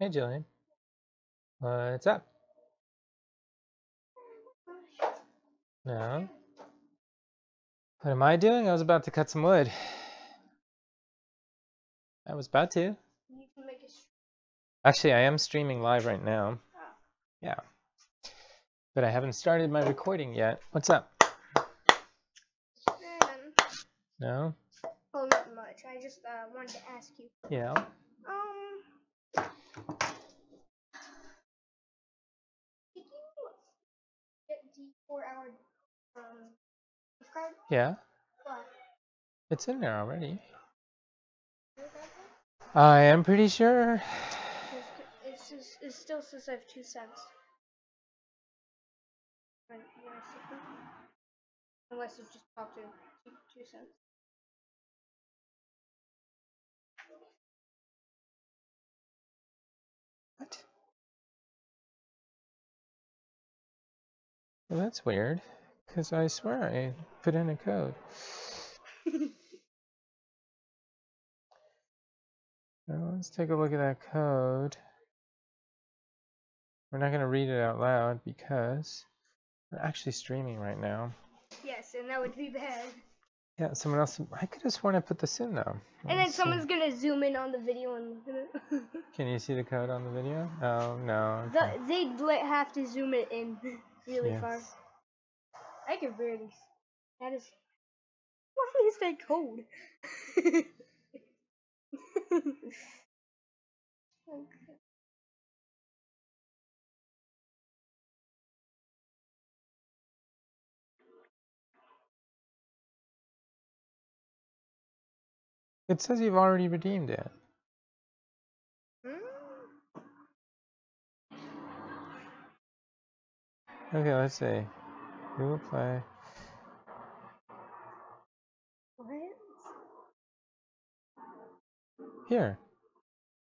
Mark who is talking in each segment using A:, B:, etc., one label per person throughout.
A: Hey, Jillian. What's up? No. What am I doing? I was about to cut some wood. I was about to.
B: You can make a
A: Actually, I am streaming live right now.
B: Oh.
A: Yeah. But I haven't started my recording yet. What's up?
B: Um,
A: No?
B: Oh, not much. I just uh, wanted to ask you.
A: Yeah.
B: Um, did you get the four-hour um card?
A: Yeah.
B: What?
A: It's in there already. I am pretty sure.
B: It says it still says I have two cents. Unless it just popped in two cents.
A: Well, that's weird. Because I swear I put in a code. Well, let's take a look at that code. We're not going to read it out loud because we're actually streaming right now.
B: yes, and that would be bad.
A: Yeah, someone else. I could have sworn I put this in though.
B: And then
A: see.
B: someone's gonna zoom in on the video and look at it.
A: Can you see the code on the video? Oh no.
B: The, they'd have to zoom it in really
A: Yes.
B: far. I can barely. That is. What is that code? Okay.
A: It says you've already redeemed it. Okay, let's see. Who will Play.
B: What?
A: Here.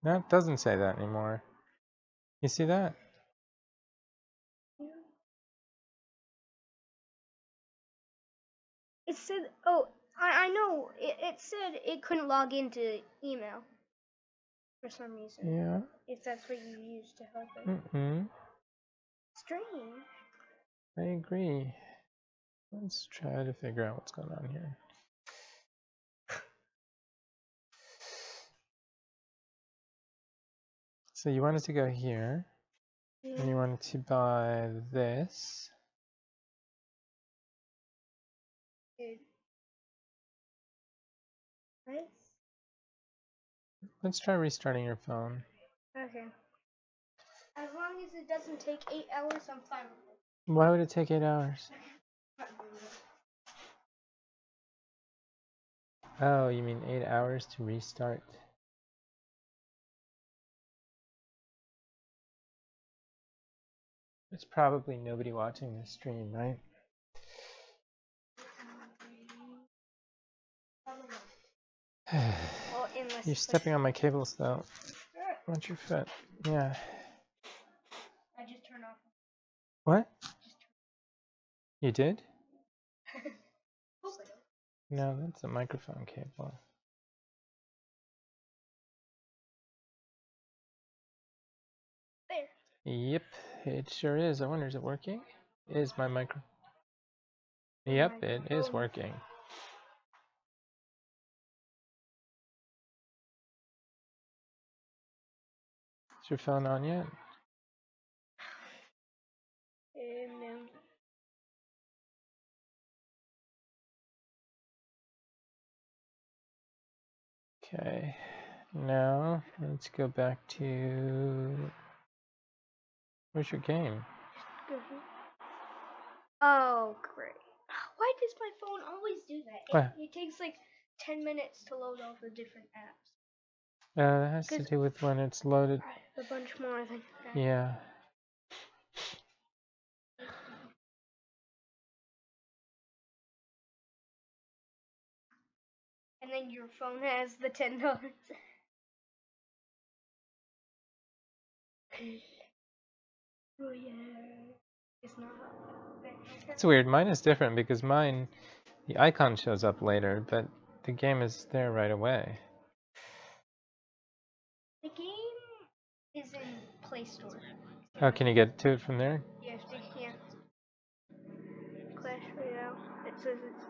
A: No, it doesn't say that anymore. You see that?
B: It said. Oh, I, I know. It, it said it couldn't log into email for some reason.
A: Yeah.
B: If that's what you use to help it.
A: Mm-hmm.
B: Strange.
A: I agree. Let's try to figure out what's going on here. So you wanted to go here, and you wanted to buy this.
B: Right?
A: Let's try restarting your phone.
B: Okay. As long as it doesn't take eight hours, I'm fine with it.
A: Why would it take eight hours? Oh, you mean eight hours to restart? There's probably nobody watching this stream, right? You're stepping on my cables though. Watch your foot. Yeah.
B: I just turn off.
A: What? You did?
B: Hope I don't.
A: No, that's a microphone cable.
B: There.
A: Yep, it sure is. I wonder, is it working? Is my micro? Yep, it is working. Is your phone on yet?
B: And
A: Okay, now let's go back to. Where's your game?
B: Oh, great. Why does my phone always do that? It, it takes like 10 minutes to load all the different apps.
A: Uh, that has to do with when it's loaded.
B: A bunch more than that.
A: Yeah.
B: And then your phone has the $10. oh, yeah. It's not.
A: It's weird. Mine is different because mine, the icon shows up later, but the game is there right away.
B: The game isn't Store.
A: Oh, can you get to it from there?
B: You have to, yeah. Clash Royale. It says it's.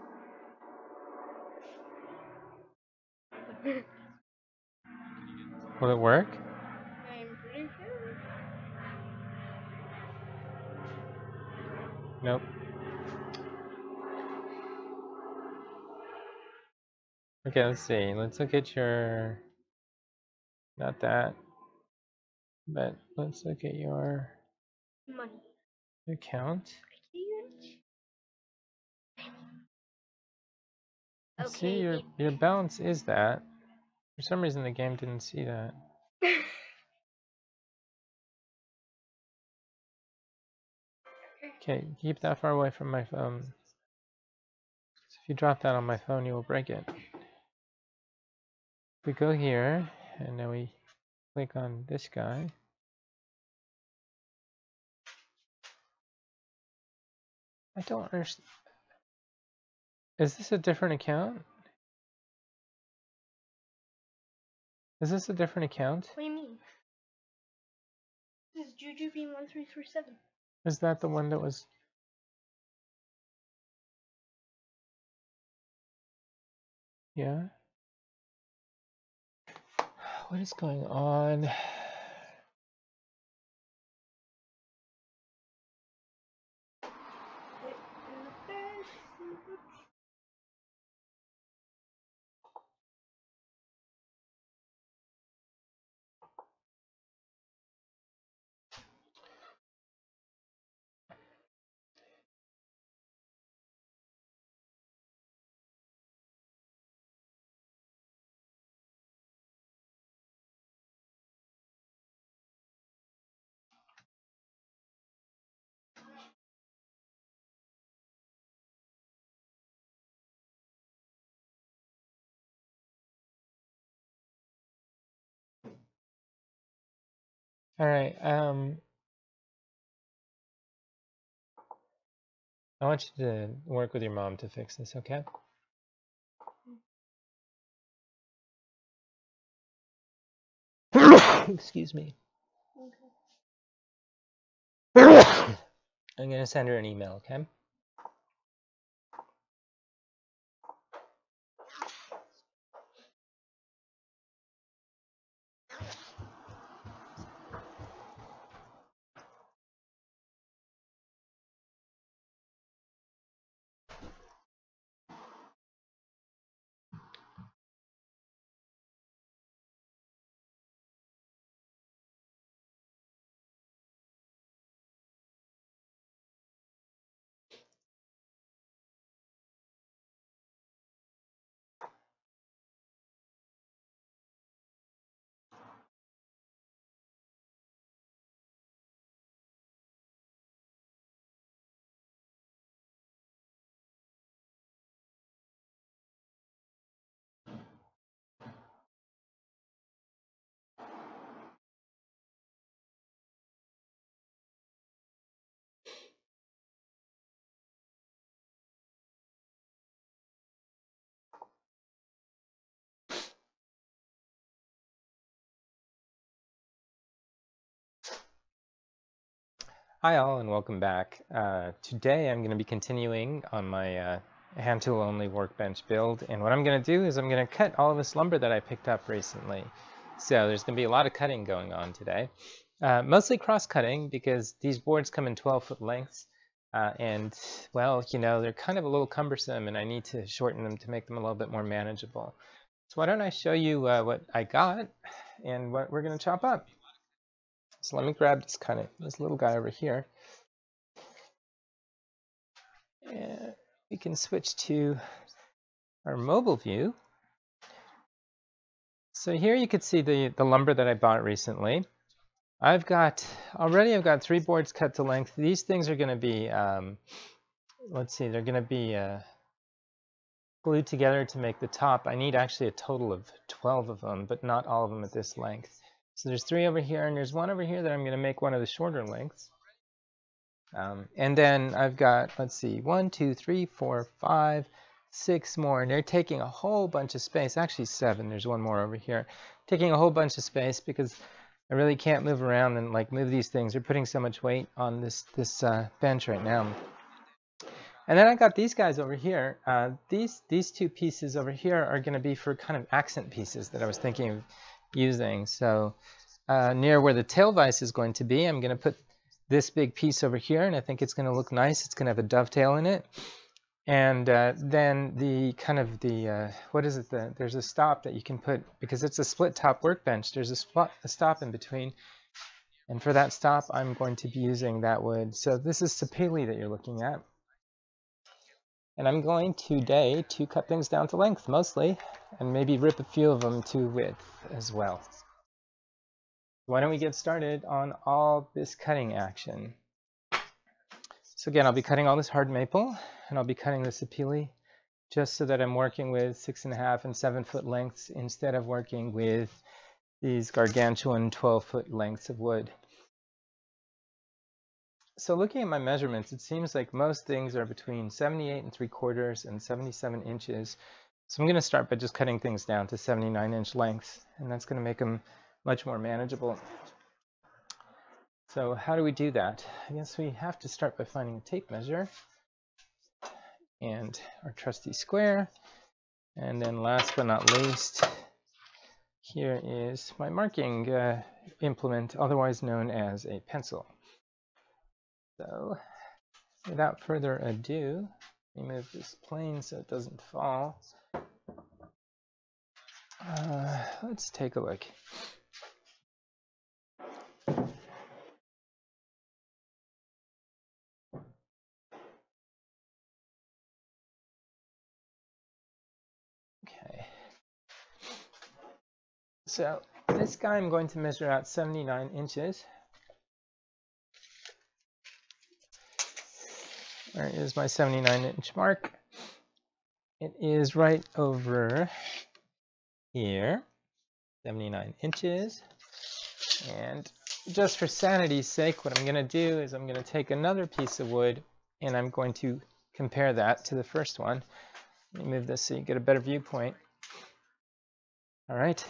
A: Will it work?
B: I'm pretty sure.
A: Nope. Okay, let's see. Let's look at your. Not that. But let's look at your
B: Money.
A: account.
B: Okay.
A: See, your your balance is that. For some reason, the game didn't see that. Okay, keep that far away from my phone. 'Cause If you drop that on my phone, you will break it. We go here, and then we click on this guy. I don't understand. Is this a different account? Is this a different account?
B: What do you mean? This is Juju being one three three seven.
A: Is that the one that was? Yeah. What is going on? All right. Um, I want you to work with your mom to fix this, okay? Excuse me. I'm gonna send her an email, okay? Hi all and welcome back. Uh, today I'm going to be continuing on my uh, hand tool only workbench build and what I'm going to do is I'm going to cut all of this lumber that I picked up recently. So there's going to be a lot of cutting going on today. Uh, mostly cross cutting because these boards come in 12 foot lengths uh, and well you know they're kind of a little cumbersome and I need to shorten them to make them a little bit more manageable. So why don't I show you uh, what I got and what we're going to chop up. So let me grab this kind of this little guy over here. And we can switch to our mobile view. So here you can see the, the lumber that I bought recently. I've got, already I've got three boards cut to length. These things are going to be, um, let's see, they're going to be uh, glued together to make the top. I need actually a total of 12 of them, but not all of them at this length. So there's three over here, and there's one over here that I'm going to make one of the shorter lengths. Um, and then I've got, let's see, one, two, three, four, five, six more, and they're taking a whole bunch of space. Actually, seven. There's one more over here. Taking a whole bunch of space because I really can't move around and like move these things. They're putting so much weight on this this uh, bench right now. And then I got these guys over here. Uh, these these two pieces over here are going to be for kind of accent pieces that I was thinking of using. So uh, near where the tail vise is going to be, I'm going to put this big piece over here, and I think it's going to look nice. It's going to have a dovetail in it. And uh, then the kind of the, uh, what is it, the, there's a stop that you can put, because it's a split top workbench, there's a, a stop in between. And for that stop, I'm going to be using that wood. So this is sapele that you're looking at. And I'm going today to cut things down to length mostly, and maybe rip a few of them to width as well. Why don't we get started on all this cutting action? So again, I'll be cutting all this hard maple, and I'll be cutting this sapele just so that I'm working with six and a half and seven foot lengths instead of working with these gargantuan 12 foot lengths of wood. So looking at my measurements, it seems like most things are between 78 and 3 quarters and 77 inches. So I'm going to start by just cutting things down to 79 inch lengths, and that's going to make them much more manageable. So how do we do that? I guess we have to start by finding a tape measure and our trusty square. And then last but not least, here is my marking uh, implement, otherwise known as a pencil. So without further ado, remove this plane so it doesn't fall. Uh, let's take a look. Okay. So this guy I'm going to measure out 79 inches. Where is my 79 inch mark? It is right over here, 79 inches. And just for sanity's sake, what I'm going to do is I'm going to take another piece of wood and I'm going to compare that to the first one. Let me move this so you get a better viewpoint. All right.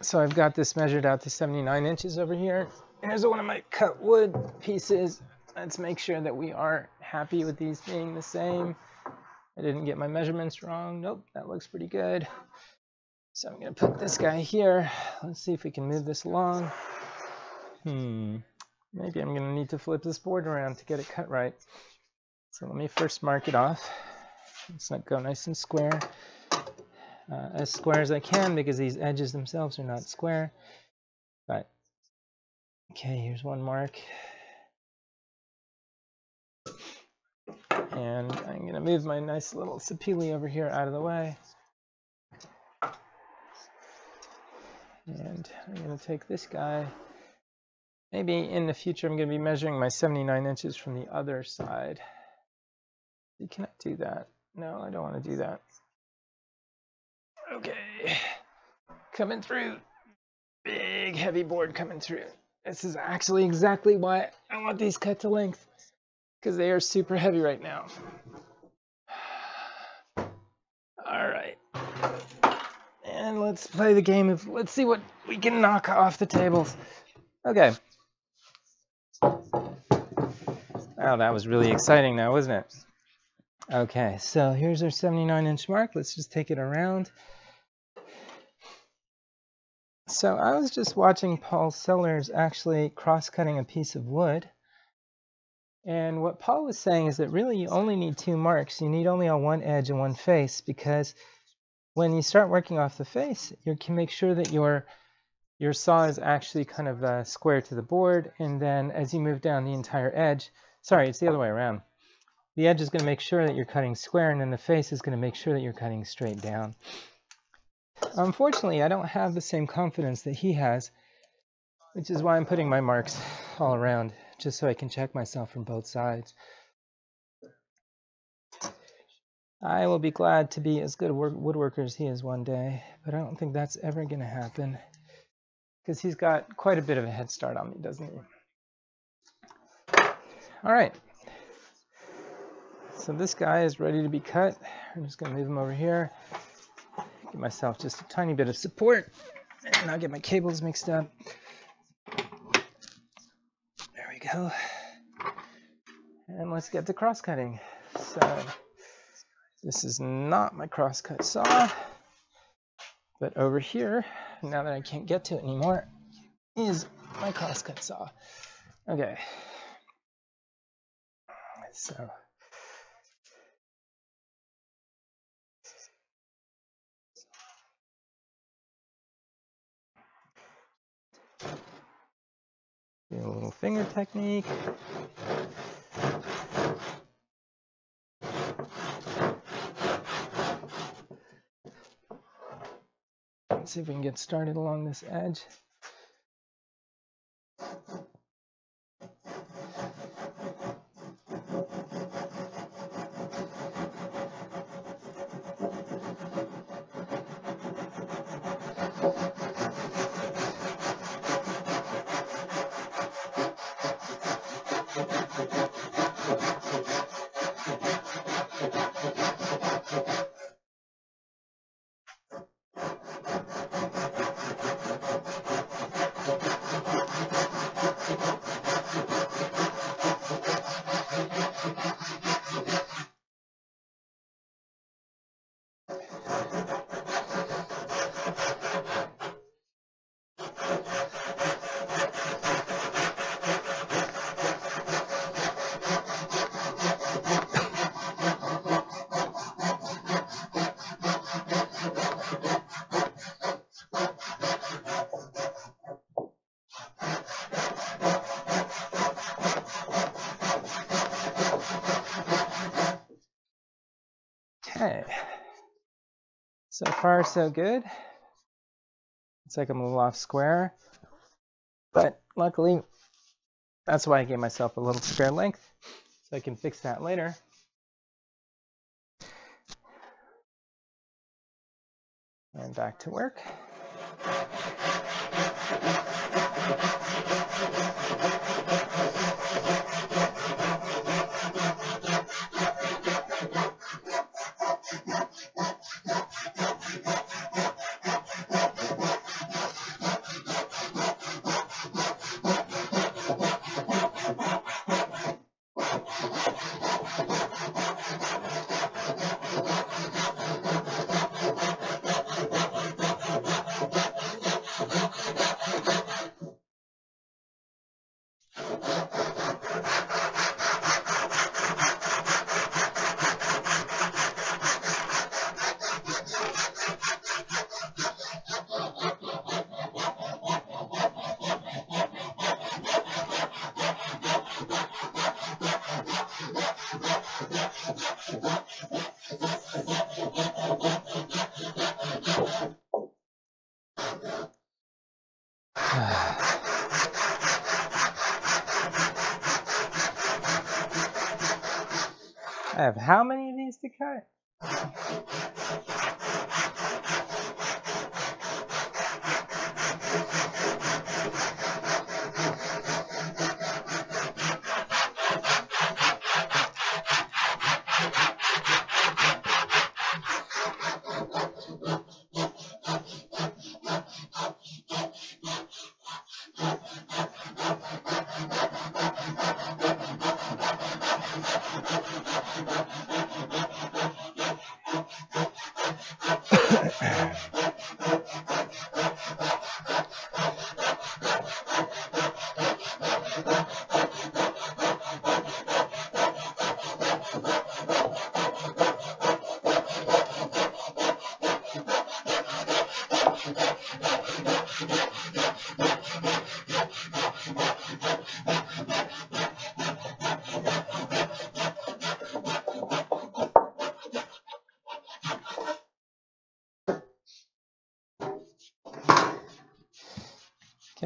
A: So I've got this measured out to 79 inches over here. Here's one of my cut wood pieces. Let's make sure that we are happy with these being the same. I didn't get my measurements wrong. Nope, that looks pretty good. So I'm to put this guy here. Let's see if we can move this along. Hmm, maybe I'm going to need to flip this board around to get it cut right. So let me first mark it off. Let's not go nice and square. Uh, as square as I can because these edges themselves are not square. But Okay, here's one mark. And I'm going to move my nice little sapele over here out of the way. And I'm going to take this guy. Maybe in the future I'm going to be measuring my 79 inches from the other side. You Can I do that? No, I don't want to do that. Okay. Coming through. Big heavy board coming through. This is actually exactly why I want these cut to length, because they are super heavy right now. All right. And let's play the game of, let's see what we can knock off the tables. Okay. Wow, that was really exciting now, wasn't it? Okay, so here's our 79 inch mark. Let's just take it around. So I was just watching Paul Sellers actually cross-cutting a piece of wood. And what Paul was saying is that really you only need two marks. You need only on one edge and one face because when you start working off the face, you can make sure that your your saw is actually kind of uh, square to the board. And then as you move down the entire edge, sorry, it's the other way around. The edge is going to make sure that you're cutting square, and then the face is going to make sure that you're cutting straight down. Unfortunately, I don't have the same confidence that he has, which is why I'm putting my marks all around, just so I can check myself from both sides. I will be glad to be as good a woodworker as he is one day, but I don't think that's ever going to happen, because he's got quite a bit of a head start on me, doesn't he? All right. So this guy is ready to be cut. I'm just going to move him over here Give myself just a tiny bit of support and not get my cables mixed up. There we go. And let's get to cross cutting. So this is not my crosscut saw, but over here, now that I can't get to it anymore, is my crosscut saw. Okay. So do a little finger technique. Let's see if we can get started along this edge. Okay. So far, so good. It's like I'm a little off square, but luckily, that's why I gave myself a little spare length, so I can fix that later. And back to work. I have how many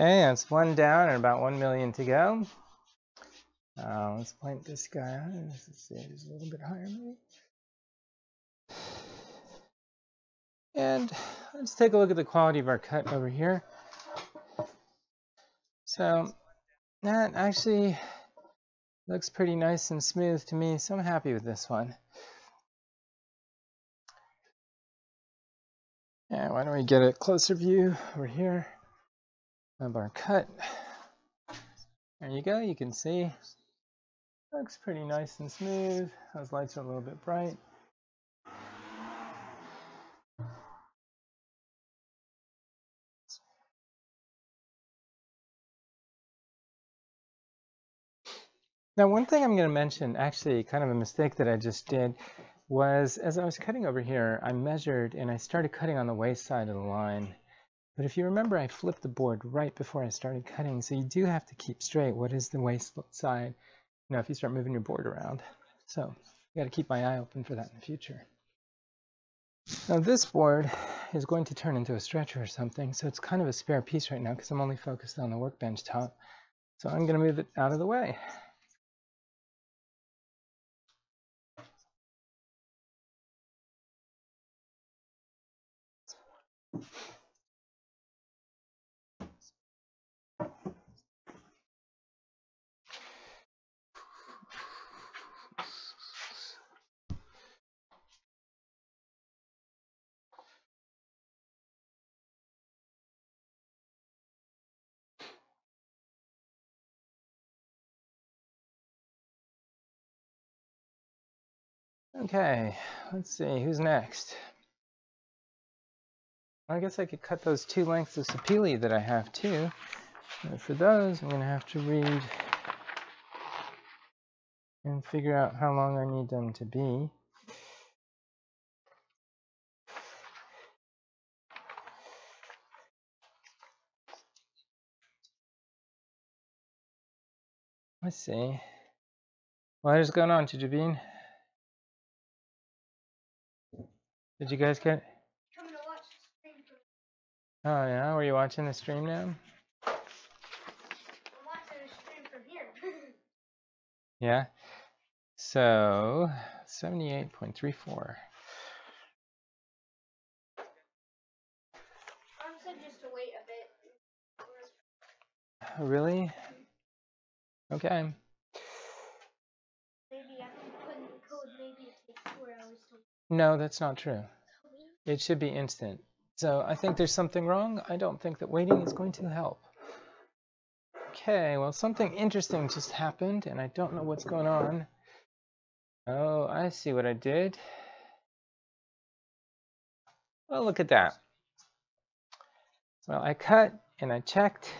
A: Okay, that's one down and about one million to go. Uh, let's point this guy out. Let's see, just a little bit higher maybe. And let's take a look at the quality of our cut over here. So that actually looks pretty nice and smooth to me, so I'm happy with this one. And why don't we get a closer view over here of our cut. There you go, you can see. Looks pretty nice and smooth. Those lights are a little bit bright. Now, one thing I'm going to mention, actually, kind of a mistake that I just did, was as I was cutting over here, I measured and I started cutting on the waste side of the line. But if you remember, I flipped the board right before I started cutting, so you do have to keep straight. What is the waste side? You know, if you start moving your board around. So I got to keep my eye open for that in the future. Now this board is going to turn into a stretcher or something, so it's kind of a spare piece right now because I'm only focused on the workbench top. So I'm going to move it out of the way. Okay, let's see, who's next? I guess I could cut those two lengths of sapele that I have too. And for those, I'm going to have to read and figure out how long I need them to be. Let's see. What is going on, Jujubin? Did you guys get? Oh yeah, were you watching the stream now? yeah. So seventy-eight point three four. Really? Okay. No, that's not true. It should be instant. So I think there's something wrong. I don't think that waiting is going to help. Okay, well, something interesting just happened, and I don't know what's going on. Oh, I see what I did. Well, look at that. Well, I cut, and I checked,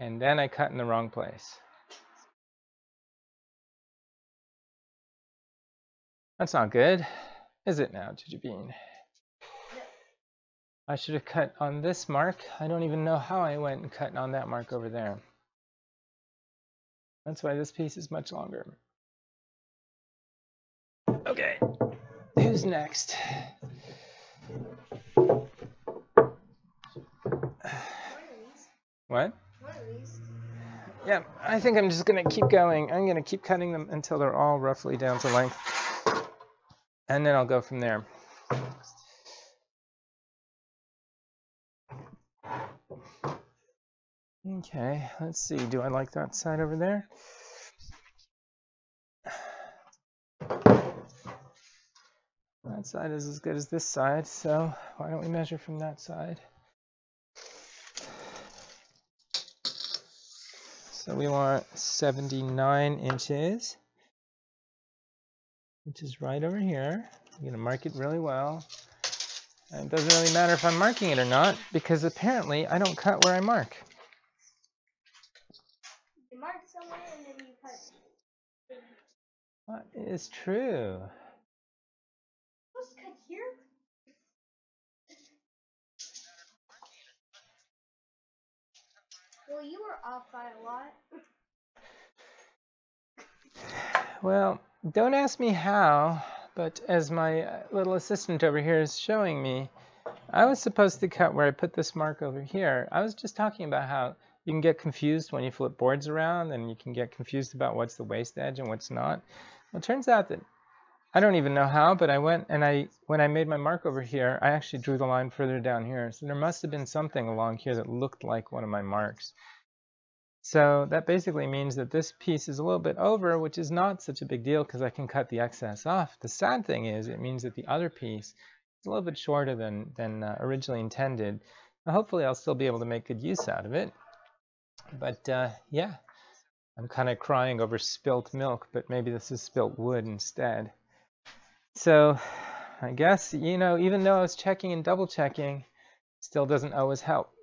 A: and then I cut in the wrong place. That's not good. Is it now, Jujubin? I should have cut on this mark. I don't even know how I went and cut on that mark over there. That's why this piece is much longer. Okay, who's next? What? Yeah, I think I'm just going to keep going. I'm going to keep cutting them until they're all roughly down to length and then I'll go from there. Okay, let's see. Do I like that side over there? That side is as good as this side, so why don't we measure from that side? So we want 79 inches which is right over here. I'm going to mark it really well. And it doesn't really matter if I'm marking it or not, because apparently I don't cut where I mark.
B: You mark somewhere and then you cut.
A: What is true?
B: Supposed to cut here? Well, you were off by a lot.
A: Well, don't ask me how, but as my uh, little assistant over here is showing me, I was supposed to cut where I put this mark over here. I was just talking about how you can get confused when you flip boards around and you can get confused about what's the waste edge and what's not. Well, it turns out that I don't even know how, but I went and I, when I made my mark over here, I actually drew the line further down here. So there must have been something along here that looked like one of my marks. So that basically means that this piece is a little bit over, which is not such a big deal because I can cut the excess off. The sad thing is it means that the other piece is a little bit shorter than, than uh, originally intended. Now, hopefully I'll still be able to make good use out of it. But uh, yeah, I'm kind of crying over spilt milk, but maybe this is spilt wood instead. So I guess, you know, even though I was checking and double checking, still doesn't always help.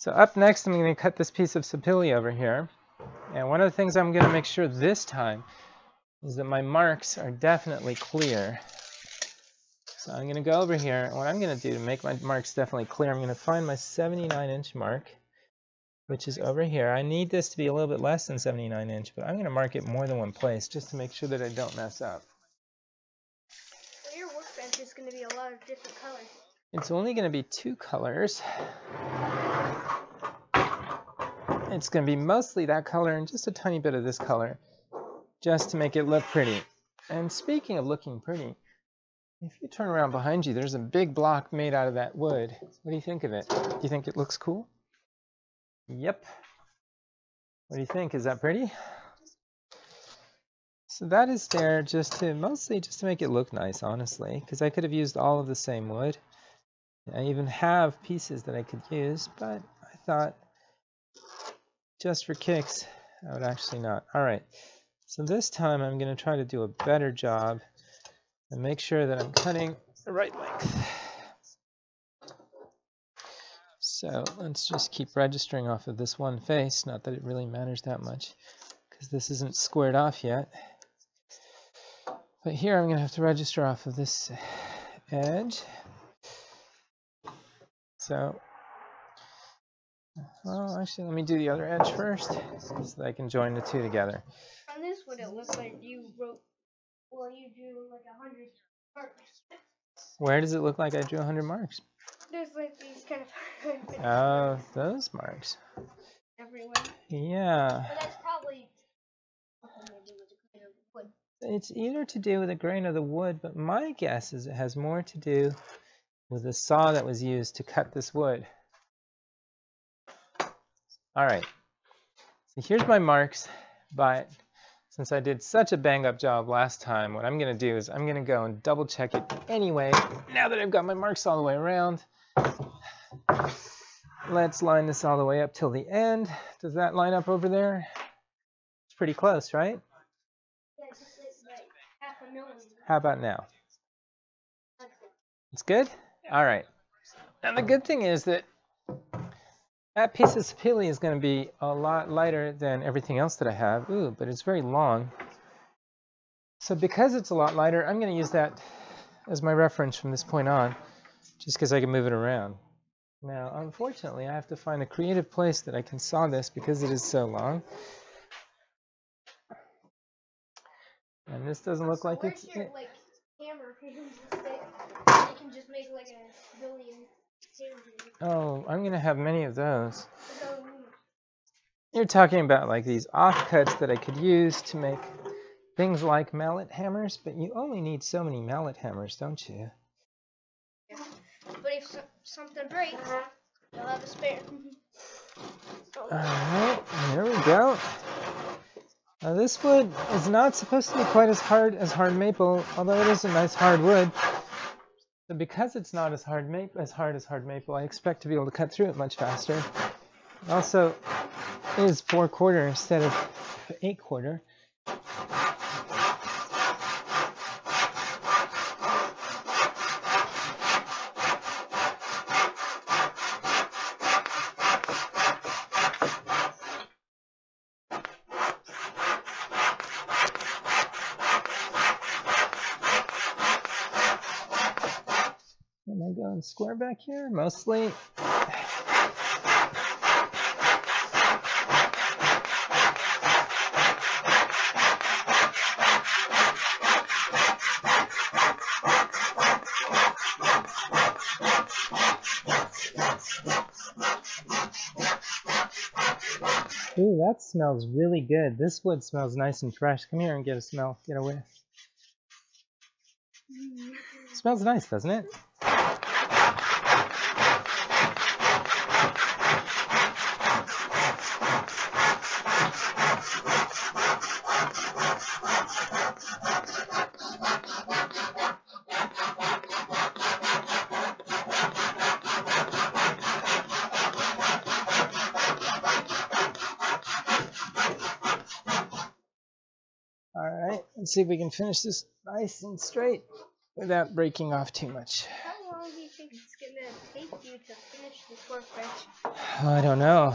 A: So up next, I'm going to cut this piece of sapele over here. And one of the things I'm going to make sure this time is that my marks are definitely clear. So I'm going to go over here, and what I'm going to do to make my marks definitely clear, I'm going to find my 79 inch mark, which is over here. I need this to be a little bit less than 79 inch, but I'm going to mark it more than one place just to make sure that I don't mess up.
B: Your workbench is going to be a lot of different.
A: It's only going to be two colors. It's going to be mostly that color and just a tiny bit of this color, just to make it look pretty. And speaking of looking pretty, if you turn around behind you, there's a big block made out of that wood. What do you think of it? Do you think it looks cool? Yep. What do you think? Is that pretty? So that is there just to, mostly just to make it look nice, honestly, because I could have used all of the same wood. I even have pieces that I could use, but I thought just for kicks, I would actually not. All right, so this time I'm going to try to do a better job and make sure that I'm cutting the right length. So let's just keep registering off of this one face, not that it really matters that much, because this isn't squared off yet. But here I'm going to have to register off of this edge. So well, actually, let me do the other edge first, so that I can join the two together.
B: On this one, it looks like you wrote, well, you drew like a hundred marks.
A: Where does it look like I drew 100 marks?
B: There's like these kind of
A: Oh, those marks.
B: everywhere.
A: Yeah.
B: But that's probably something to do with the grain of the wood.
A: It's either to do with the grain of the wood, but my guess is it has more to do with the saw that was used to cut this wood. All right, so here's my marks, but since I did such a bang up job last time, what I'm gonna do is I'm gonna go and double check it anyway, now that I've got my marks all the way around. Let's line this all the way up till the end. Does that line up over there? It's pretty close, right?
B: Yeah, just like, like half a millimeter.
A: How about now? It's good? All right. And the good thing is that that piece of sapele is going to be a lot lighter than everything else that I have. Ooh, but it's very long. So because it's a lot lighter, I'm going to use that as my reference from this point on, just because I can move it around. Now, unfortunately, I have to find a creative place that I can saw this because it is so long. And this doesn't look like it's...
B: like hammer? you can just make like a billion hammers.
A: Oh, I'm going to have many of those. You're talking about like these offcuts that I could use to make things like mallet hammers, but you only need so many mallet hammers, don't you? Yeah.
B: but if so- something breaks, you'll have a spare. Oh.
A: Alright, there we go. Now this wood is not supposed to be quite as hard as hard maple, although it is a nice hard wood. So because it's not as hard, as hard as hard maple, I expect to be able to cut through it much faster. It also is four quarter instead of eight quarter. Am Square back here? Mostly. Ooh, that smells really good. This wood smells nice and fresh. Come here and get a smell. Get a whiff. Mm-hmm. smells nice, doesn't it? Let's see if we can finish this nice and straight without breaking off too much.
B: How long do you think it's gonna take you to finish this workbench?
A: I don't know.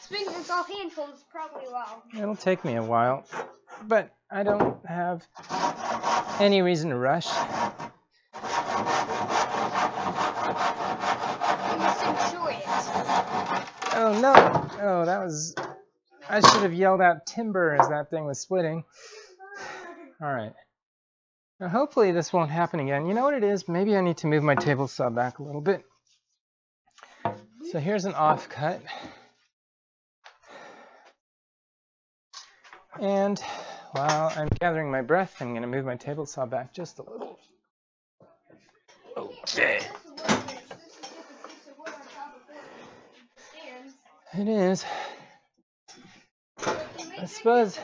B: Speaking it's all hand tools, probably a while.
A: It'll take me a while, but I don't have any reason to rush.
B: You must enjoy it.
A: Oh no! Oh, that was. I should have yelled out timber as that thing was splitting. All right. Now, hopefully this won't happen again. You know what it is? Maybe I need to move my table saw back a little bit. So here's an off cut. And while I'm gathering my breath, I'm going to move my table saw back just a little. Okay. It is. I suppose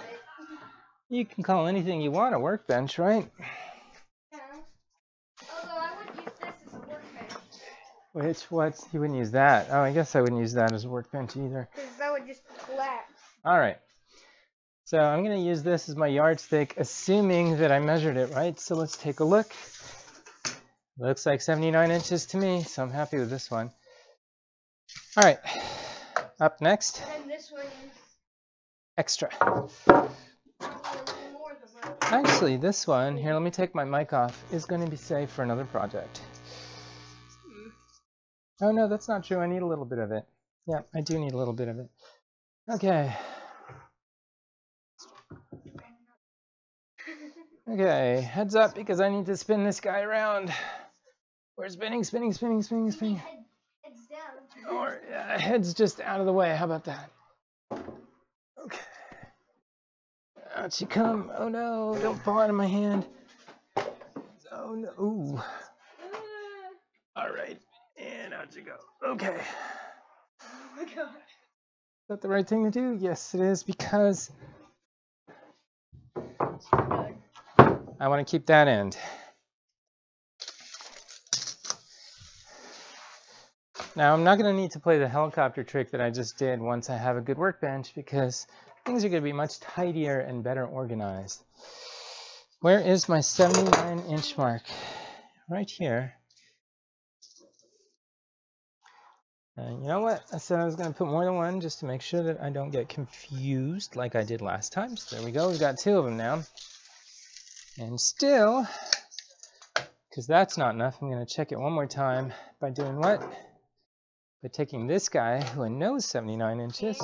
A: you can call anything you want a workbench, right?
B: Although I wouldn't use this as a workbench.
A: Which, what? You wouldn't use that. Oh, I guess I wouldn't use that as a workbench either.
B: Because that would just collapse.
A: All right. So I'm going to use this as my yardstick, assuming that I measured it right. So let's take a look. Looks like 79 inches to me, so I'm happy with this one. All right. Up next,
B: And this one is
A: extra.
B: probably a little more than that.
A: Actually, this one, here, let me take my mic off, is going to be saved for another project. Oh, no, that's not true. I need a little bit of it. Yeah, I do need a little bit of it. Okay. Okay, heads up because I need to spin this guy around. We're spinning, spinning, spinning, spinning, spinning.
B: Heads down.
A: Or uh, head's just out of the way. How about that? Okay. Out you come. Oh no, don't fall out of my hand. Oh no. Ooh. All right. And out you go. Okay. Is
B: Oh my god.
A: that the right thing to do? Yes, it is because I want to keep that end. Now, I'm not going to need to play the helicopter trick that I just did once I have a good workbench because things are going to be much tidier and better organized. Where is my 79 inch mark? Right here. And you know what? I said I was going to put more than one just to make sure that I don't get confused like I did last time. So there we go. We've got two of them now. And still, because that's not enough, I'm going to check it one more time by doing what? By taking this guy, who I know is 79 inches.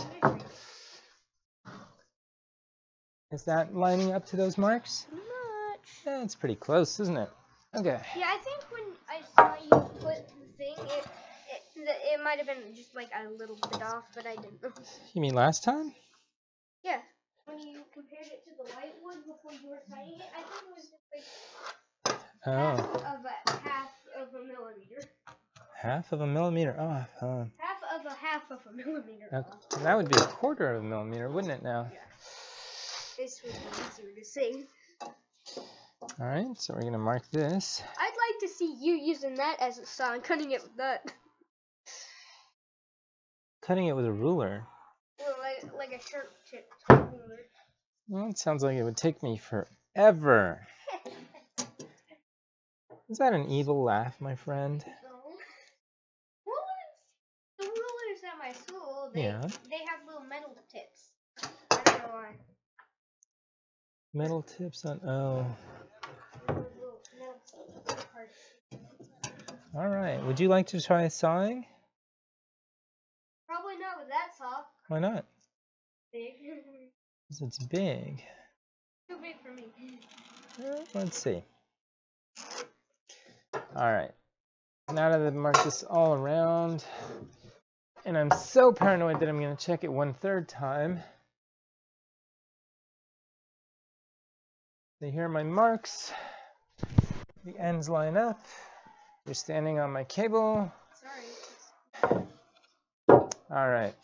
A: Is that lining up to those marks?
B: Much.
A: Yeah, it's pretty close, isn't it? Okay.
B: Yeah, I think when I saw you put the thing, it it, it might have been just like a little bit off, but I didn't know.
A: You mean last time?
B: Yeah. When you compared it to the white wood before you were cutting it, I think it was just like oh. half
A: Oh,
B: of a half of a millimeter.
A: half of a millimeter off, huh?
B: Half of a half of a millimeter. Off.
A: that would be a quarter of a millimeter, wouldn't it now?
B: This would be easier to see.
A: All right, so we're going to mark this.
B: I'd like to see you using that as a saw and cutting it with that.
A: Cutting it with a ruler.
B: Well, like, like a sharp tip ruler.
A: Well, it sounds like it would take me forever. Is that an evil laugh, my friend?
B: No. Rulers, the rulers at my school, they,
A: Yeah.
B: they have little metal tips. I don't know why.
A: Metal tips on. Oh.
B: Little metal parts.
A: All right. Would you like to try sawing?
B: Probably not with that saw.
A: Why not?
B: Big.
A: 'Cause it's big.
B: Too big for me.
A: Let's see. All right. Now that I've marked this all around, and I'm so paranoid that I'm going to check it one third time. So here are my marks. The ends line up. You're standing on my cable.
B: Sorry.
A: All right.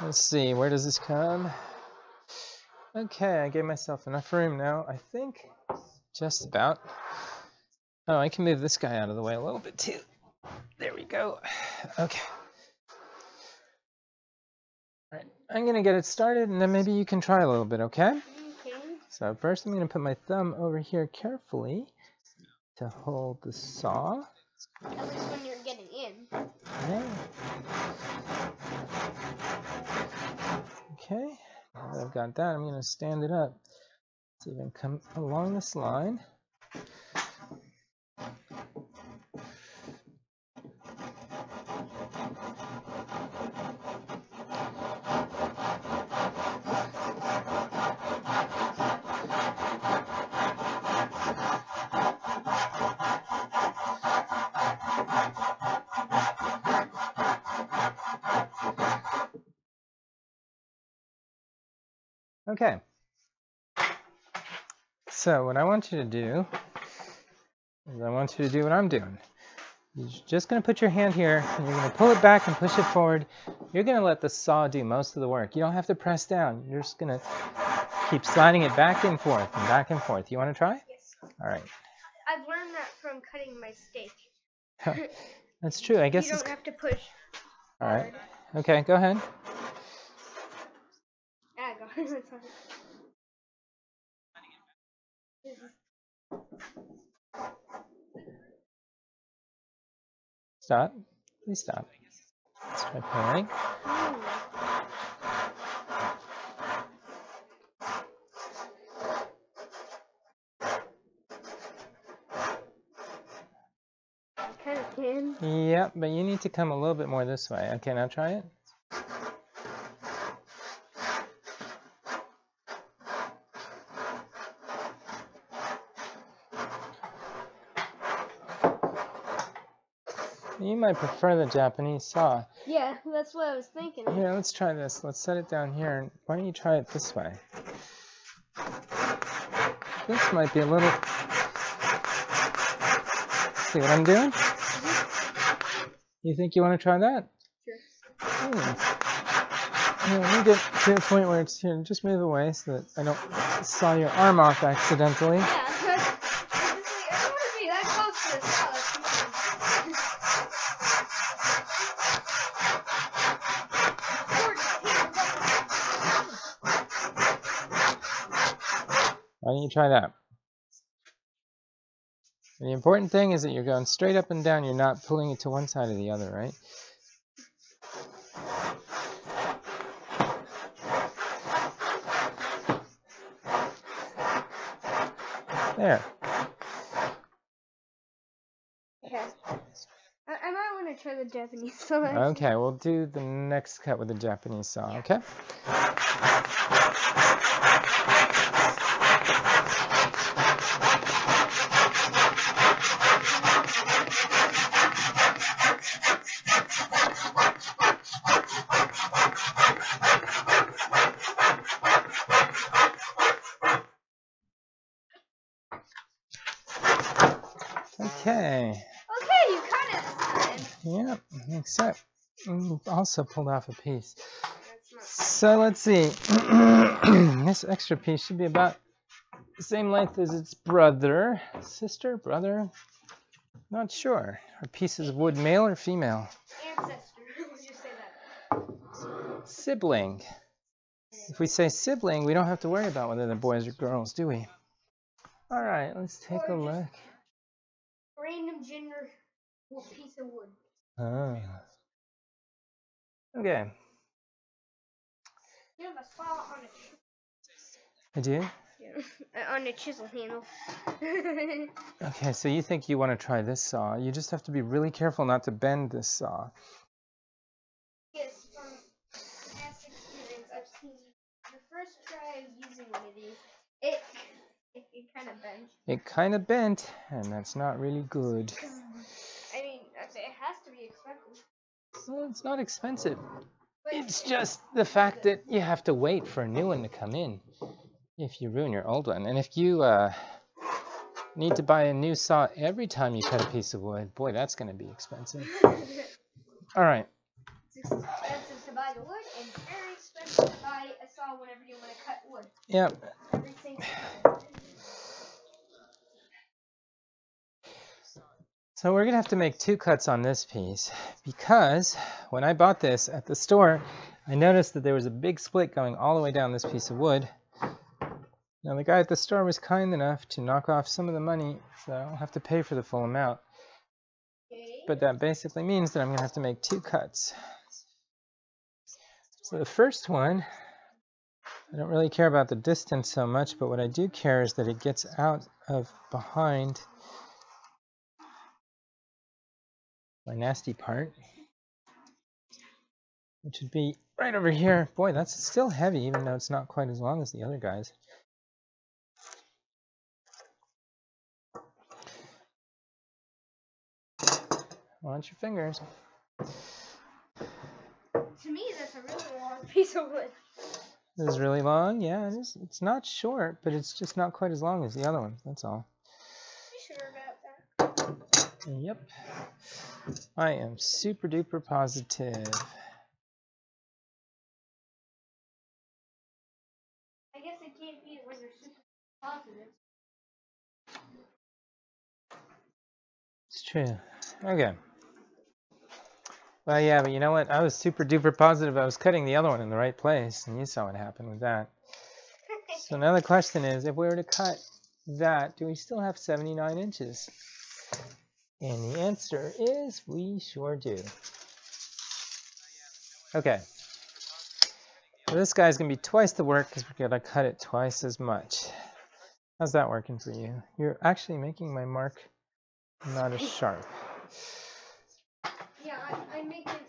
A: Let's see, where does this come? Okay, I gave myself enough room now, I think. Just about. Oh, I can move this guy out of the way a little bit too. There we go. Okay. All right, I'm gonna get it started and then maybe you can try a little bit, okay? So first I'm going to put my thumb over here carefully to hold the saw.
B: At least when you're getting in.
A: Okay. Okay, now that I've got that, I'm going to stand it up. So you can come along this line. Okay. So what I want you to do is I want you to do what I'm doing. You're just going to put your hand here and you're going to pull it back and push it forward. You're going to let the saw do most of the work. You don't have to press down. You're just going to keep sliding it back and forth and back and forth. You want to try?
B: Yes.
A: All right.
B: I've learned that from cutting my steak.
A: That's true. I guess
B: you don't have to push.
A: all right. Okay, go ahead.
B: Ah, go. That's fine. This is-
A: Stop. Please stop. Let's try pairing.
B: Kind of can.
A: Yep, but you need to come a little bit more this way. Okay, now try it. You might prefer the Japanese saw.
B: Yeah, that's what I was thinking.
A: Here, let's try this. Let's set it down here. and Why don't you try it this way? This might be a little... See what I'm doing? You think you want to try that?
B: Sure.
A: Hmm. Here, let me get to a point where it's here. Just move away so that I don't saw your arm off accidentally.
B: Yeah, that's, I was just like, I don't want to be that close to the saw.
A: Why don't you try that? The important thing is that you're going straight up and down. You're not pulling it to one side or the other, right? There.
B: Okay. I, I might want to try the Japanese saw.
A: Okay, we'll do the next cut with the Japanese saw? Okay. Okay,
B: you cut it this time.
A: Yep, except mm, also pulled off a piece. So let's see. this extra piece should be about the same length as its brother, sister, brother. Not sure. Are pieces of wood male or female?
B: Ancestor. Would you say that?
A: Sibling. If we say sibling, we don't have to worry about whether they're boys or girls, do we? All right, let's take a
B: Or just-
A: look.
B: Random gender piece of wood.
A: Ah. Okay,
B: You have a saw on a
A: I do.
B: uh, on a chisel handle.
A: Okay, so you think you want to try this saw. You just have to be really careful not to bend this saw.
B: yes, from past experience, I've seen the first try of using one of these. It it, it kind of bent.
A: It kind of bent, and that's not really good.
B: I mean, I'd say it has to be expensive.
A: It's not expensive. It's just the fact that you have to wait for a new one to come in if you ruin your old one. And if you uh, need to buy a new saw every time you cut a piece of wood, boy, that's going to be expensive. All right.
B: it's expensive to buy the wood and very expensive to buy a saw whenever you want to cut wood.
A: Yep.
B: Everything.
A: So we're to have to make two cuts on this piece because when I bought this at the store, I noticed that there was a big split going all the way down this piece of wood. Now the guy at the store was kind enough to knock off some of the money, so I don't have to pay for the full amount. But that basically means that I'm to have to make two cuts. So the first one, I don't really care about the distance so much, but what I do care is that it gets out of behind my nasty part, which would be right over here. Boy, that's still heavy, even though it's not quite as long as the other guys. Watch your fingers.
B: To me, that's a really long piece of wood.
A: This is really long. Yeah, it is. It's not short, but it's just not quite as long as the other ones. That's all.
B: You sure about that?
A: Yep. I am super duper positive.
B: I guess it can't be when you're super positive.
A: It's true. Okay. Well, yeah, but you know what? I was super duper positive I was cutting the other one in the right place, and you saw what happened with that. So now the question is, if we were to cut that, do we still have 79 inches? And the answer is we sure do. Okay. So this guy's going to be twice the work because we're going to cut it twice as much. How's that working for you? You're actually making my mark not as sharp.
B: yeah, I, I make it.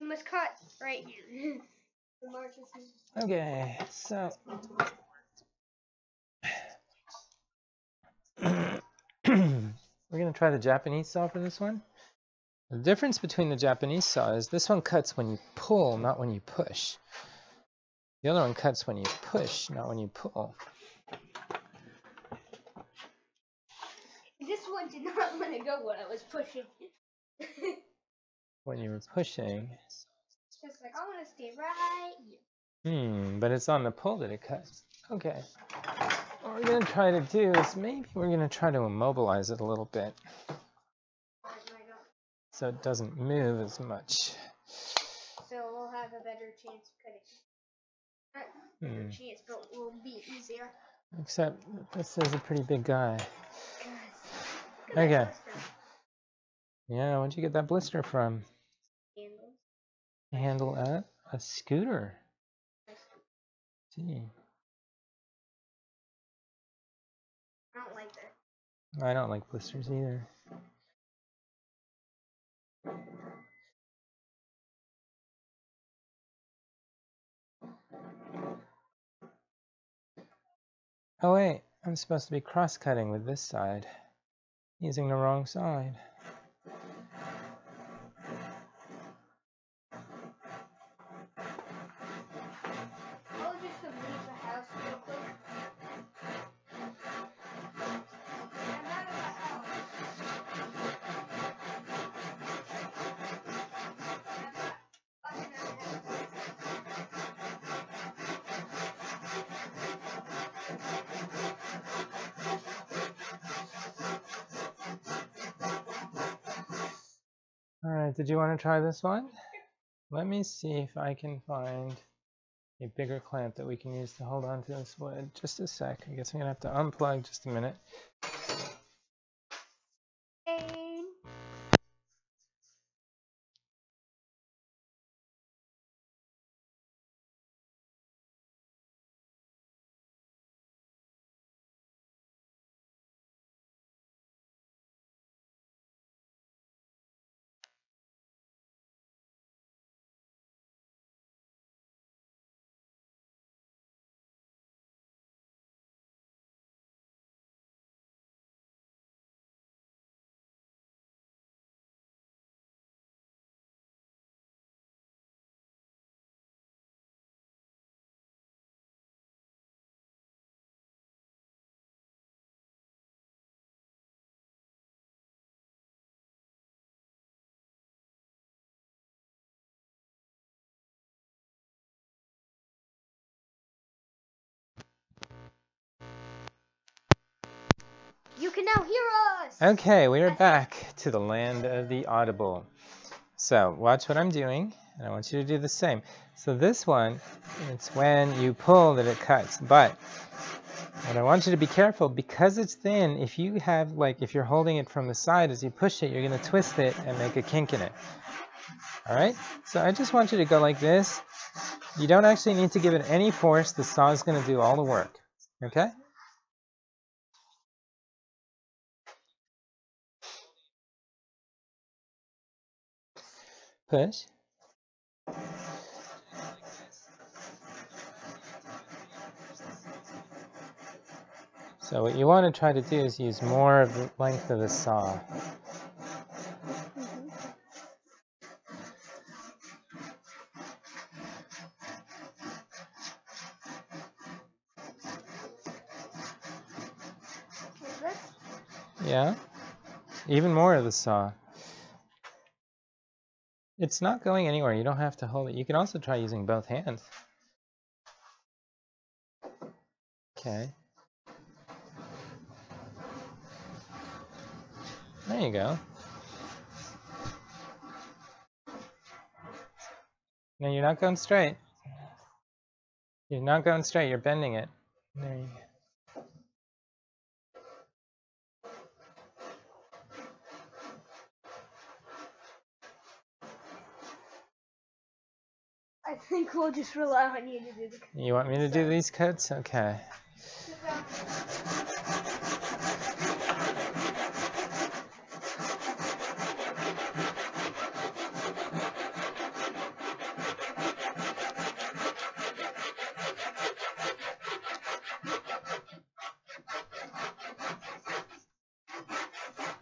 B: You must cut right here. the mark is here.
A: Okay, so we're going to try the Japanese saw for this one. The difference between the Japanese saw is this one cuts when you pull, not when you push. The other one cuts when you push, not when you pull.
B: This one did not want to go when I was pushing.
A: When you were pushing,
B: just like, I want to stay right here.
A: hmm, but it's on the pull that it cuts. Okay. What we're going to try to do is maybe we're going to try to immobilize it a little bit
B: Right, right up.
A: so it doesn't move as much.
B: So we'll have a better chance of cutting. Not better
A: Hmm.
B: chance, but will be easier.
A: Except this is a pretty big guy. Okay. Yeah, where'd you get that blister from?
B: handle.
A: Handle at a scooter. Gee,
B: I don't like
A: blisters either. Oh wait, I'm supposed to be cross-cutting with this side. Using the wrong side.
B: I'll just leave the house real quick. I'm out of the house. I'm not fucking out of the house.
A: Alright, did you want to try this one? Let me see if I can find a bigger clamp that we can use to hold on to this wood. Just a sec. I guess I'm going to have to unplug just a minute.
B: You can now hear us.
A: Okay, we are back to the land of the audible. So watch what I'm doing, and I want you to do the same. So this one, it's when you pull that it cuts, but But I want you to be careful because it's thin. If you have like if you're holding it from the side as you push it, you're gonna twist it and make a kink in it. All right. So I just want you to go like this. You don't actually need to give it any force. The saw is gonna do all the work. Okay. Push. So what you want to try to do is use more of the length of the saw. Yeah. Even more of the saw. It's not going anywhere. You don't have to hold it. You can also try using both hands. Okay. There you go. No, you're not going straight. You're not going straight. You're bending it. There you go.
B: Think we'll just rely on you to do the.
A: You want me to do these cuts? Okay.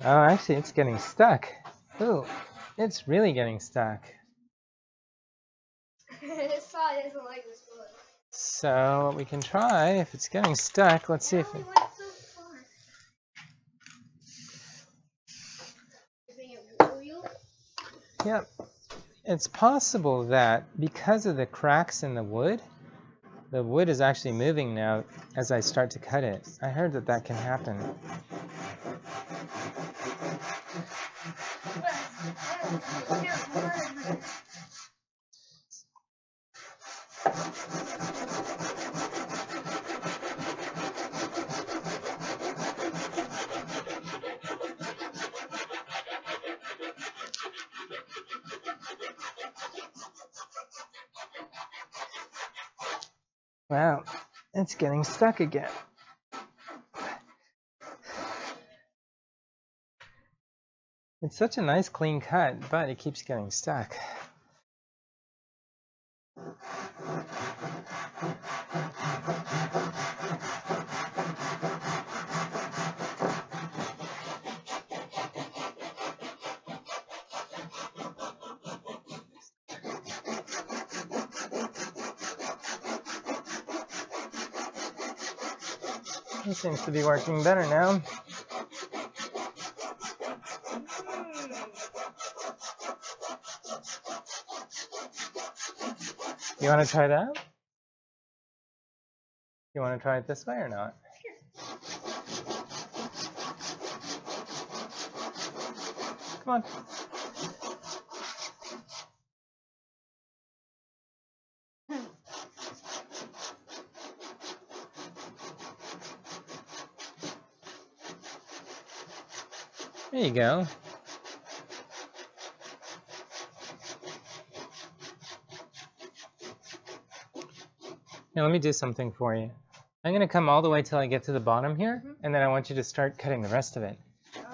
A: Oh, actually, it's getting stuck. Ooh, it's really getting stuck.
B: this saw doesn't like this wood.
A: So what we can try, if it's getting stuck, let's see if
B: It?
A: Yep. It's possible that because of the cracks in the wood, the wood is actually moving now as I start to cut it. I heard that that can happen. Wow, it's getting stuck again. It's such a nice clean cut, but it keeps getting stuck. It seems to be working better now. You want to try that? You want to try it this way or not? Come on. Go. Now let me do something for you. I'm going to come all the way till I get to the bottom here,
B: Mhm.
A: and then I want you to start cutting the rest of it.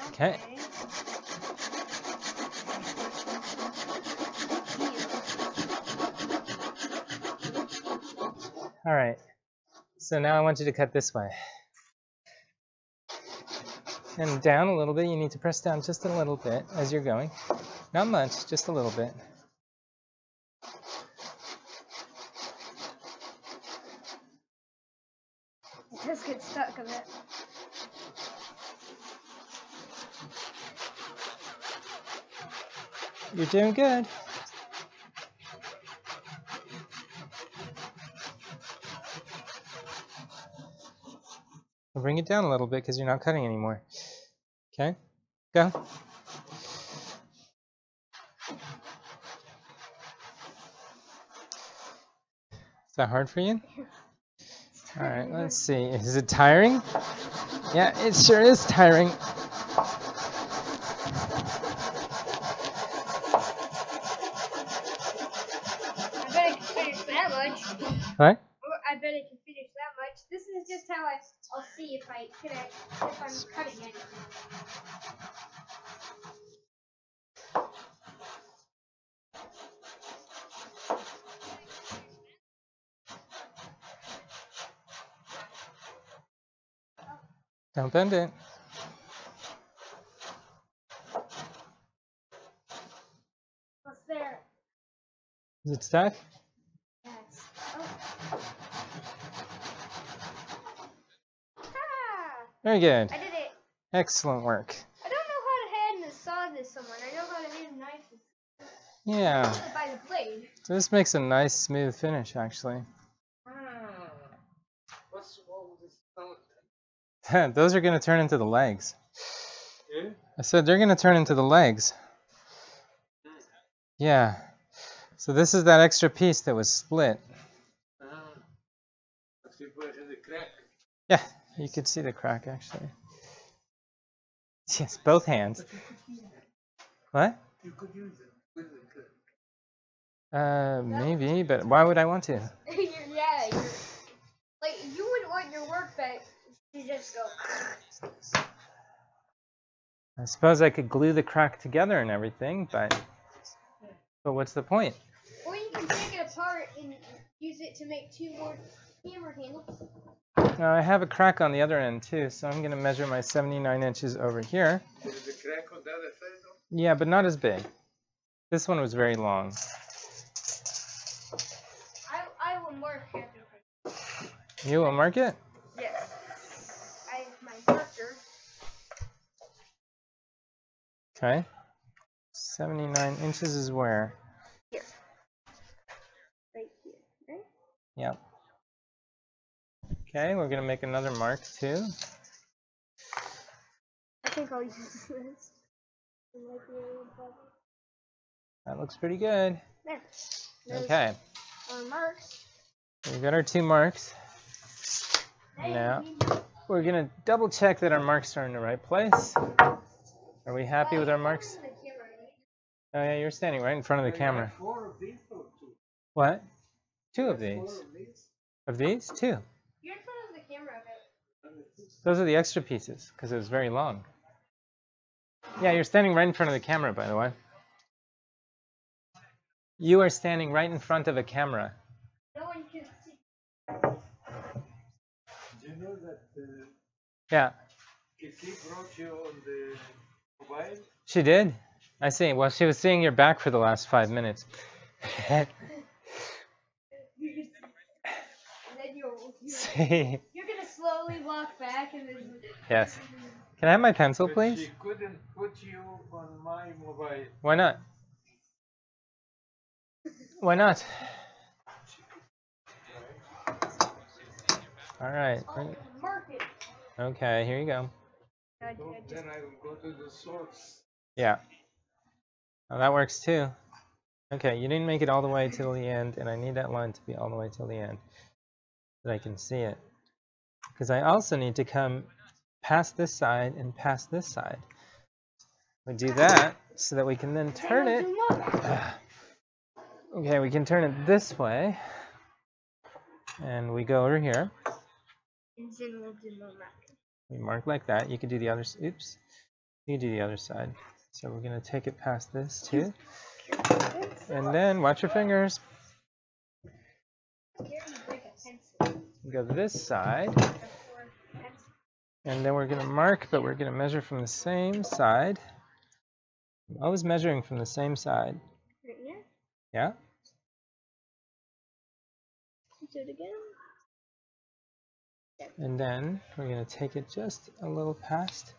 A: Okay. All right. So now I want you to cut this way. And down a little bit. You need to press down just a little bit as you're going. Not much, just a little bit.
B: It does get stuck a bit.
A: You're doing good. Bring it down a little bit because you're not cutting anymore. Okay, go. Is that hard for you? All right, let's see. Is it tiring? Yeah, it sure is tiring.
B: I bet I can finish that much.
A: What?
B: Or I bet I can finish that much. This is just how I, I'll see if I can I, if I'm cutting it.
A: Don't bend it.
B: What's there?
A: Is it stuck?
B: Yes. Oh. Ah!
A: Very good.
B: I did it.
A: Excellent work.
B: I don't know how to hand and saw this someone. I know how to hand knife
A: Yeah.
B: by the blade.
A: So this makes a nice smooth finish actually.
C: What's wrong with this sound?
A: Those are going to turn into the legs.
C: Yeah?
A: I said they're going to turn into the legs. Yeah. So this is that extra piece that was split.
C: Ah. Als je voor in de crack.
A: Yeah, you could see the crack actually. Yes, both hands. What?
C: You could use it with the crack.
A: Uh, maybe, but why would I want to?
B: you're, yeah, you're, like you wouldn't want your workbench to just go.
A: I suppose I could glue the crack together and everything, but but what's the point?
B: Or you can take it apart and use it to make two more camera handles.
A: Now I have a crack on the other end too, so I'm gonna measure my 79 inches over here.
C: Is the crack on the other side though?
A: Yeah, but not as big. This one was very long.
B: I I will mark everything.
A: You will mark it?
B: Yes. I have my marker.
A: Okay. 79 inches is where?
B: Here. Right here. Right?
A: Yep. Okay, we're gonna make another mark too.
B: I think I'll use this. It might be a little.
A: That looks pretty good.
B: There. There's
A: Okay,
B: Our marks.
A: we got our two marks. Now, we're gonna double check that our marks are in the right place. Are we happy with our marks? Oh yeah, you're standing right in front of the camera.
C: Four of these or two?
A: What? Two of these.
C: of these?
A: Two.
B: You're in front of the camera a bit.
C: And it's-
A: Those are the extra pieces because it was very long. Yeah, you're standing right in front of the camera, by the way. You are standing right in front of a camera.
B: No one can see.
C: Do you know that uh,
A: Yeah,
C: Kiki brought you on the mobile?
A: she did. I see. Well, she was seeing your back for the last five minutes.
B: And then you'll, you
A: see.
B: you're gonna slowly walk back and then.
A: Yes. Can I have my pencil,
C: But
A: please?
C: She couldn't put you on my mobile.
A: Why not? Why not? All right.
B: Mark it.
A: Okay, here you go.
B: I, I just,
C: then I will go to the source.
A: Yeah. Oh, that works too. Okay, you didn't make it all the way till the end, and I need that line to be all the way till the end so that I can see it. Because I also need to come past this side and past this side. We do that so that we can then turn it. Okay, we can turn it this way. And we go over here. We mark like that. You can do the other. Oops. You do the other side. So we're gonna take it past this too. And then watch your fingers.
B: Here you break a pencil.
A: We go this side, and then we're gonna mark, but we're gonna measure from the same side. I'm always measuring from the same side.
B: Right here.
A: Yeah.
B: Do it again.
A: And then we're gonna take it just a little past.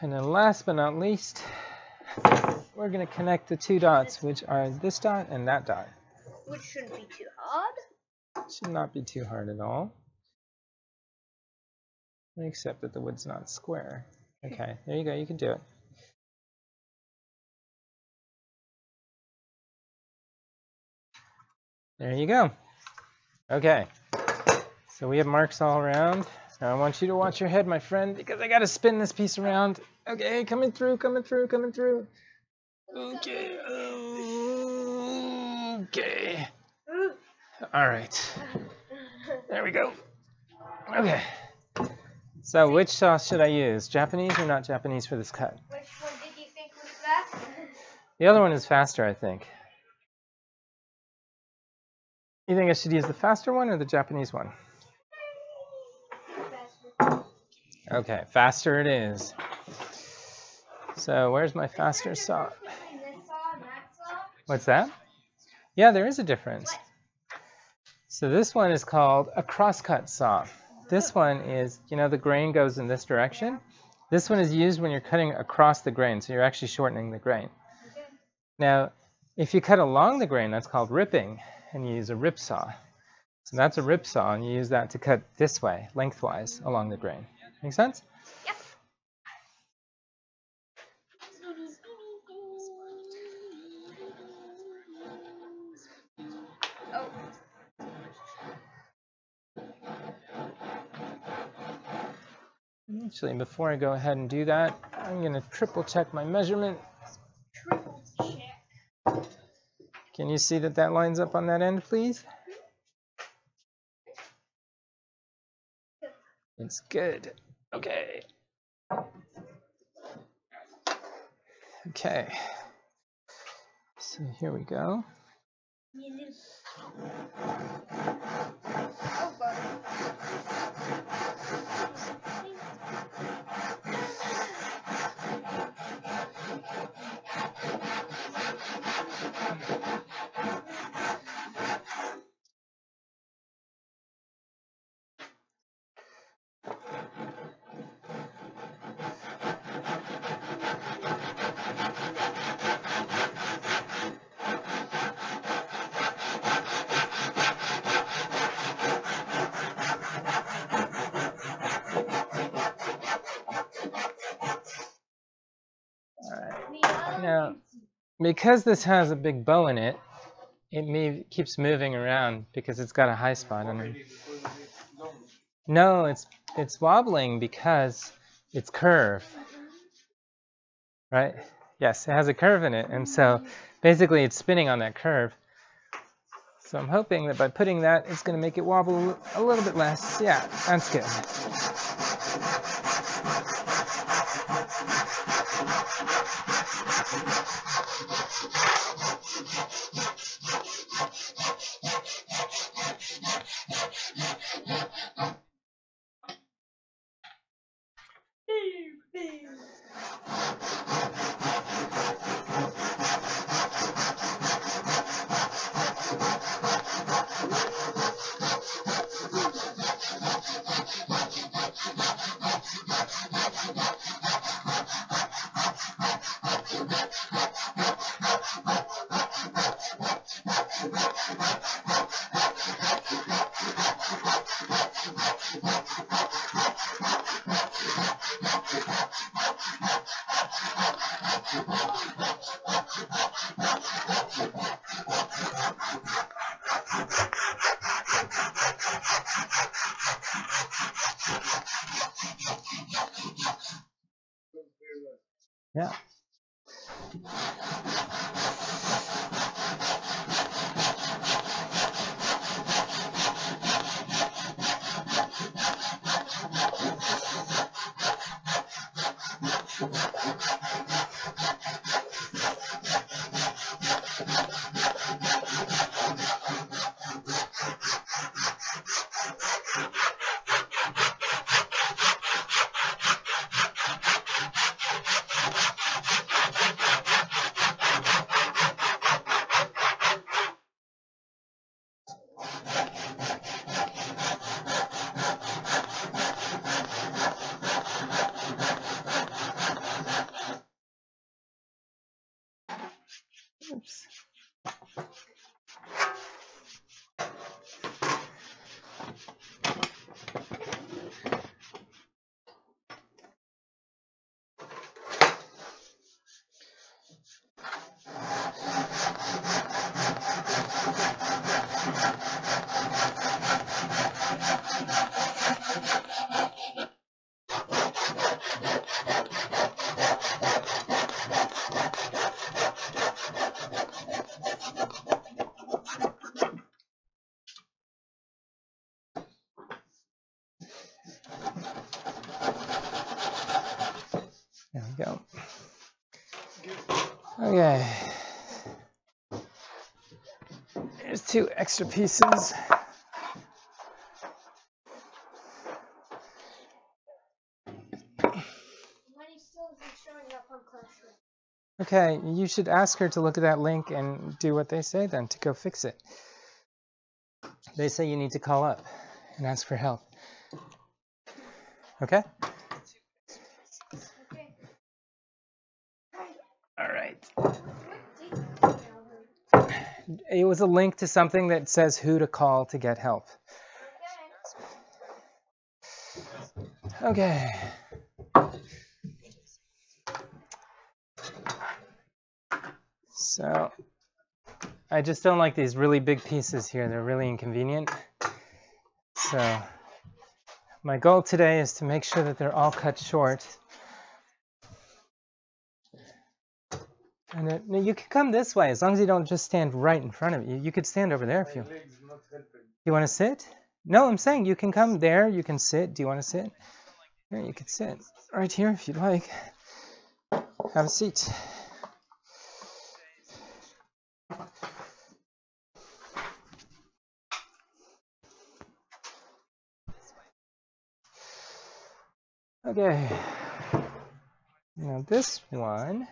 A: And then last but not least, we're gonna connect the two dots, which are this dot and that dot.
B: Which shouldn't be too hard.
A: Should not be too hard at all. Except that the wood's not square. Okay, there you go, you can do it. There you go. Okay, so we have marks all around. Now I want you to watch your head, my friend, because I gotta spin this piece around. Okay, coming through, coming through, coming through. Okay, okay. All right, there we go. Okay. So which sauce should I use? Japanese or not Japanese for this cut?
B: Which one did you think was best?
A: The other one is faster, I think. You think I should use the faster one or the Japanese one? Okay, faster it is. So where's my faster saw? What's that? Yeah, there is a difference. So this one is called a crosscut saw. This one is, you know, the grain goes in this direction. This one is used when you're cutting across the grain, so you're actually shortening the grain. Now, if you cut along the grain, that's called ripping, and you use a rip saw. So that's a rip saw, and you use that to cut this way, lengthwise, along the grain. Make sense?
B: Yep. Oh,
A: Actually, before I go ahead and do that, I'm going to triple check my measurement.
B: triple check.
A: Can you see that that lines up on that end, please? It's good. Okay. Okay. So here we go. Because this has a big bow in it, it keeps moving around because it's got a high spot on it. No, it's it's wobbling because it's curved. Right? Yes, it has a curve in it, and so basically it's spinning on that curve. So I'm hoping that by putting that, it's going to make it wobble a little bit less. Yeah, that's good. はっはっはっ
B: はっはっは。Extra pieces.
A: Okay, you should ask her to look at that link and do what they say then to go fix it. They say you need to call up and ask for help. Okay. All right.
B: What did you download?
A: It was a link to something that says who to call to get help.
B: Okay.
A: Okay. So, I just don't like these really big pieces here. They're really inconvenient. So, my goal today is to make sure that they're all cut short. And it, no, you can come this way as long as you don't just stand right in front of you. You could stand over there if you. You want to sit? No, I'm saying you can come there. You can sit. Do you want to sit? Here, you can sit right here if you'd like. Have a seat. Okay. Now this one,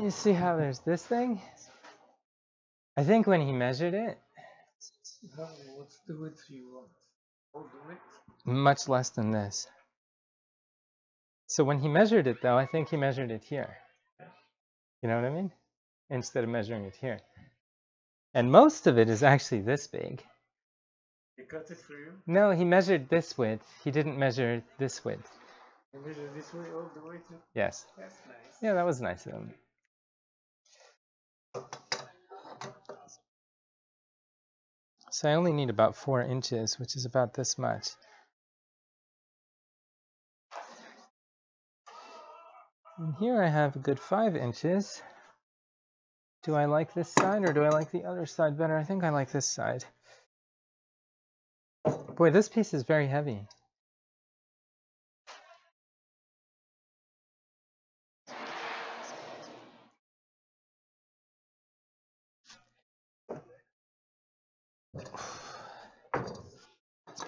A: you see how there's this thing? I think when he measured it,
C: what's the width you want?
A: Much less than this. So when he measured it though, I think he measured it here. You know what I mean? Instead of measuring it here. And most of it is actually this big.
C: He cut it for you.
A: No, he measured this width. He didn't measure this width.
C: You measure this way all the way to.
A: Yes.
C: That's nice.
A: Yeah, that was nice of him. So I only need about four inches, which is about this much. And here I have a good five inches. Do I like this side or do I like the other side better? I think I like this side. Boy, this piece is very heavy.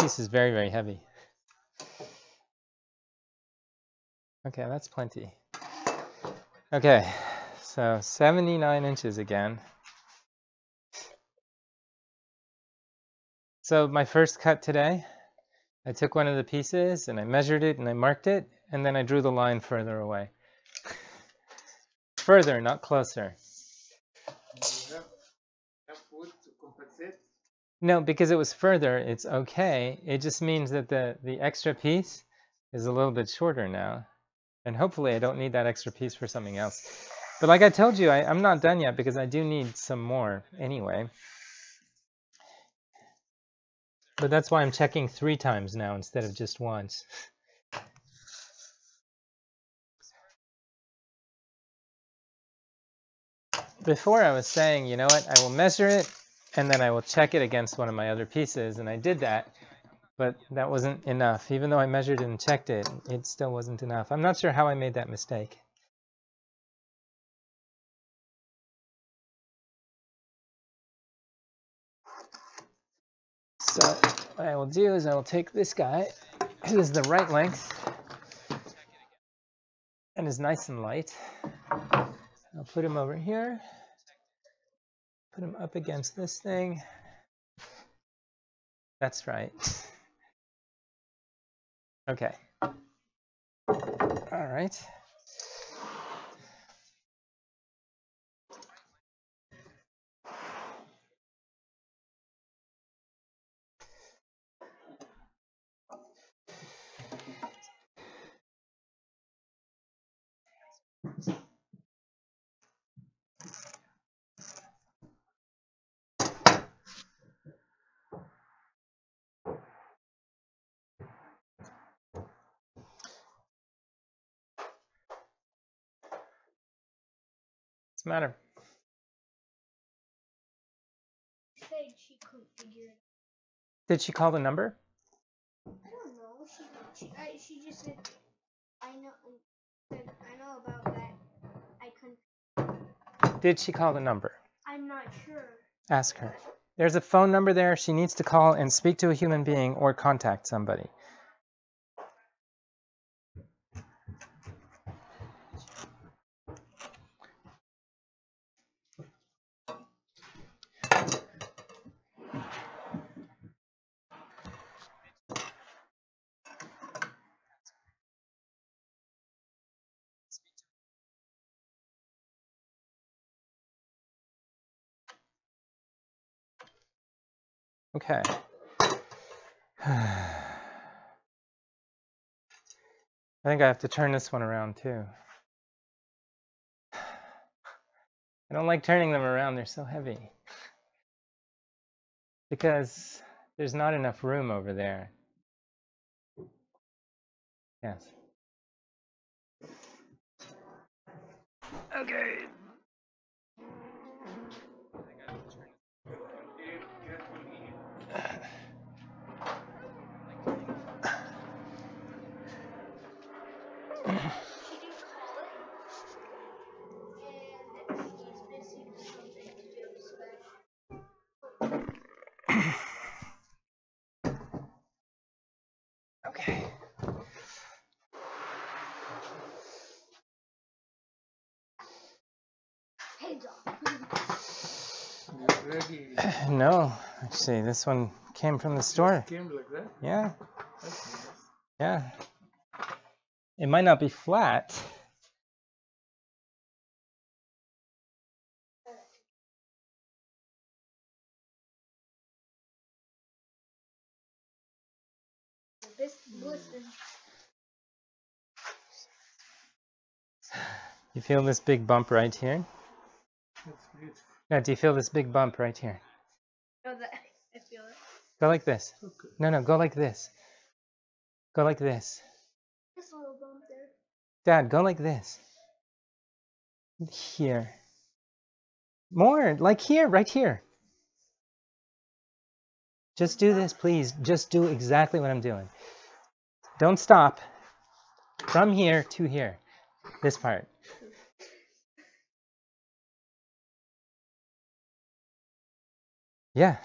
A: Piece is very, very heavy. Okay, that's plenty. Okay, so 79 inches again. So my first cut today, I took one of the pieces and I measured it and I marked it, and then I drew the line further away. Further, not closer.
C: Do you have enough wood to compensate?
A: No, because it was further, it's okay. It just means that the, the extra piece is a little bit shorter now. And hopefully I don't need that extra piece for something else. But like I told you, I, I'm not done yet because I do need some more anyway. But that's why I'm checking three times now instead of just once. Before I was saying, you know what, I will measure it and then I will check it against one of my other pieces, and I did that, but that wasn't enough. Even though I measured and checked it, it still wasn't enough. I'm not sure how I made that mistake. So what I will do is I will take this guy, who is the right length, and is nice and light. I'll put him over here. Put him up against this thing. That's right. Okay. All right. The matter?
B: Said she couldn't figure it.
A: Did she call the number?
B: I don't know. She she I, she just said I know said, I know about that. I couldn't.
A: Did she call the number?
B: I'm not sure.
A: Ask her. There's a phone number there. She needs to call and speak to a human being or contact somebody. Okay. I think I have to turn this one around too. I don't like turning them around, they're so heavy. Because there's not enough room over there. Yes. Okay.
B: She didn't call it. And if she's busy with something to do special.
A: Okay.
B: Hands off.
C: You ready?
A: No, actually, this one came from the store.
C: Came like that?
A: Yeah,
C: nice.
A: yeah. It might not be flat. You feel this big bump right here?
C: That's beautiful.
A: Yeah, do you feel this big bump right here?
B: Oh, that I feel it.
A: Go like this.
C: Okay.
A: No, no, go like this. Go like this.
B: Just a little bump there.
A: Dad, go like this. Here. More, like here, right here. Just do this, please. Just do exactly what I'm doing. Don't stop. From here to here. This part. Yeah,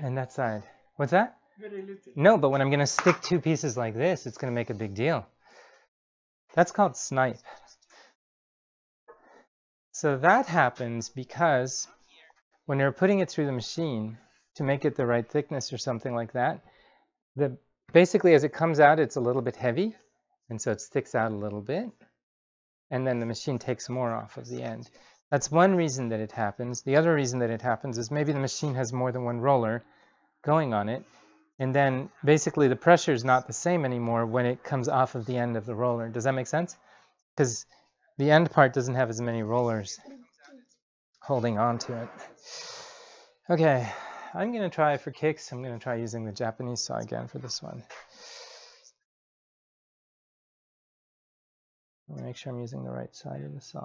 A: and that side. What's that? No, but when I'm going to stick two pieces like this, it's going to make a big deal. That's called snipe. So that happens because when you're putting it through the machine to make it the right thickness or something like that, the basically as it comes out, it's a little bit heavy, and so it sticks out a little bit, and then the machine takes more off of the end. That's one reason that it happens. The other reason that it happens is maybe the machine has more than one roller going on it, and then basically the pressure is not the same anymore when it comes off of the end of the roller. Does that make sense? Because the end part doesn't have as many rollers holding on to it. Okay, I'm going to try for kicks. I'm going to try using the Japanese saw again for this one. Make sure I'm using the right side of the saw.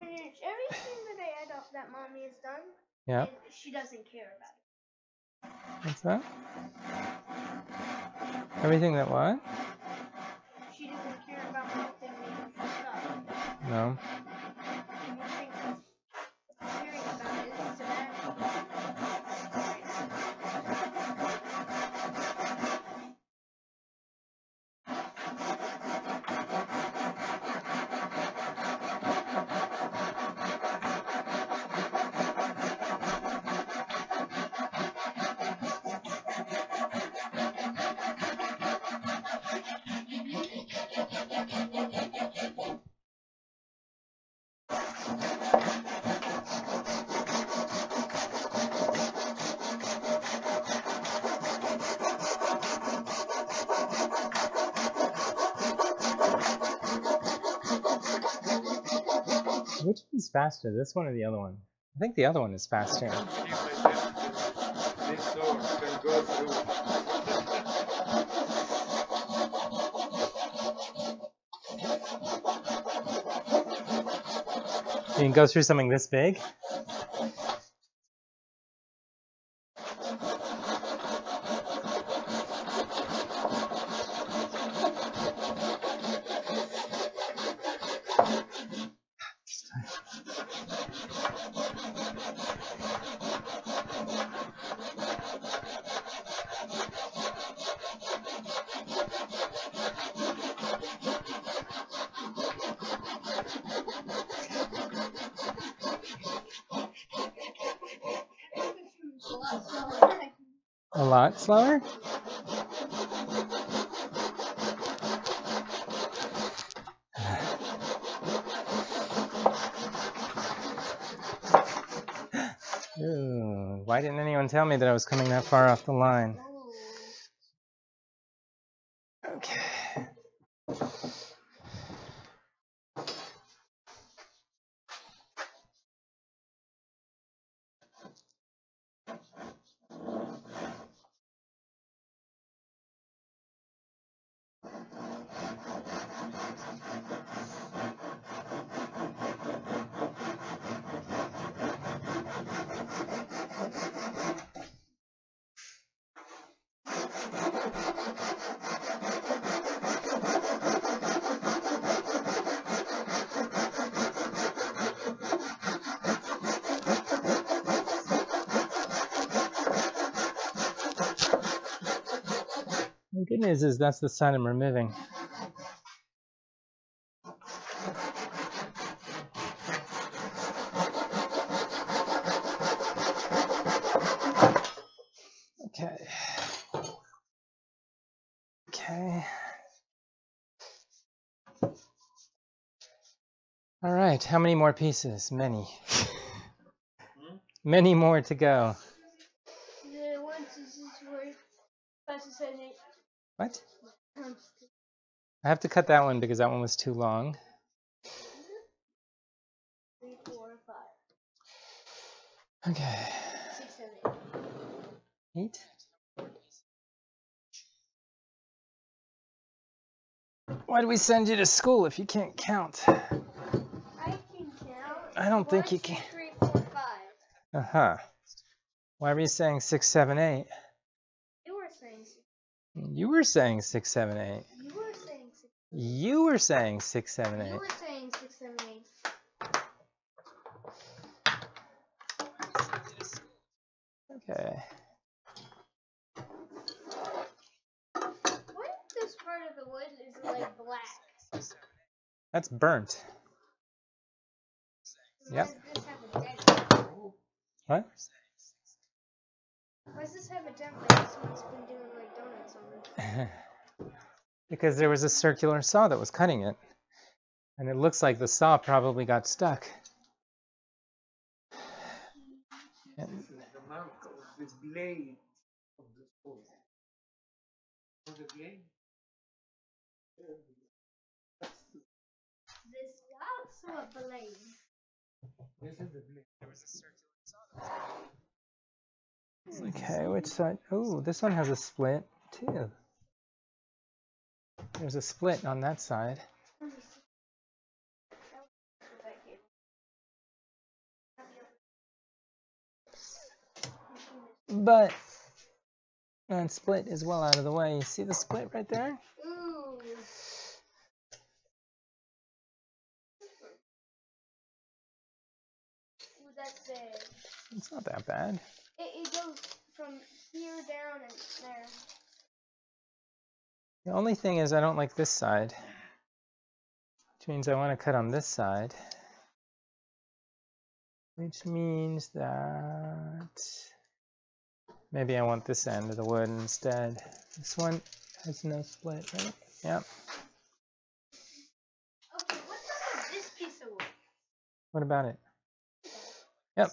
B: Finish everything that I had off that mommy has done.
A: Yeah,
B: she doesn't care about it.
A: what's that? Everything that what?
B: She doesn't care about helping me with stuff.
A: No. Which one's faster, this one or the other one? I think the other one is faster.
C: Keep like that. This door can go through.
A: You can go through something this big?
B: Slower?
A: Ooh, why didn't anyone tell me that I was coming that far off the line? News is that's the side I'm removing. Okay. Okay. All right, how many more pieces? Many. Hmm? Many more to go.
B: The ones this is where Fast as eight
A: What?
B: comes
A: I have to cut that one because that one was too long.
B: three, four, five,
A: Okay.
B: six, seven, eight.
A: Eight. Why do we send you to school if you can't count?
B: I can count.
A: I don't think you
B: two,
A: can.
B: three, four, five.
A: Uh huh. Why were you saying six, seven, eight?
B: You were saying six.
A: You were saying six, seven, eight.
B: You were saying six.
A: You were saying six, seven,
B: You
A: eight.
B: were saying six, seven, eight.
A: Okay.
B: What if this part of the wood is like black?
A: That's burnt. Because there was a circular saw that was cutting it. And it looks like the saw probably got stuck. And
C: This is the mark of this blade of the sword. For the blade?
B: This is also a blade.
C: This is the blade.
A: Okay, which side? Oh, this one has a split too. There's a split on that side. But that split is well out of the way. You see the split right there? It's not that bad.
B: It, it goes from here down and there.
A: The only thing is I don't like this side. Which means I want to cut on this side. Which means that maybe I want this end of the wood instead. This one has no split, right? Yep.
B: Okay, what's up with this piece of wood?
A: What about it? Yep.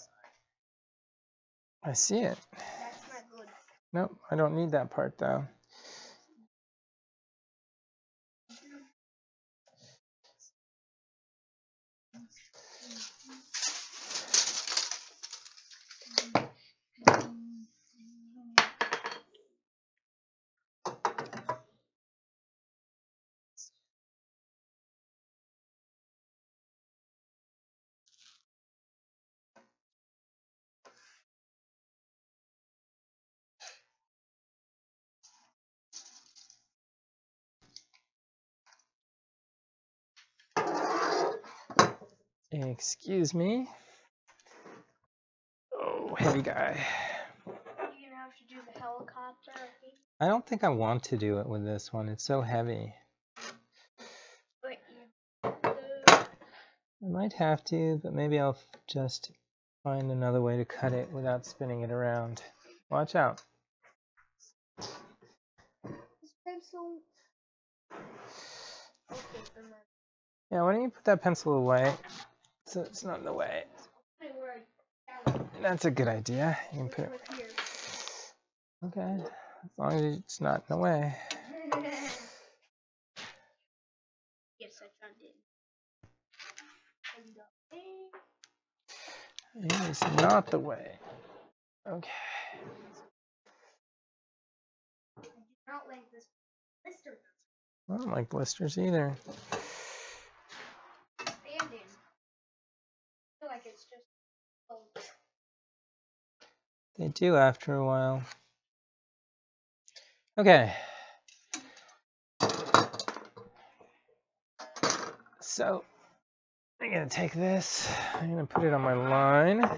A: I see it.
B: That's not good.
A: Nope, I don't need that part though. Excuse me. Oh, heavy guy.
B: You're gonna have to do the helicopter. Okay?
A: I don't think I want to do it with this one. It's so heavy. I might have to, but maybe I'll just find another way to cut it without spinning it around. Watch out.
B: This pencil. Okay, for my
A: Yeah, why don't you put that pencil away so it's not in the way.
B: my word. Down.
A: That's a good idea. You can put it.
B: Here.
A: Okay, as long as it's not in the way.
B: yes, I found it.
A: It is not the way. Okay.
B: I do not like this blister
A: I don't like blisters either.
B: stand in. I feel like it's just. Oh,
A: They do after a while. Okay. So I'm gonna take this. I'm gonna put it on my line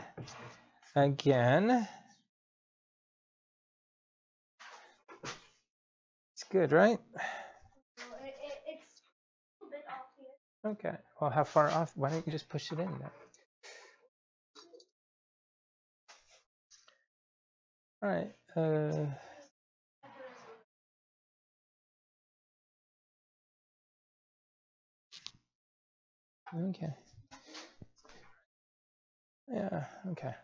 A: again. It's good, right?
B: it, it, it's a bit off here.
A: Okay. Well, how far off? Why don't you just push it in there? All right. Uh, okay. Yeah. Okay.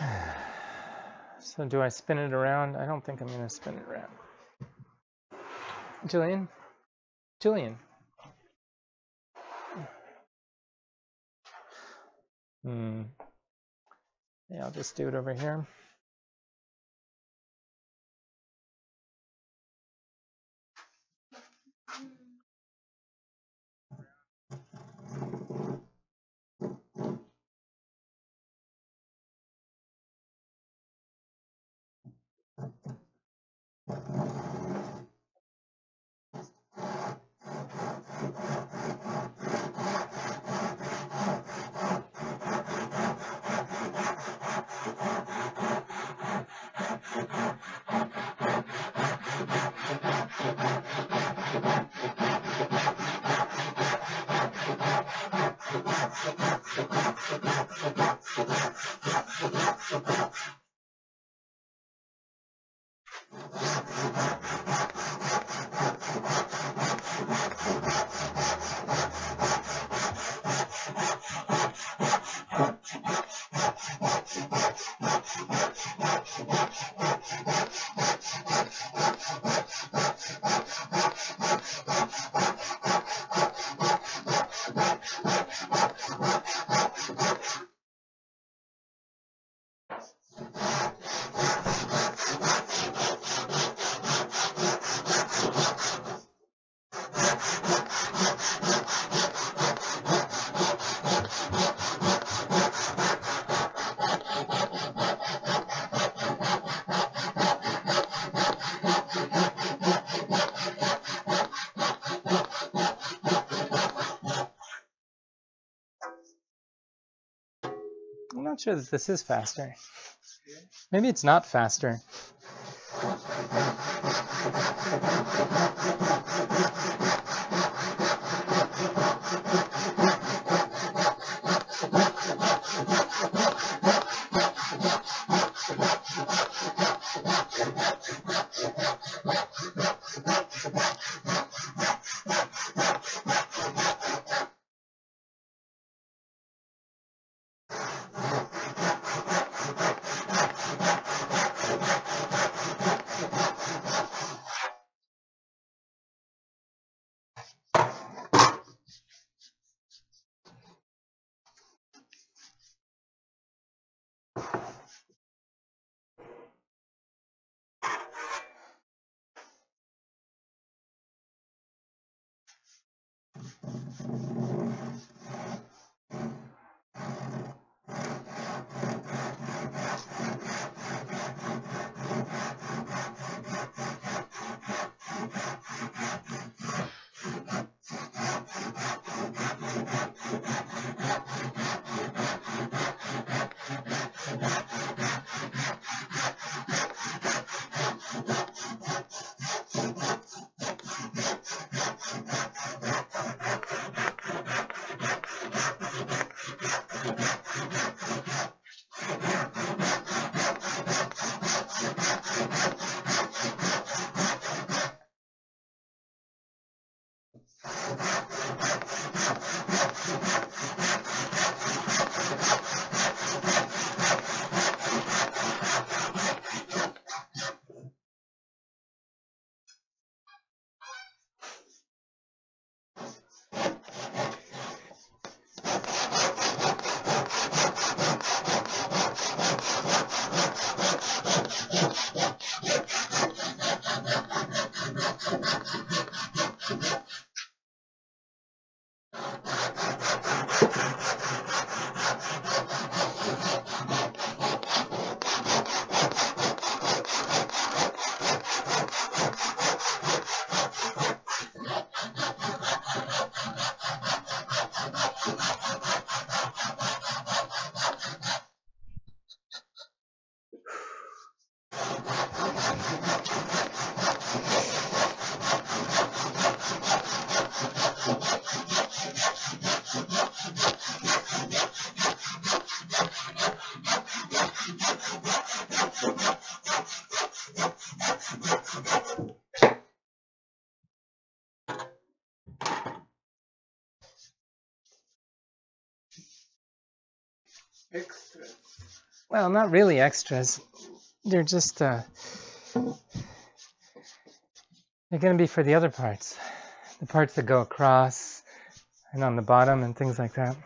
A: So do I spin it around? I don't think I'm gonna spin it around. Julian? Julian? Hmm. Yeah, I'll just do it over here. I'm not sure that this is faster. Maybe it's not faster. Well, not really extras. They're just uh, they're going to be for the other parts, the parts that go across and on the bottom and things like that.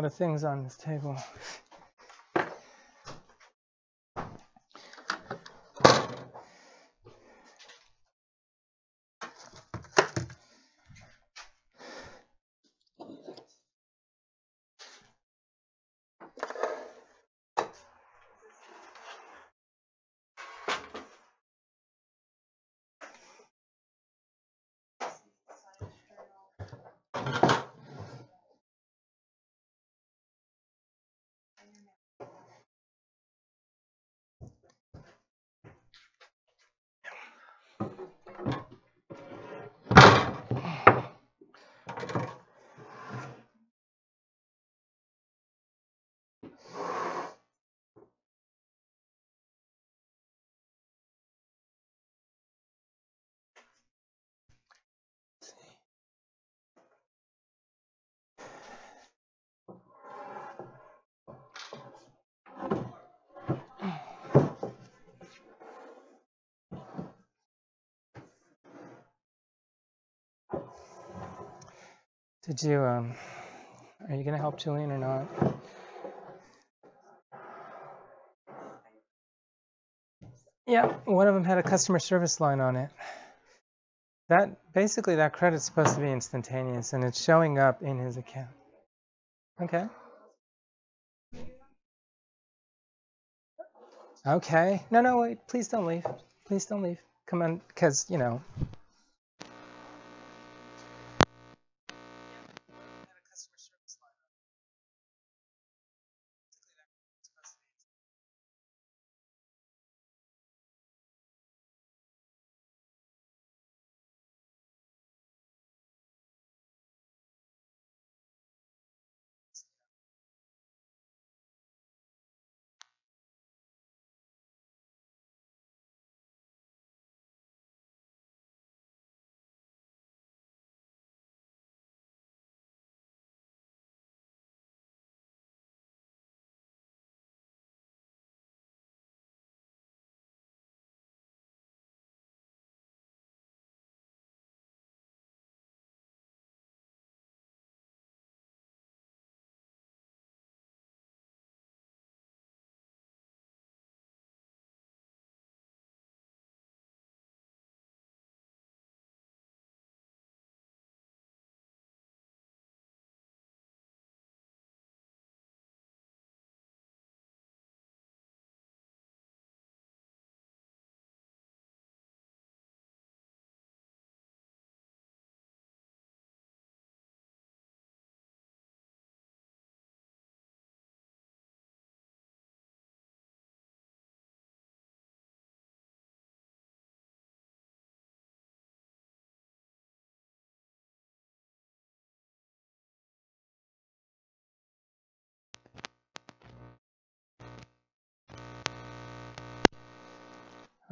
A: Lot of things on this table. Did you, um, are you going to help Julian or not? Yeah, one of them had a customer service line on it. That basically that credit's supposed to be instantaneous and it's showing up in his account. Okay. Okay. No, no, wait. Please don't leave. Please don't leave. Come on, because, you know,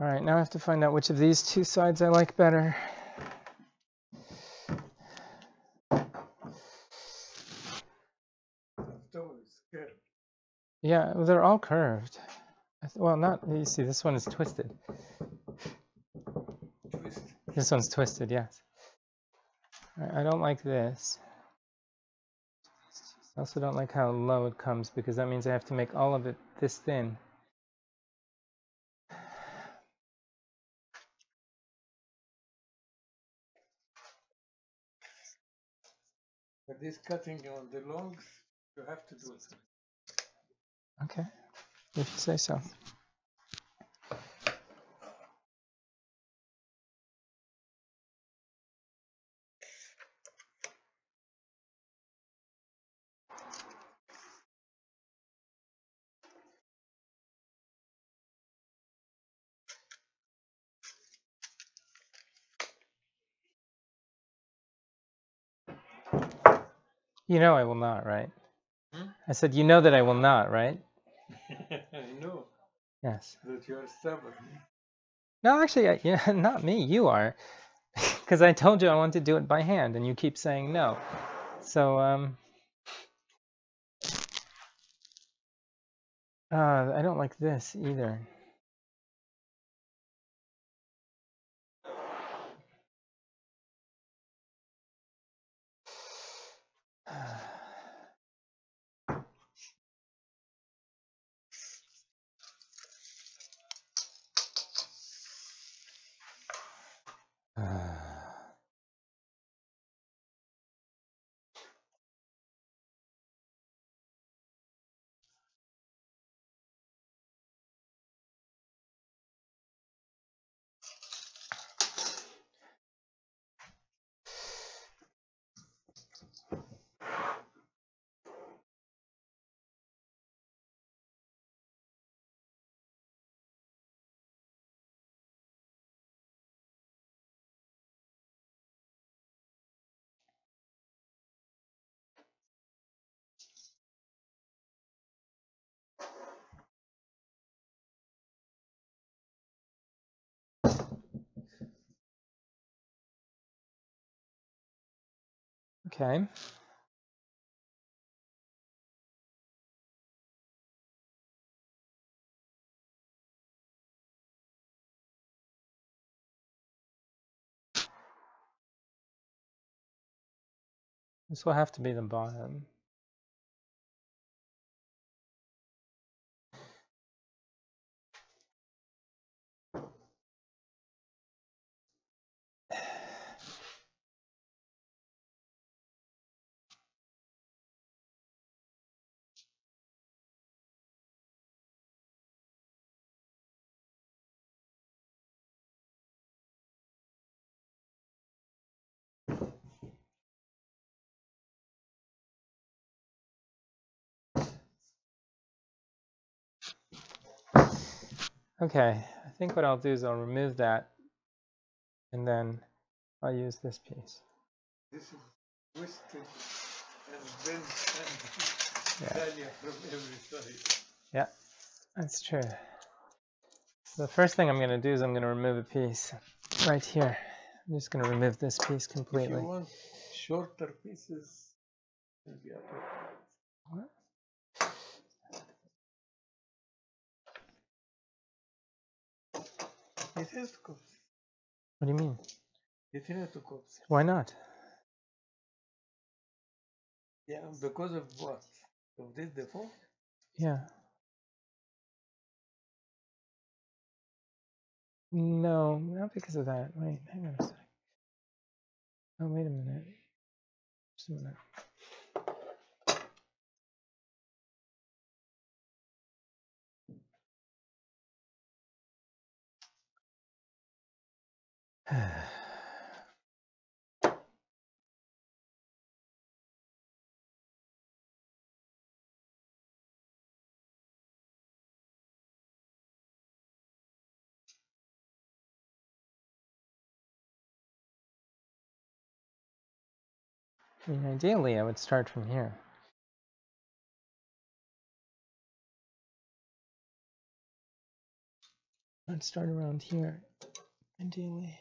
A: All right, now I have to find out which of these two sides I like better. Yeah, well, they're all curved. Well, not, you see, this one is twisted.
C: Twist.
A: This one's twisted, yes. I I don't like this. I also don't like how low it comes because that means I have to make all of it this thin.
C: This cutting on the longs, you have to do it.
A: Okay, if you say so. You know I will not, right?
C: Hmm?
A: I said, you know that I will not, right?
C: I know
A: Yes.
C: that you are stubborn.
A: No, actually, I, yeah, not me. You are, because I told you I want to do it by hand, and you keep saying no. So, um, uh, I don't like this either. Uh, Okay. This will have to be the bottom. Okay, I think what I'll do is I'll remove that and then I'll use this piece.
C: This is twisted and bent and
A: Yeah.
C: From every side.
A: That's true. So the first thing I'm going to do is I'm going to remove a piece right here. I'm just going to remove this piece
C: If
A: completely.
C: you want shorter pieces, maybe appropriate.
A: What?
C: It has come.
A: What do you mean?
C: It has come.
A: Why not?
C: Yeah, because of what? Of this default?
A: Yeah. No, not because of that. Wait, hang on a sec. Oh, wait a minute. Just a minute. I mean, ideally, I would start from here. Let's start around here, ideally.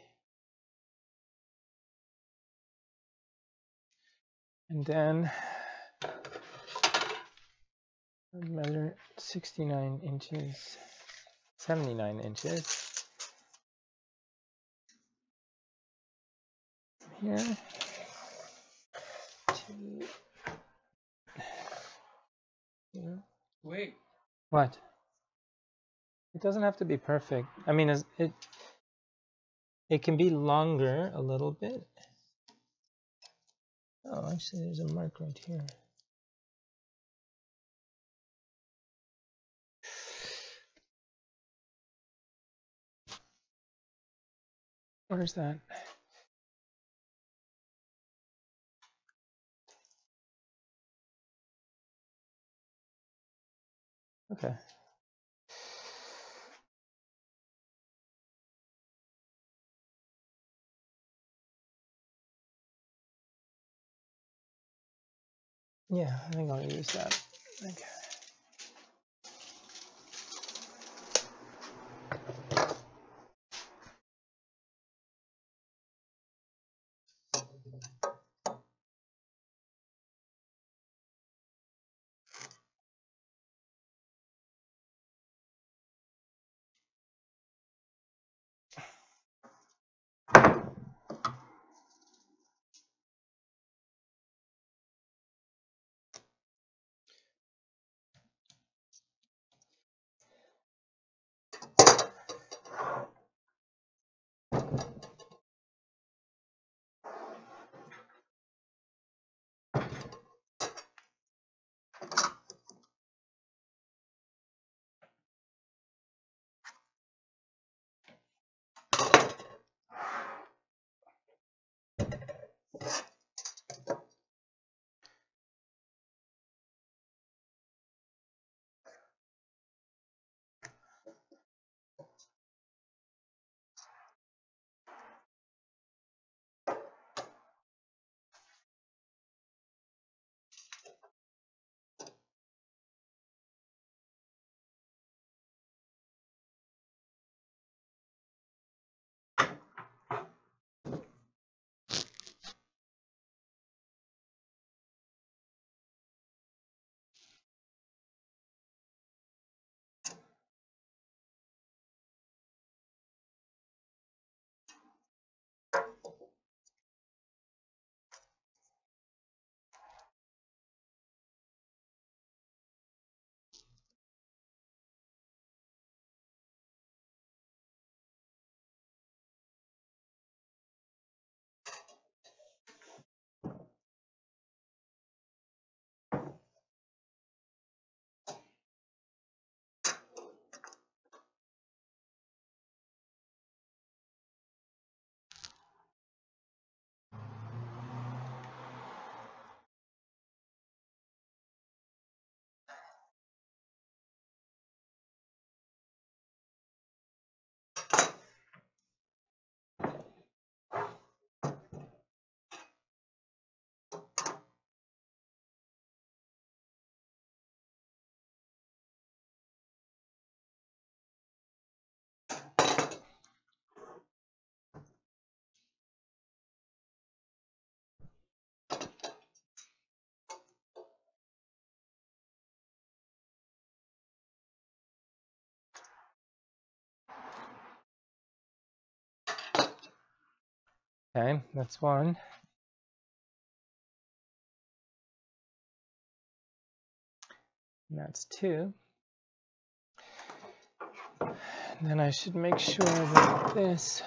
A: And then measure 69 inches, 79 inches. Here to here.
C: Wait.
A: What? It doesn't have to be perfect. I mean, is it it can be longer a little bit. Oh, actually, there's a mark right here. Where's that? Okay. Yeah, I think I'll use that. Okay. Okay, that's one. And that's two. And then I should make sure that this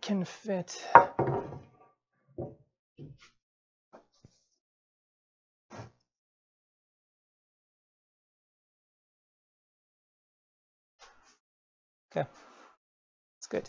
A: can fit. Okay, that's good.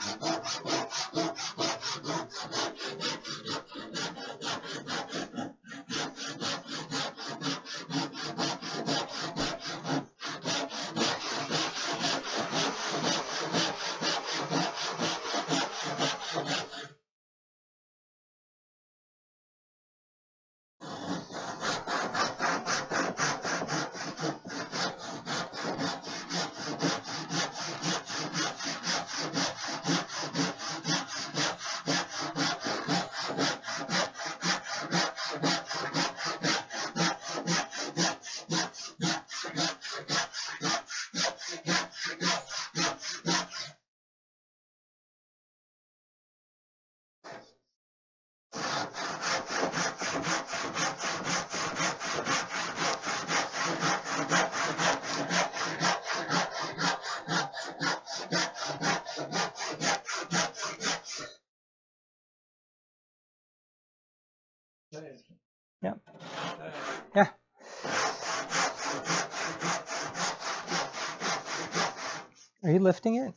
A: Are you lifting it?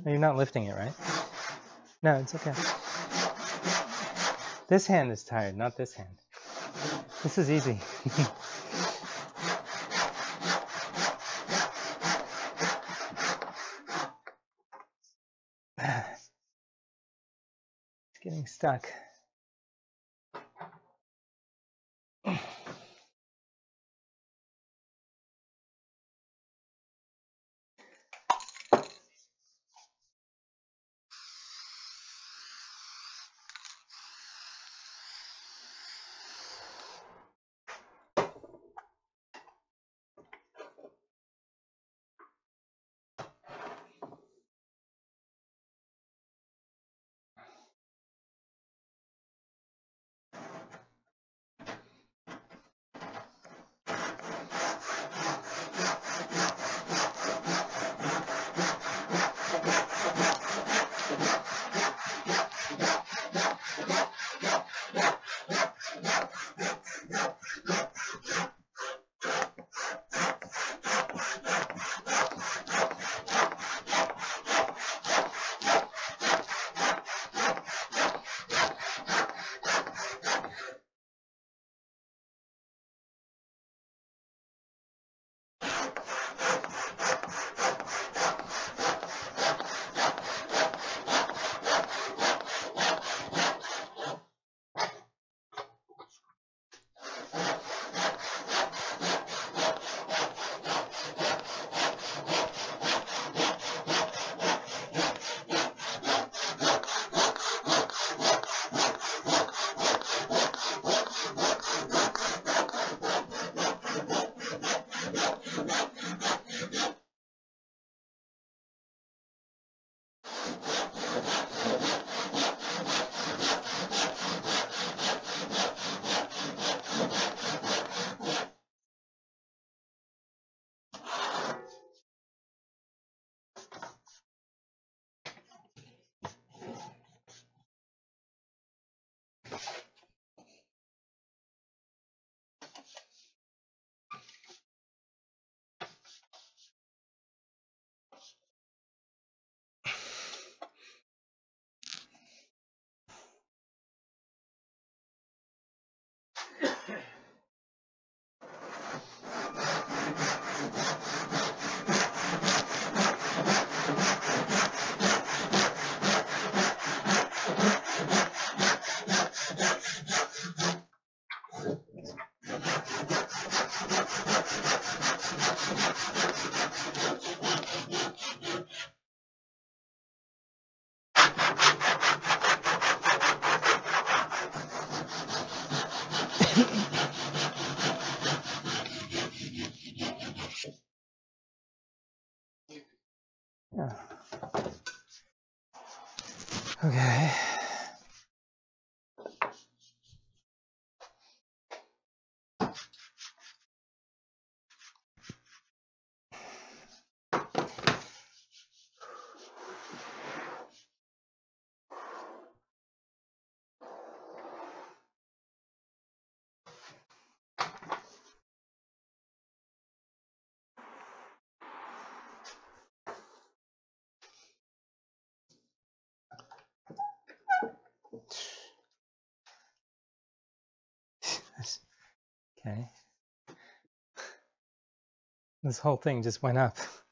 A: Oh, Are you not lifting it, right? No, it's okay. This hand is tired, not this hand. This is easy. it's getting stuck. Okay. This- Okay. This whole thing just went up.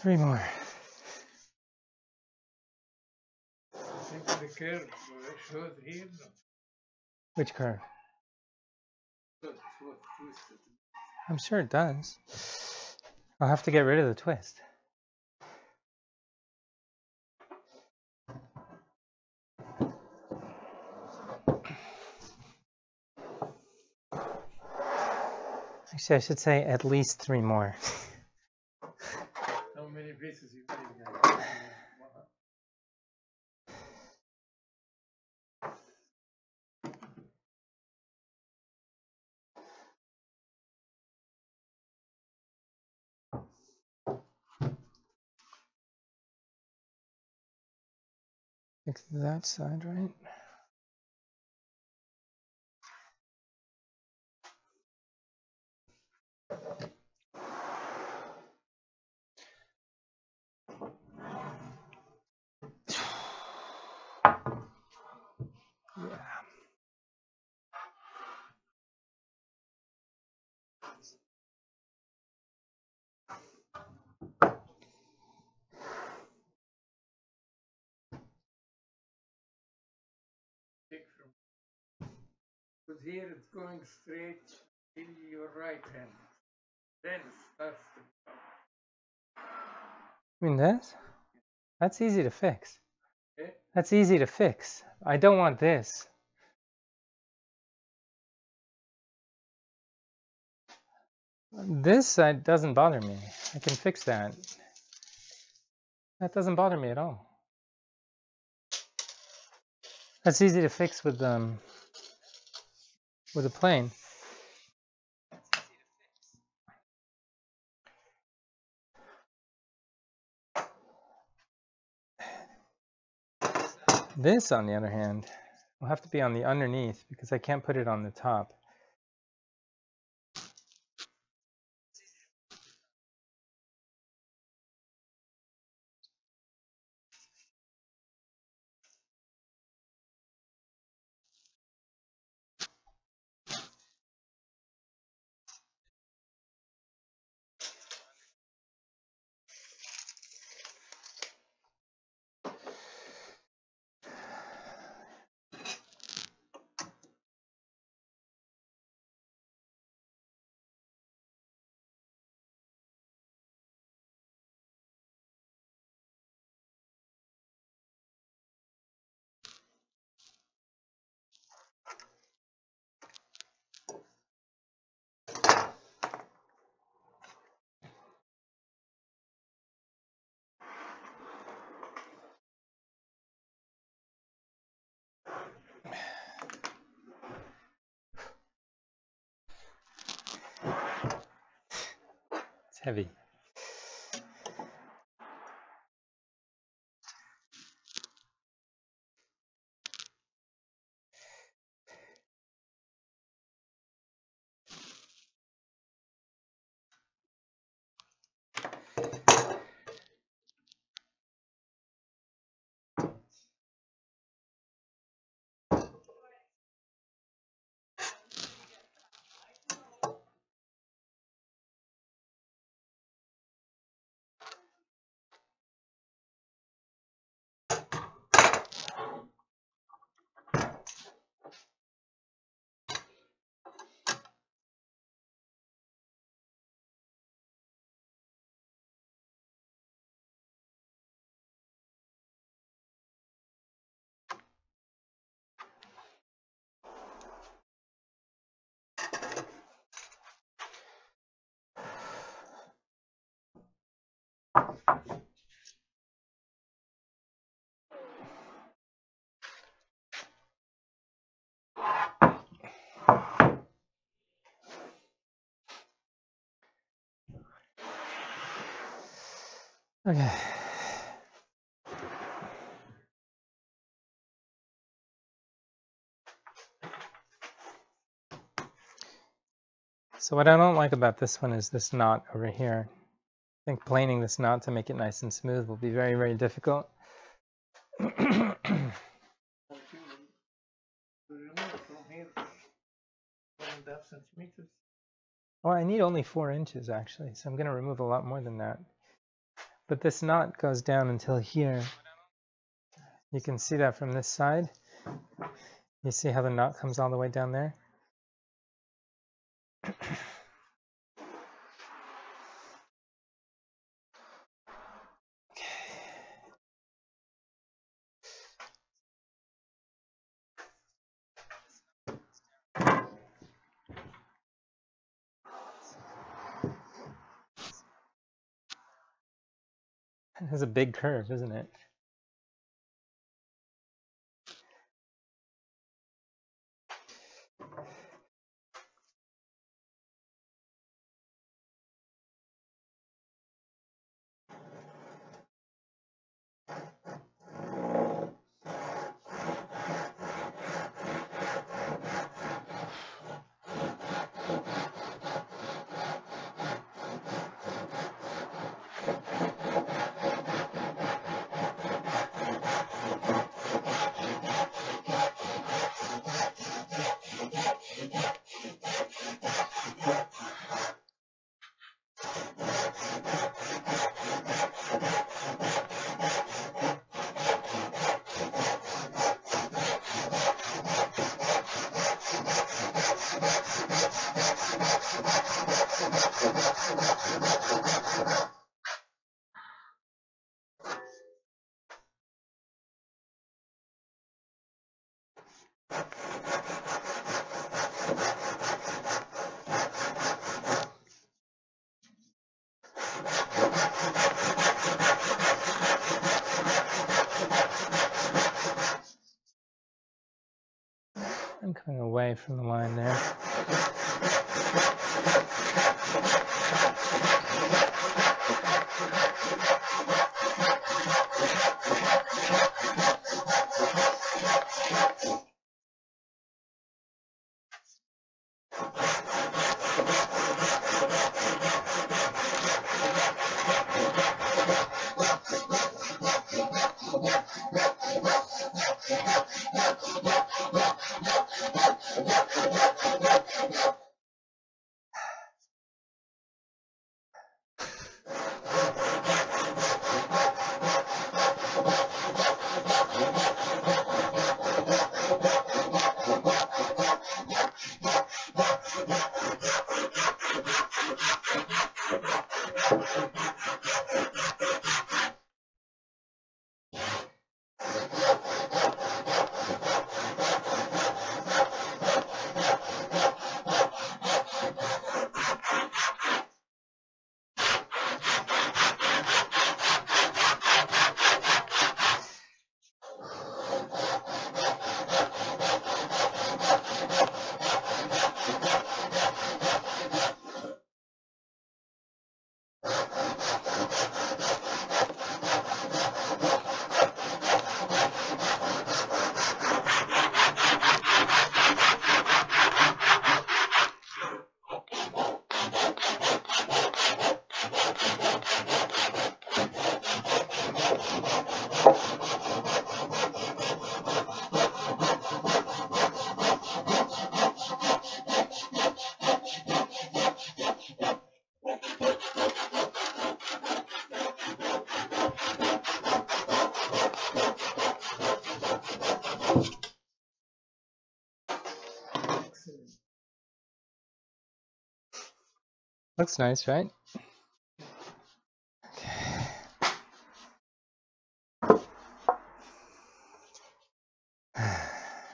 A: Three more. Which curve? I'm sure it does. I'll have to get rid of the twist. Actually, I should say at least three more.
C: Pieces you make? now?
A: That side, right? Yeah.
C: Take from. Here it's going straight in your right hand. Then it starts to come.
A: I mean this? That's easy to fix.
C: Okay?
A: That's easy to fix. I don't want this. This uh, doesn't bother me. I can fix that. That doesn't bother me at all. That's easy to fix with um with a plane. This, on the other hand, will have to be on the underneath because I can't put it on the top. Heavy. Okay. So what I don't like about this one is this knot over here. I think planing this knot to make it nice and smooth will be very, very difficult. Oh, I need only four inches actually, so I'm going to remove a lot more than that. But this knot goes down until here. You can see that from this side. You see how the knot comes all the way down there? Has a big curve, isn't it? I'm coming away from the line there. Looks nice, right?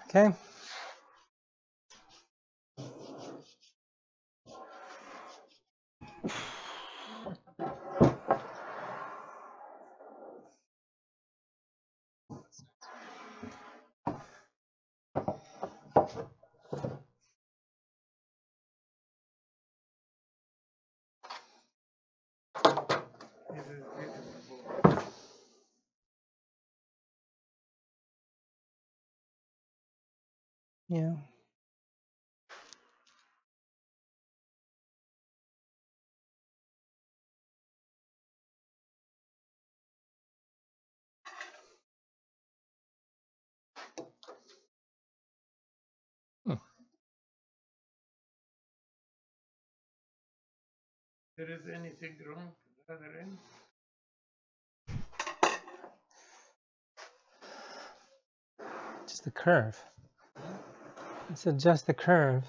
A: Okay. Okay. Yeah.
C: There is anything wrong the other end?
A: Just the curve. It's just the curve.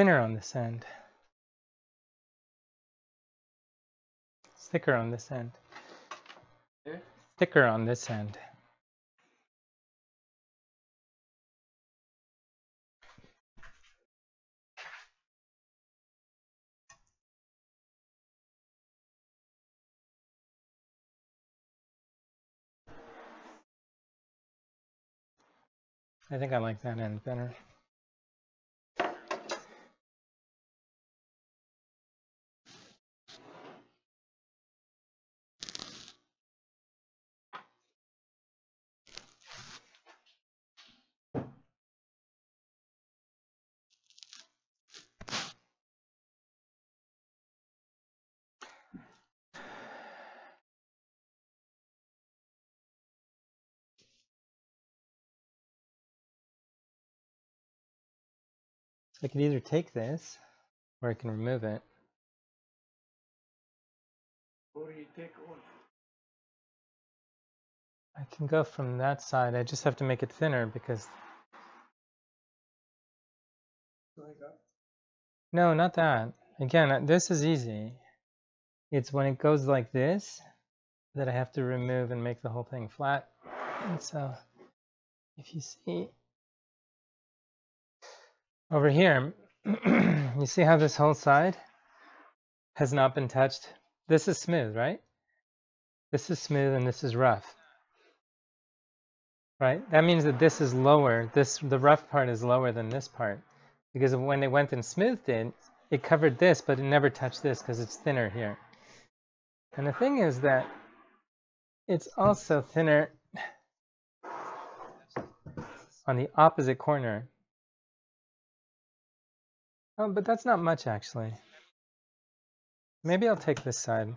A: Thinner on this end. It's thicker on this end.
C: Eh?
A: Thicker on this end. I think I like that end better. So I could either take this or I can remove it.
C: Or you take?
A: I can go from that side. I just have to make it thinner because
C: Like
A: no, not that. Again, uh, this is easy. It's when it goes like this that I have to remove and make the whole thing flat. And so if you see over here, you see how this whole side has not been touched? This is smooth, right? This is smooth and this is rough. Right? That means that this is lower. This the rough part is lower than this part. Because when they went and smoothed it, it covered this, but it never touched this because it's thinner here. And the thing is that it's also thinner on the opposite corner. Oh, but that's not much actually. Maybe I'll take this side.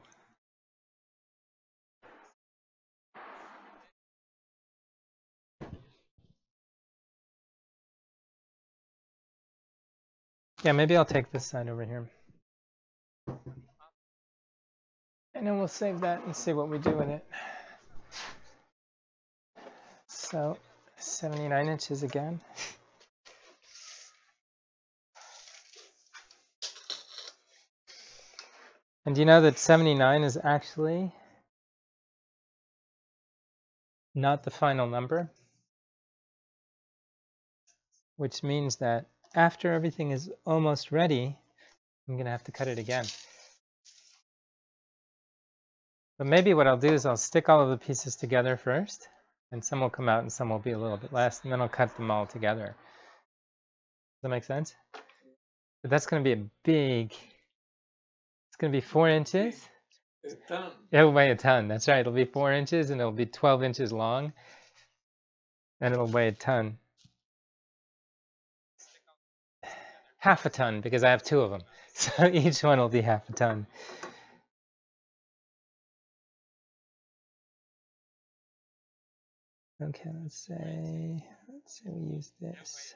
A: Yeah, maybe I'll take this side over here. And then we'll save that and see what we do with it. So 79 inches again. And do you know that 79 is actually not the final number? Which means that after everything is almost ready, I'm going to have to cut it again. But maybe what I'll do is I'll stick all of the pieces together first, and some will come out and some will be a little bit less, and then I'll cut them all together. Does that make sense? But that's going to be a big, it's going to be four inches.
C: A ton.
A: It'll weigh a ton. That's right. It'll be four inches and it'll be 12 inches long. And it'll weigh a ton. Half a ton because I have two of them. So each one will be half a ton. Okay, let's say, let's say we use this.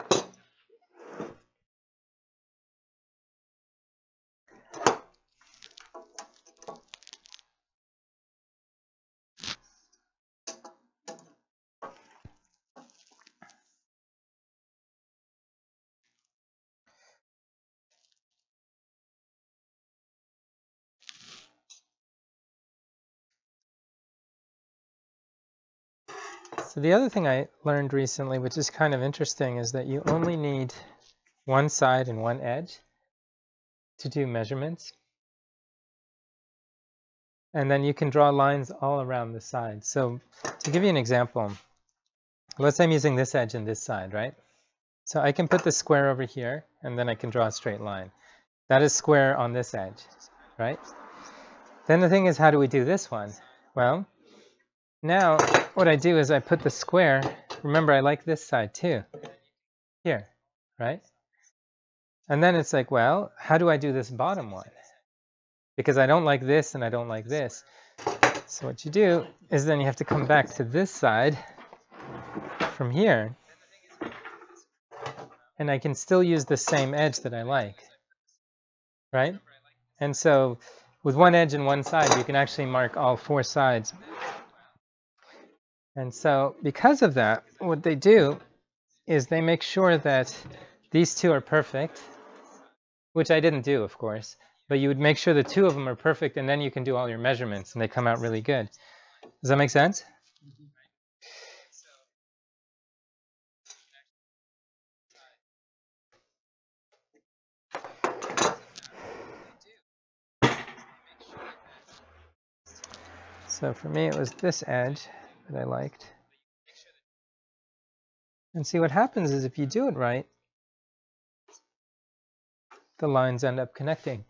A: So the other thing I learned recently, which is kind of interesting, is that you only need one side and one edge to do measurements. And then you can draw lines all around the side. So to give you an example, let's say I'm using this edge and this side, right? So I can put the square over here, and then I can draw a straight line. That is square on this edge, right? Then the thing is, how do we do this one? Well, now what I do is I put the square, remember I like this side too, here, right? And then it's like, well, how do I do this bottom one? Because I don't like this and I don't like this. So what you do is then you have to come back to this side from here. And I can still use the same edge that I like, right? And so with one edge and one side, you can actually mark all four sides. And so because of that, what they do is they make sure that these two are perfect, which I didn't do, of course, but you would make sure the two of them are perfect, and then you can do all your measurements, and they come out really good. Does that make sense? So for me, it was this edge that I liked. And see what happens is if you do it right, the lines end up connecting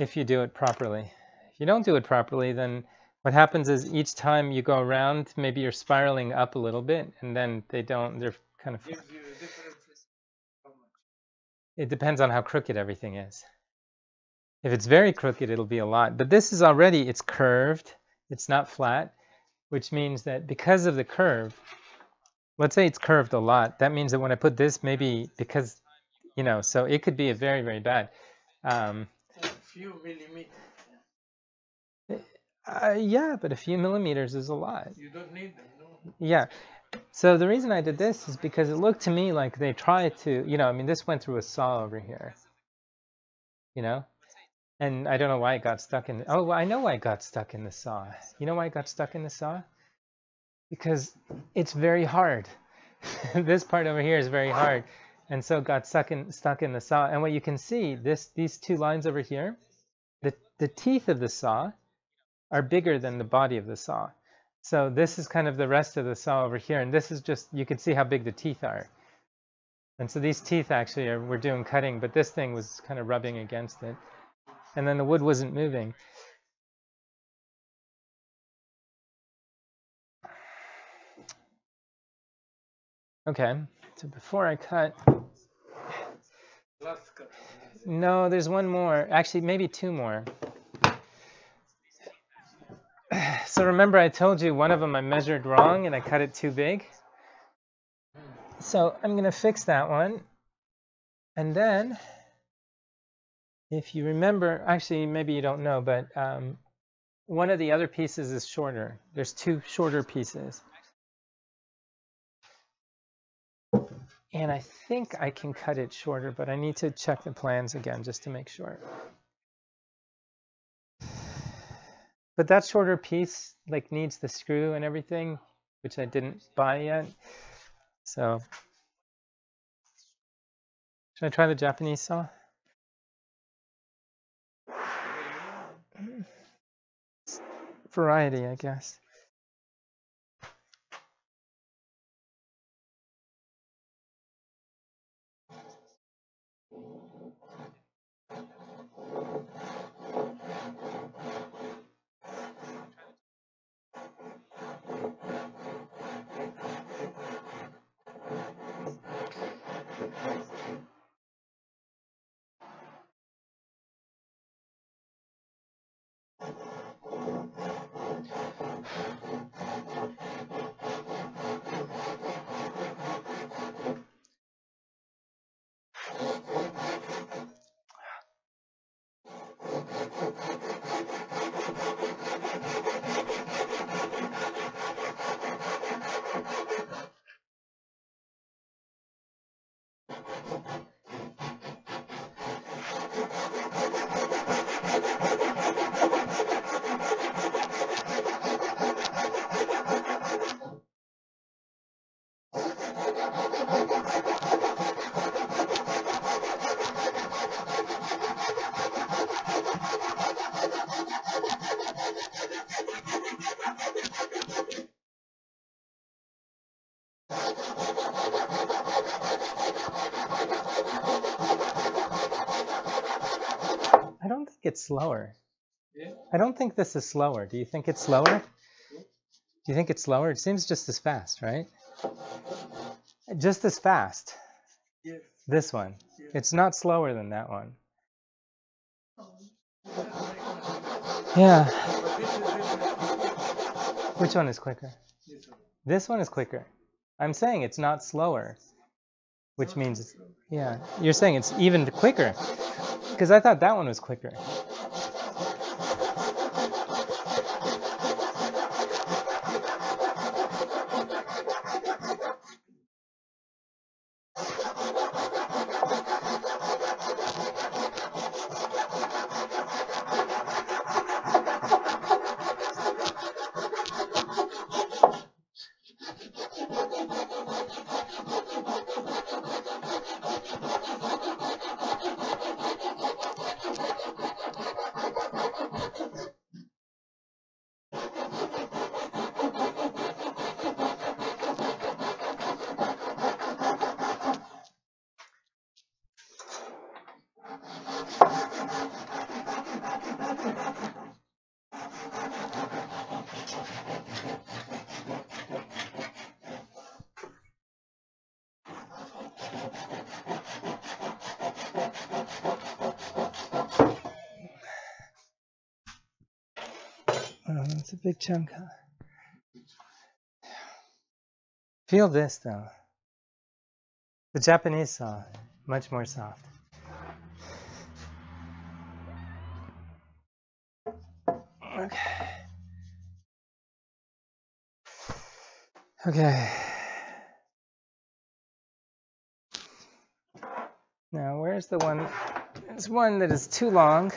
A: if you do it properly. If you don't do it properly, then what happens is each time you go around, maybe you're spiraling up a little bit, and then they don't, they're kind of,
C: Gives you a difference.
A: It depends on how crooked everything is. If it's very crooked, it'll be a lot. But this is already, it's curved, it's not flat, which means that because of the curve, let's say it's curved a lot, that means that when I put this, maybe because, you know, so it could be a very, very bad. Um,
C: A few millimeters.
A: uh, yeah, but a few millimeters is a lot.
C: You don't need them, no?
A: Yeah. So the reason I did this is because it looked to me like they tried to, you know, I mean, this went through a saw over here, you know? And I don't know why it got stuck in, oh, well, I know why it got stuck in the saw. You know why it got stuck in the saw? Because it's very hard. this part over here is very hard. And so it got stuck in, stuck in the saw. And what you can see, this, these two lines over here, the, the teeth of the saw are bigger than the body of the saw. So this is kind of the rest of the saw over here, and this is just, you can see how big the teeth are. And so these teeth actually are, were doing cutting, but this thing was kind of rubbing against it. And then the wood wasn't moving. Okay, so before I cut, no, there's one more, actually maybe two more. So remember I told you one of them I measured wrong and I cut it too big? So I'm going to fix that one. And then, if you remember, actually maybe you don't know, but um, one of the other pieces is shorter. There's two shorter pieces. And I think I can cut it shorter, but I need to check the plans again just to make sure. But that shorter piece like needs the screw and everything, which I didn't buy yet. So should I try the Japanese saw? Variety, I guess. Slower.
C: Yeah.
A: I don't think this is slower. Do you think it's slower? Do you think it's slower? It seems just as fast, right? Just as fast.
C: Yes.
A: This one.
C: yes.
A: It's not slower than that one.
C: That's like one.
A: Yeah.
C: But this is this is
A: Which one is quicker?
C: this one.
A: This one is quicker. I'm saying it's not slower, which means, it's, yeah, you're saying it's even quicker. Because I thought that one was quicker. Oh, that's a chunk. Feel this though. The Japanese saw, much more soft. Okay. Okay. Now, where's the one? There's one that is too long.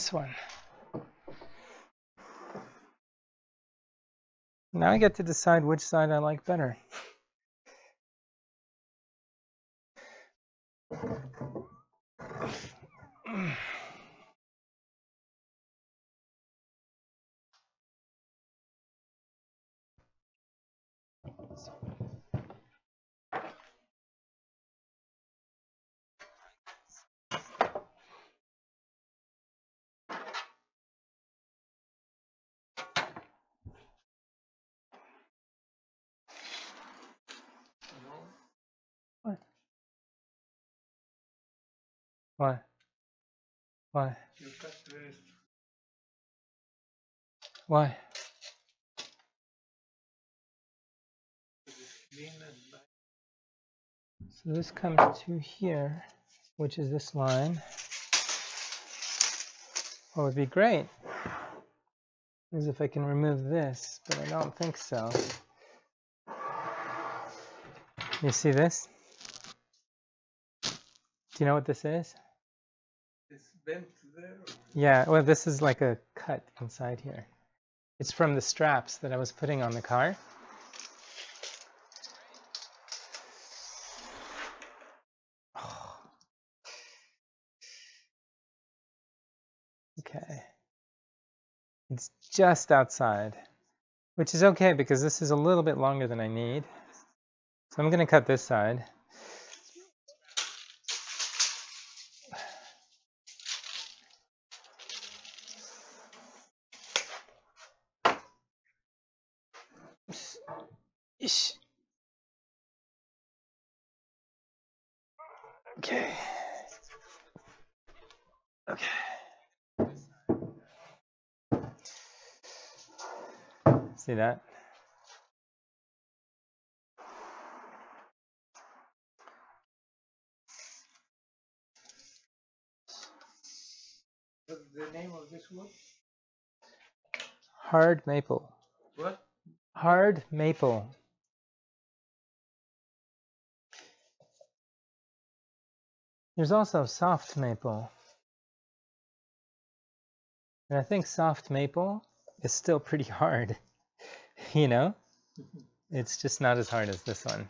A: This one. Now I get to decide which side I like better. What? Why? Why?
C: You cut very
A: Why?
C: clean and light.
A: So this comes to here, which is this line. What would be great is if I can remove this, but I don't think so. You see this? Do you know what this is?
C: It's bent there.
A: Yeah, well, this is like a cut inside here. It's from the straps that I was putting on the car. Okay. It's just outside, which is okay because this is a little bit longer than I need. So I'm going to cut this side. See that?
C: What's the name of this wood?
A: Hard maple.
C: What?
A: Hard maple. There's also soft maple. And I think soft maple is still pretty hard. you know? It's just not as hard as this one.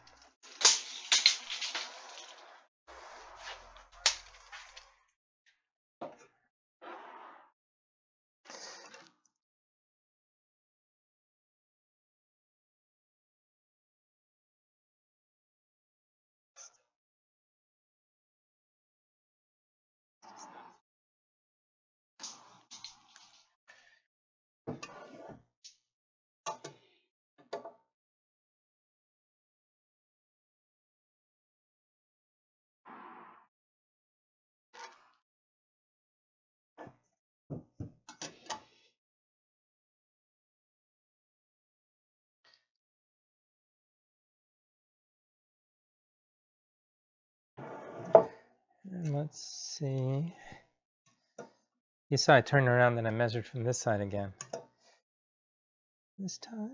A: And let's see. You saw I turned around, then I measured from this side again. This time.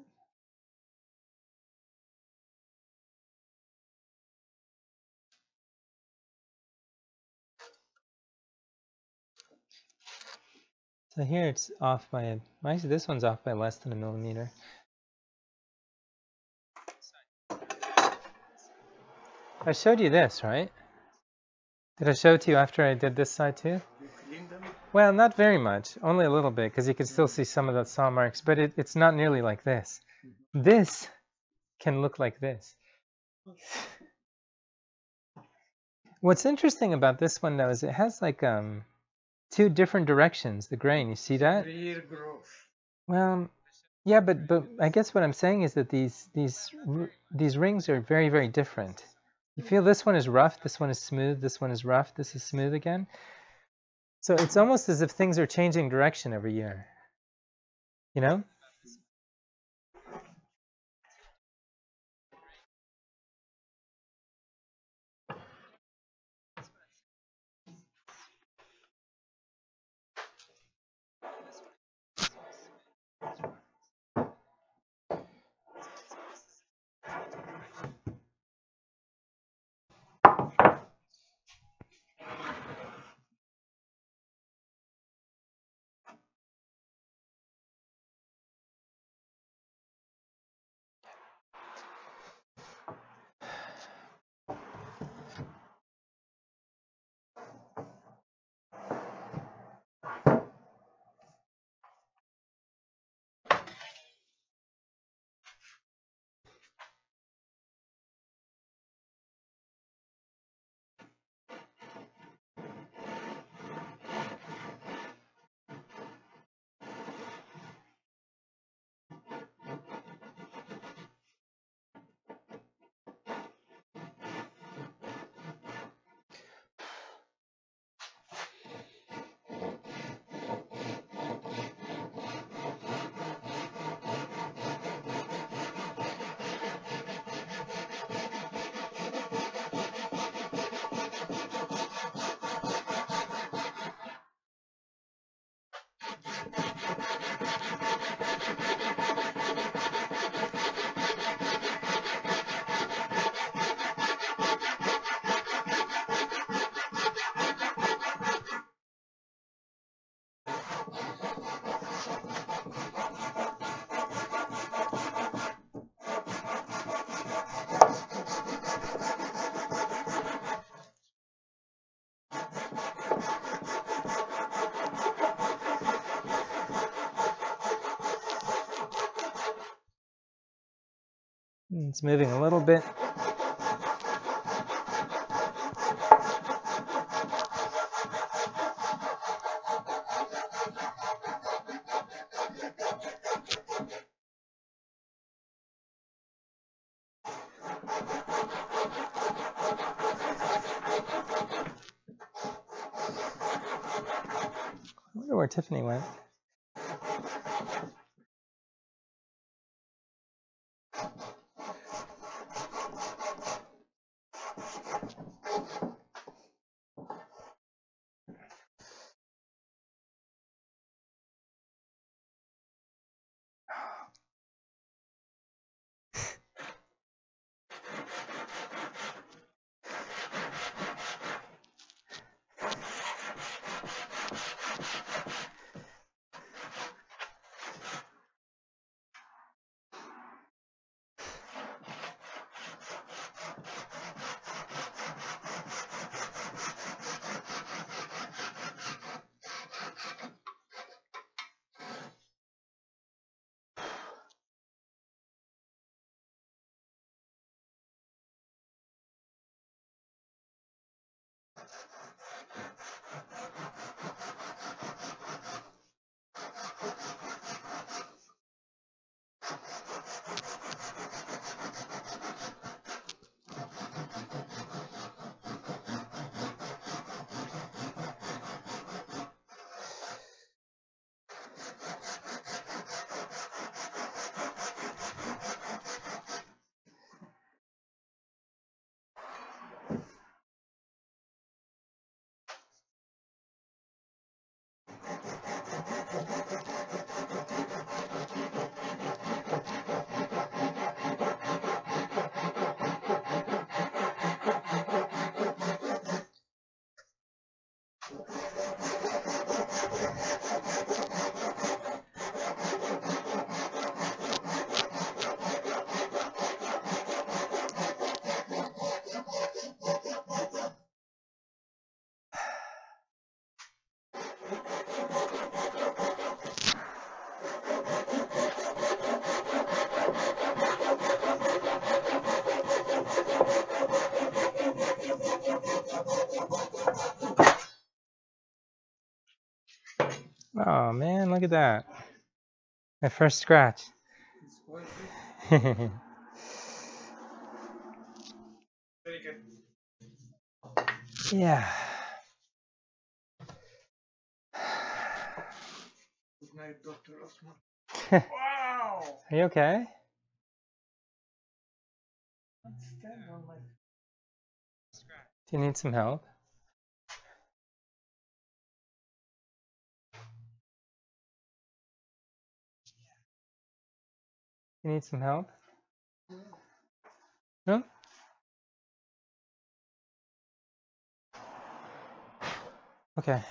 A: So here it's off by, a, actually this one's off by less than a millimeter. I showed you this, right? Did I show it to you after I did this side too?
C: You clean them?
A: Well, not very much, only a little bit, because you can still see some of the saw marks, but it, it's not nearly like this. This can look like this. What's interesting about this one though is it has like um two different directions, the grain, you see that?
C: Rear growth.
A: Well, yeah, but but I guess what I'm saying is that these these these rings are very very different. You feel this one is rough, this one is smooth, this one is rough, this is smooth again. So it's almost as if things are changing direction every year. You know? It's moving a little bit. Oh man, look at that. My first scratch.
C: Quite big.
A: yeah.
C: Good. Good night, Dr. Osman. Wow!
A: Are you okay? Do you need some help? You need some help? No? Okay.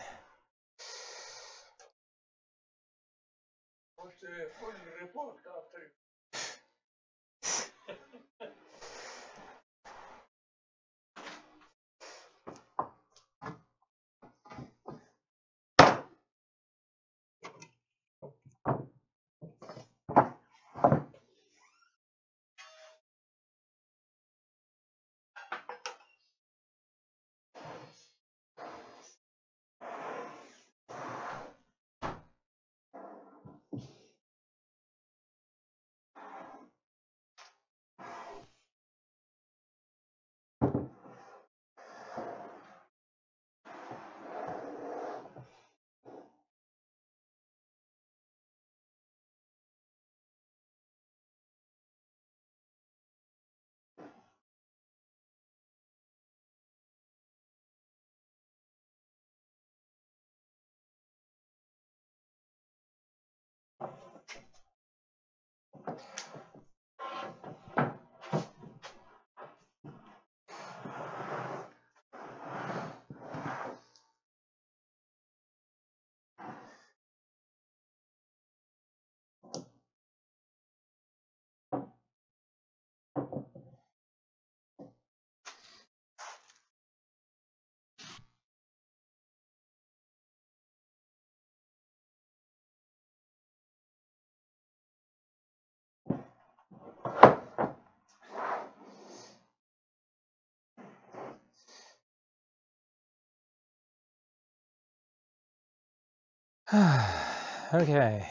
A: okay.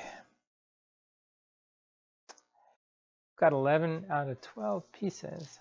A: Got 11 out of 12 pieces.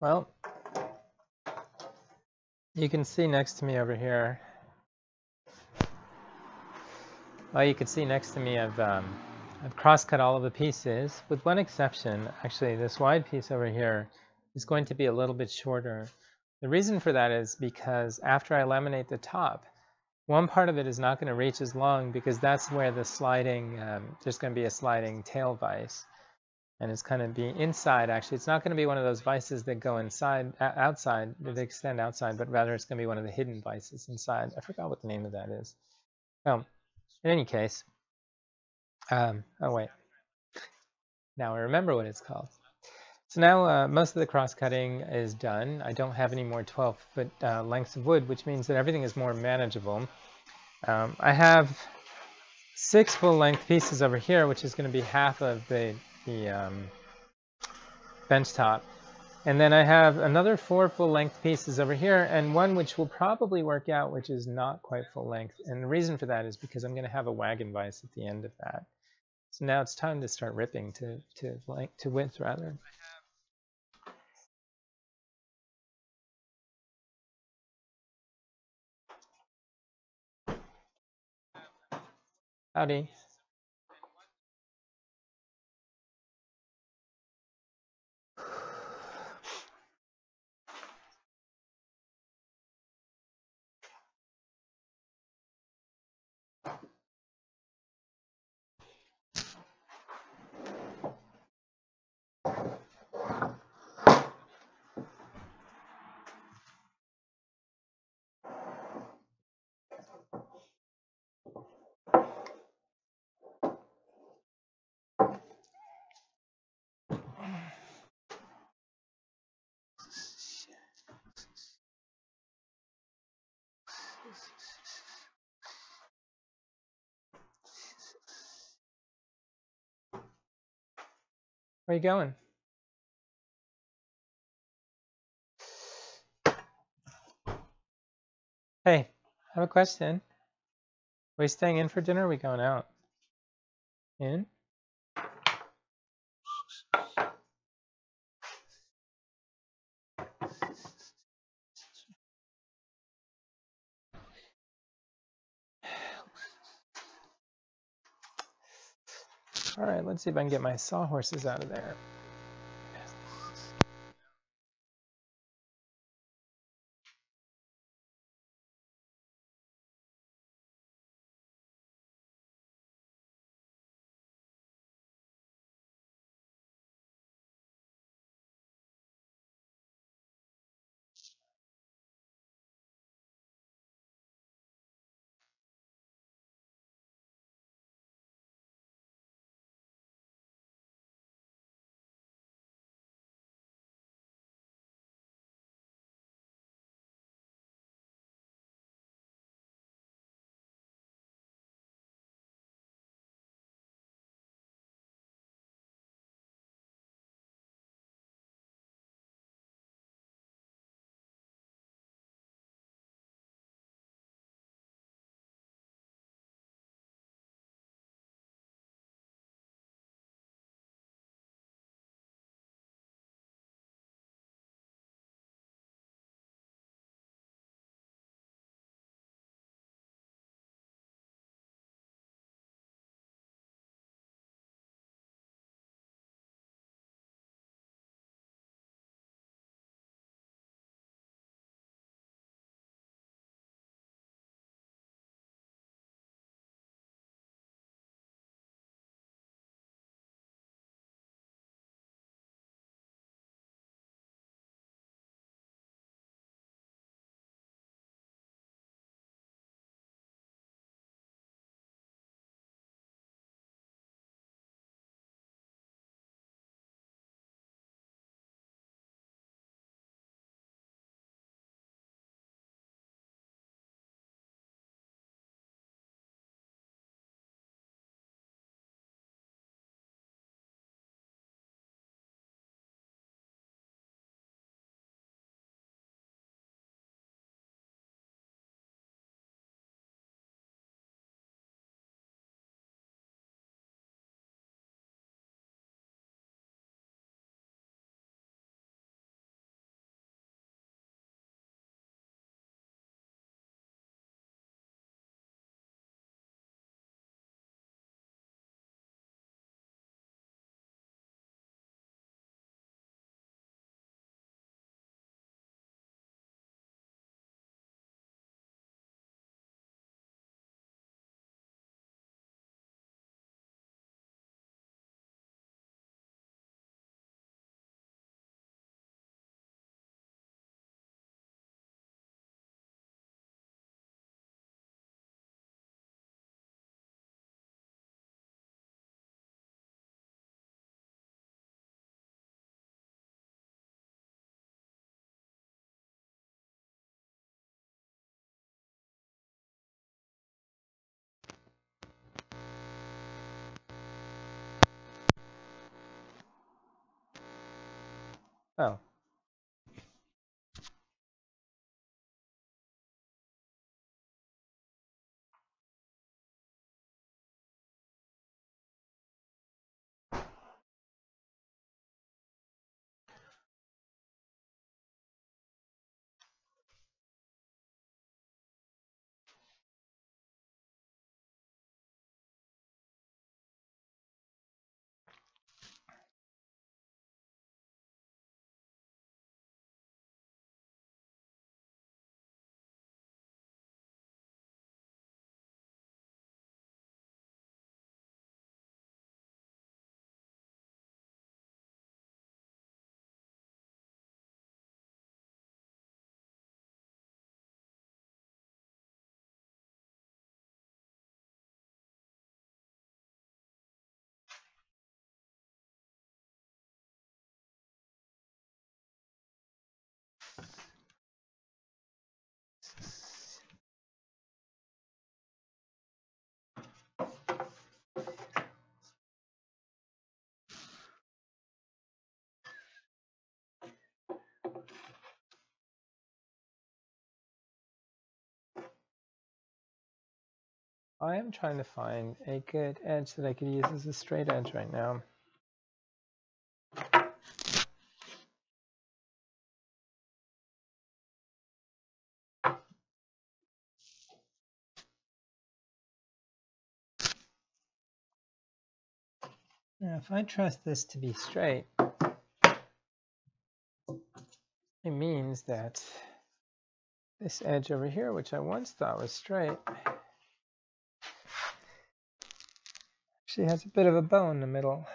A: Well, you can see next to me over here. Well, you can see next to me I've um, I've cross-cut all of the pieces, with one exception. Actually, this wide piece over here is going to be a little bit shorter. The reason for that is because after I laminate the top, one part of it is not going to reach as long because that's where the sliding, um, there's going to be a sliding tail vise. And it's going to be inside, actually. It's not going to be one of those vices that go inside, outside, that extend outside, but rather it's going to be one of the hidden vices inside. I forgot what the name of that is. Oh, in any case, um, oh wait, now I remember what it's called. So now uh, most of the cross-cutting is done. I don't have any more 12-foot uh, lengths of wood, which means that everything is more manageable. Um, I have six full-length pieces over here, which is going to be half of the, the um, bench top. And then I have another four full-length pieces over here, and one which will probably work out, which is not quite full length. And the reason for that is because I'm going to have a wagon vise at the end of that. So now it's time to start ripping to, to, length, to width rather. Howdy. Where are you going? Hey, I have a question. Are we staying in for dinner or are we going out? In? All right, let's see if I can get my sawhorses out of there. Well, I am trying to find a good edge that I could use as a straight edge right now. Now, if I trust this to be straight, it means that this edge over here, which I once thought was straight, actually has a bit of a bow in the middle.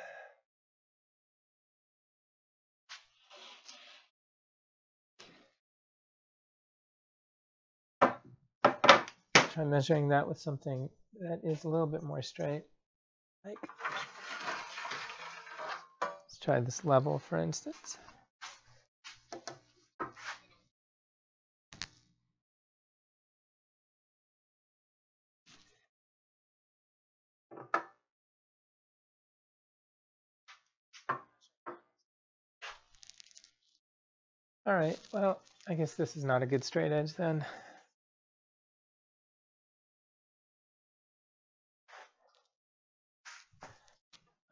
A: Try measuring that with something that is a little bit more straight. Like, let's try this level, for instance. All right, well, I guess this is not a good straight edge then.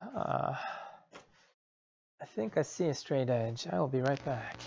A: Uh, I think I see a straight edge. I will be right back.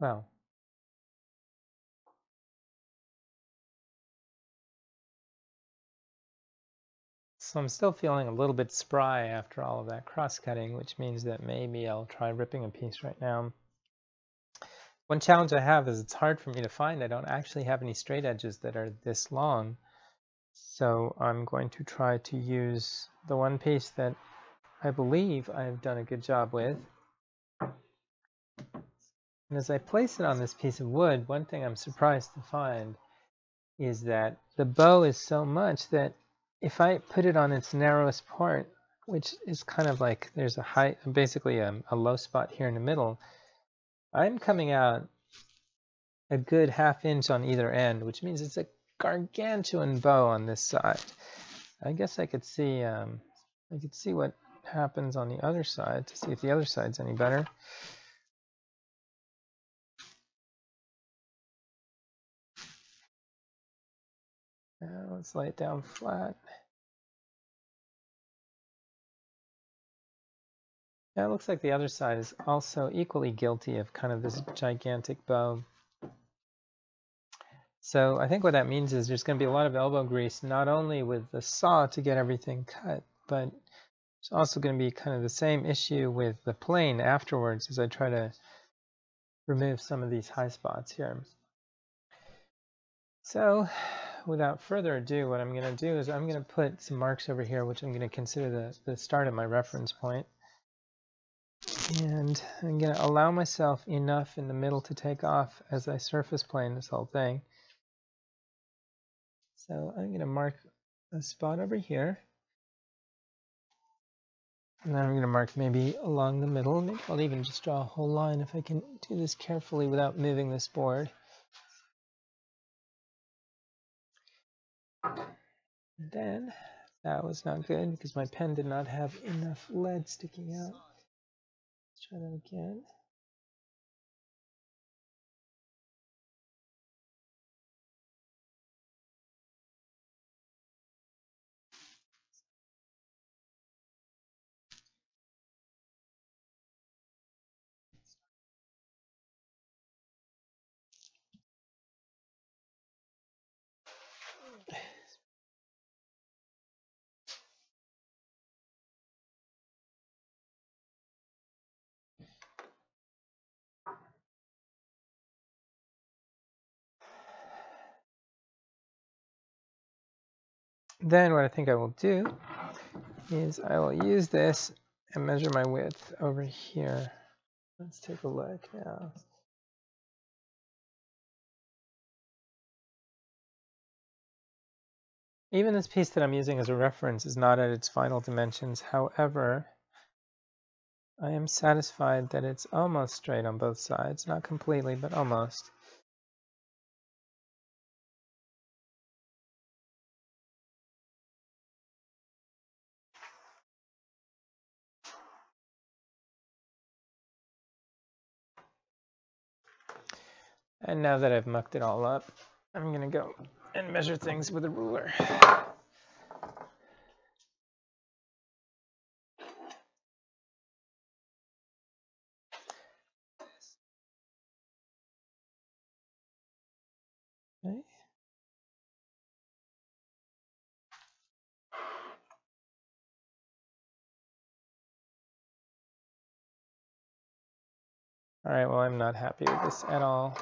A: Well, so I'm still feeling a little bit spry after all of that cross-cutting, which means that maybe I'll try ripping a piece right now. One challenge I have is it's hard for me to find. I don't actually have any straight edges that are this long. So I'm going to try to use the one piece that I believe I've done a good job with. And as I place it on this piece of wood, one thing I'm surprised to find is that the bow is so much that if I put it on its narrowest part, which is kind of like there's a high, basically a, a low spot here in the middle, I'm coming out a good half inch on either end, which means it's a gargantuan bow on this side. I guess I could see, um, I could see what happens on the other side to see if the other side's any better. Now let's lay it down flat. Yeah, it looks like the other side is also equally guilty of kind of this gigantic bow. So I think what that means is there's going to be a lot of elbow grease, not only with the saw to get everything cut, but it's also going to be kind of the same issue with the plane afterwards as I try to remove some of these high spots here. So without further ado, what I'm going to do is I'm going to put some marks over here, which I'm going to consider the, the start of my reference point. And I'm going to allow myself enough in the middle to take off as I surface plane this whole thing. So I'm going to mark a spot over here. And then I'm going to mark maybe along the middle. Maybe I'll even just draw a whole line if I can do this carefully without moving this board. Then that was not good because my pen did not have enough lead sticking out. Let's try that again. Then what I think I will do is I will use this and measure my width over here. Let's take a look now. Even this piece that I'm using as a reference is not at its final dimensions. However, I am satisfied that it's almost straight on both sides. Not completely, but almost. And now that I've mucked it all up, I'm going to go and measure things with a ruler. All right, well, I'm not happy with this at all.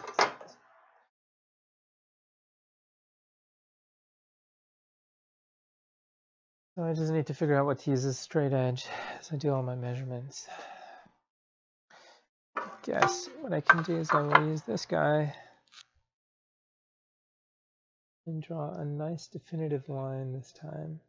A: So I just need to figure out what to use as straight edge as I do all my measurements. I guess what I can do is I will use this guy and draw a nice definitive line this time.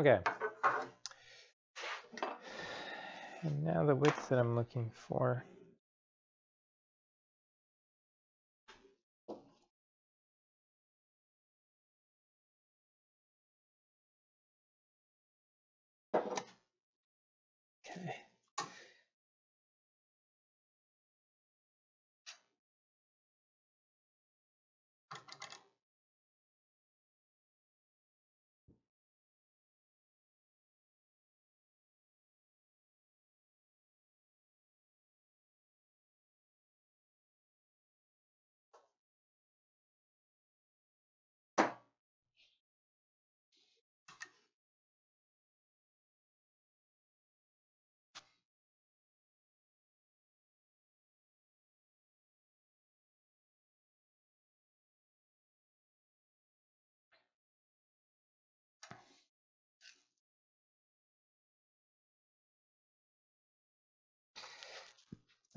A: Okay. And now the width that I'm looking for.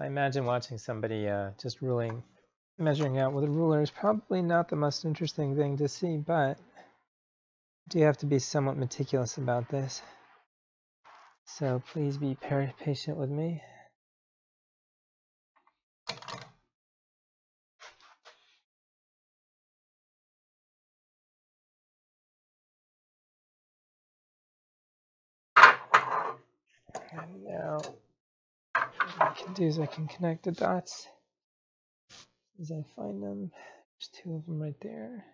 A: I imagine watching somebody uh, just ruling, measuring out with a ruler is probably not the most interesting thing to see, but do you have to be somewhat meticulous about this. So please be patient with me. And now what I can do is I can connect the dots as I find them. There's two of them right there.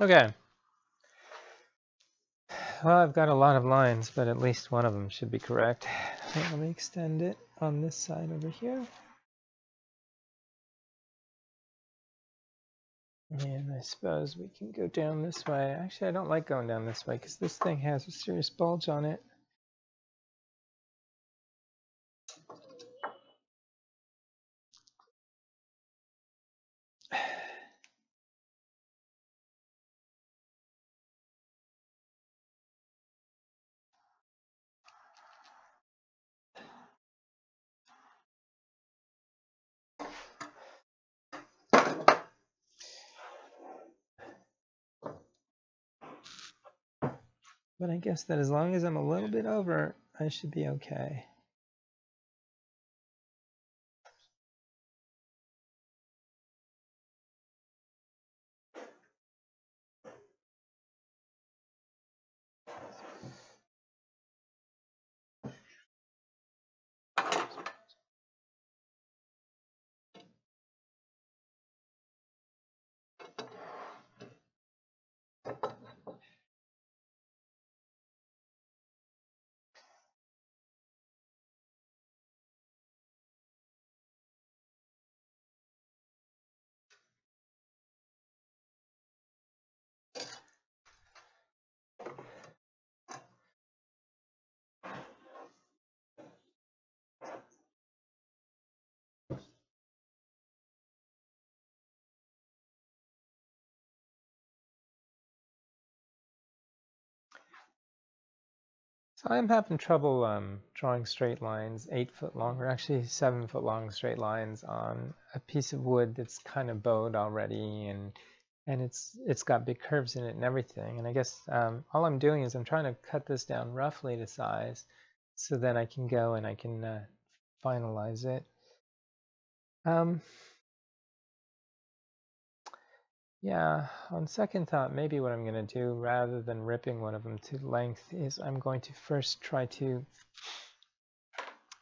A: Okay. Well, I've got a lot of lines, but at least one of them should be correct. let me extend it on this side over here. And I suppose we can go down this way. Actually, I don't like going down this way because this thing has a serious bulge on it. But I guess that as long as I'm a little bit over, I should be okay. So I'm having trouble um, drawing straight lines, eight foot long, or actually seven foot long straight lines on a piece of wood that's kind of bowed already, and and it's it's got big curves in it and everything. And I guess um, all I'm doing is I'm trying to cut this down roughly to size, so then I can go and I can uh, finalize it. Um, Yeah, on second thought, maybe what I'm going to do rather than ripping one of them to length is I'm going to first try to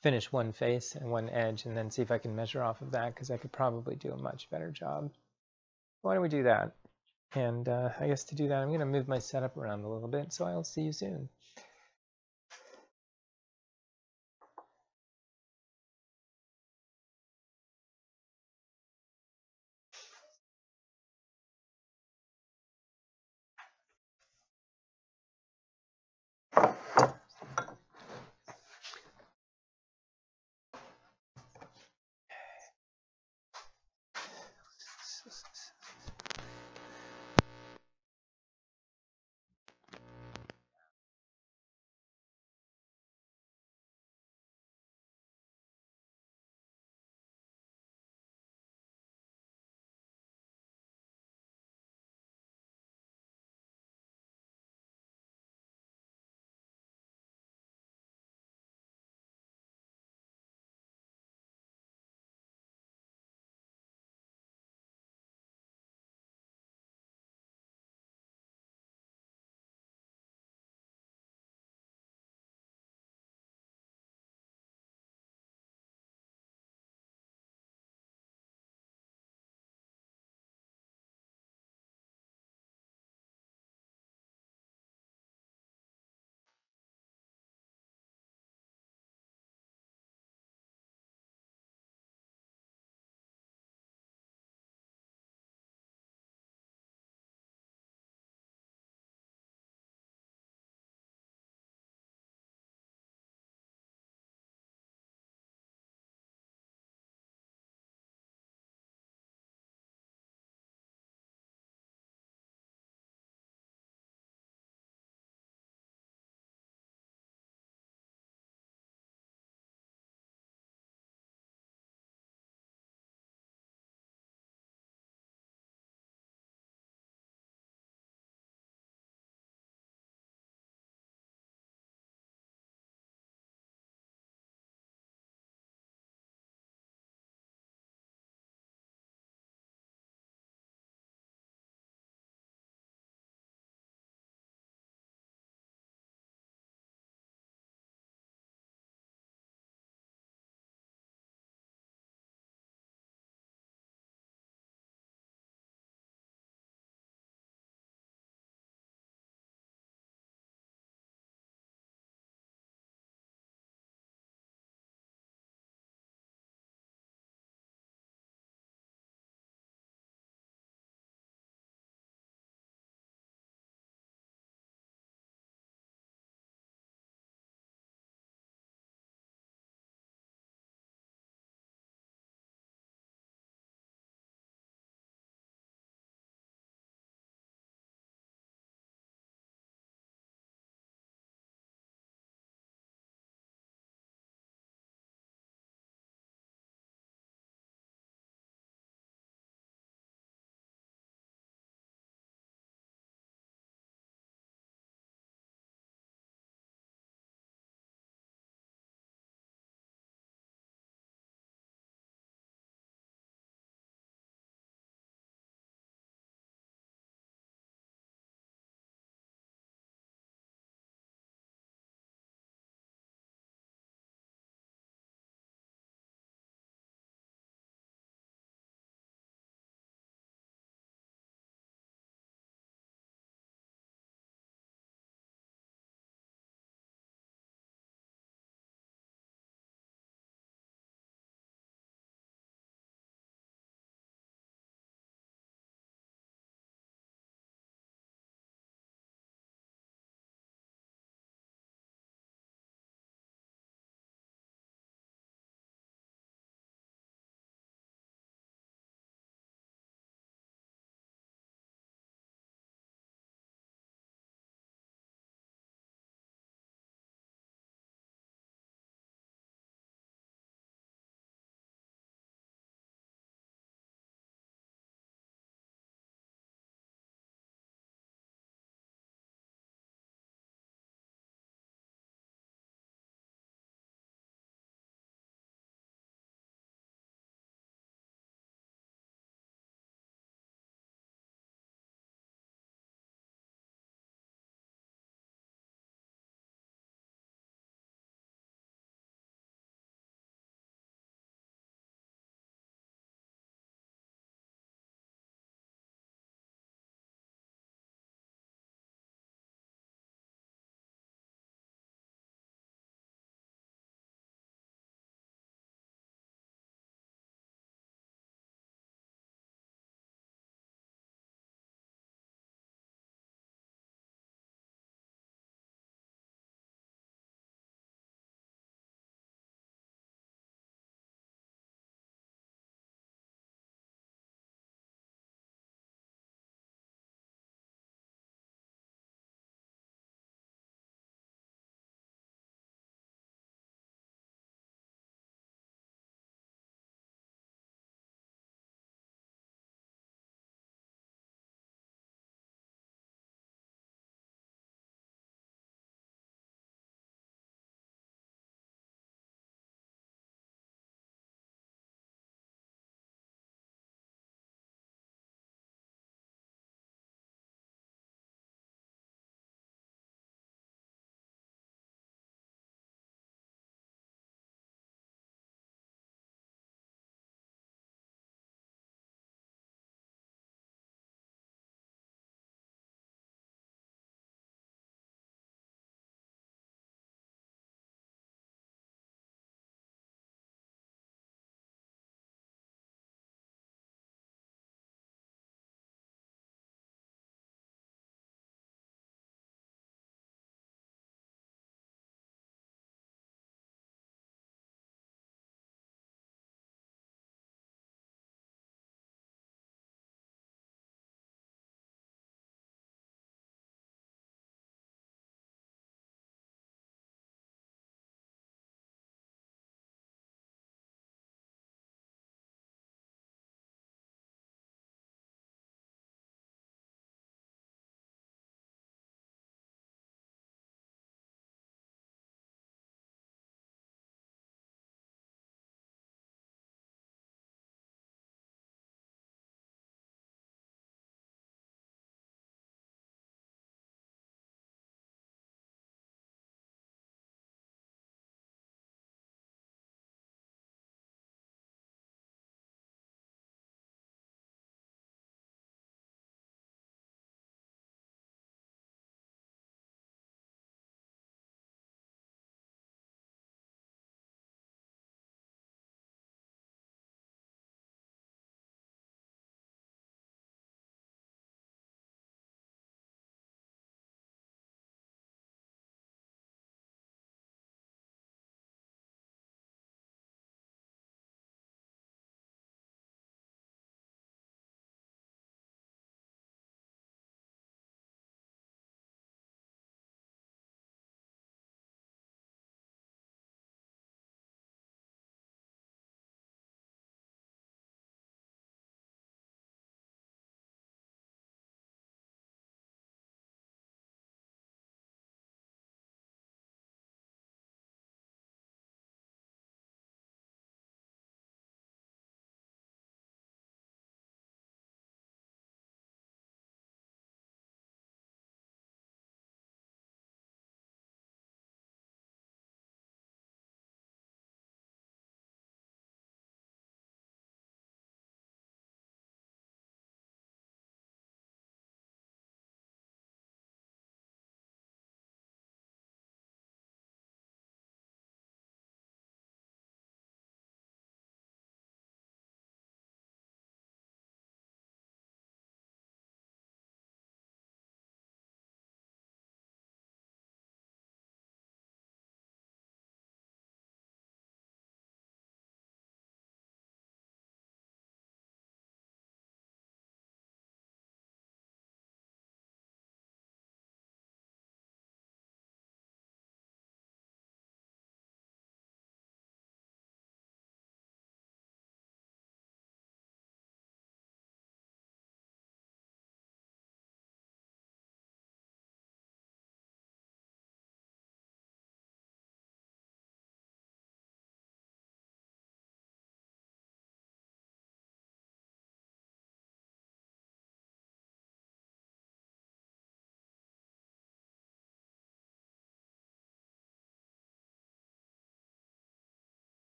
A: finish one face and one edge and then see if I can measure off of that because I could probably do a much better job. Why don't we do that? And uh, I guess to do that, I'm going to move my setup around a little bit, so I'll see you soon.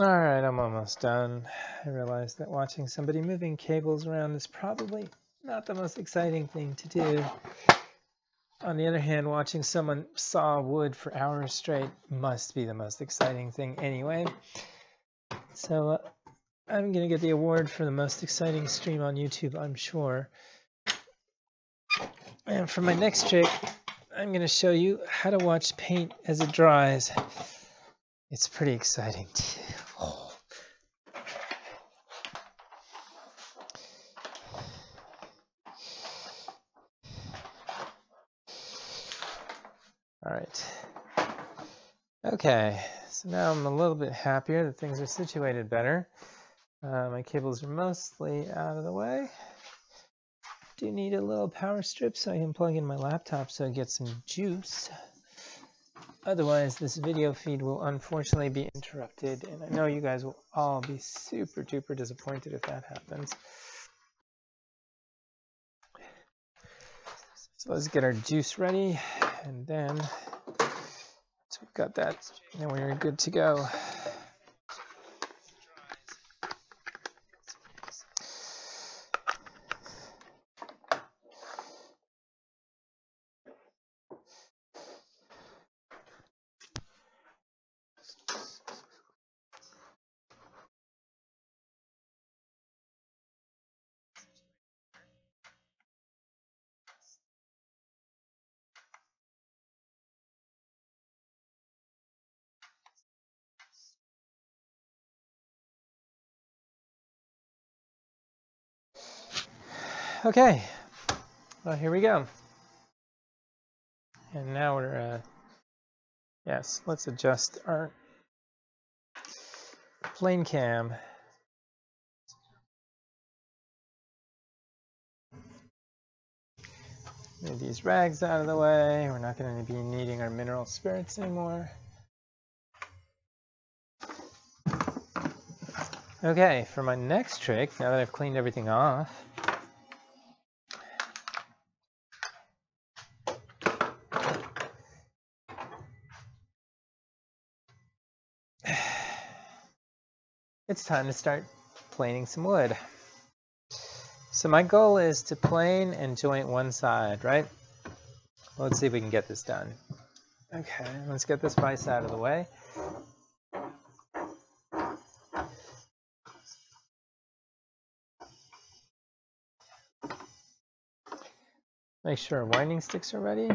A: Alright, I'm almost done. I realized that watching somebody moving cables around is probably not the most exciting thing to do. On the other hand, watching someone saw wood for hours straight must be the most exciting thing anyway. So uh, I'm going to get the award for the most exciting stream on YouTube, I'm sure. And for my next trick, I'm going to show you how to watch paint as it dries. It's pretty exciting too. All right. Okay, so now I'm a little bit happier that things are situated better. Uh, my cables are mostly out of the way. Do need a little power strip so I can plug in my laptop so I get some juice. Otherwise, this video feed will unfortunately be interrupted, and I know you guys will all be super duper disappointed if that happens. So let's get our juice ready, and then we've got that, and we're good to go. Okay, well here we go. And now we're, uh, yes, let's adjust our plane cam. Move these rags out of the way. We're not going to be needing our mineral spirits anymore. Okay, for my next trick, now that I've cleaned everything off, it's time to start planing some wood. So my goal is to plane and joint one side, right? Let's see if we can get this done. Okay, let's get this vise out of the way. Make sure our winding sticks are ready.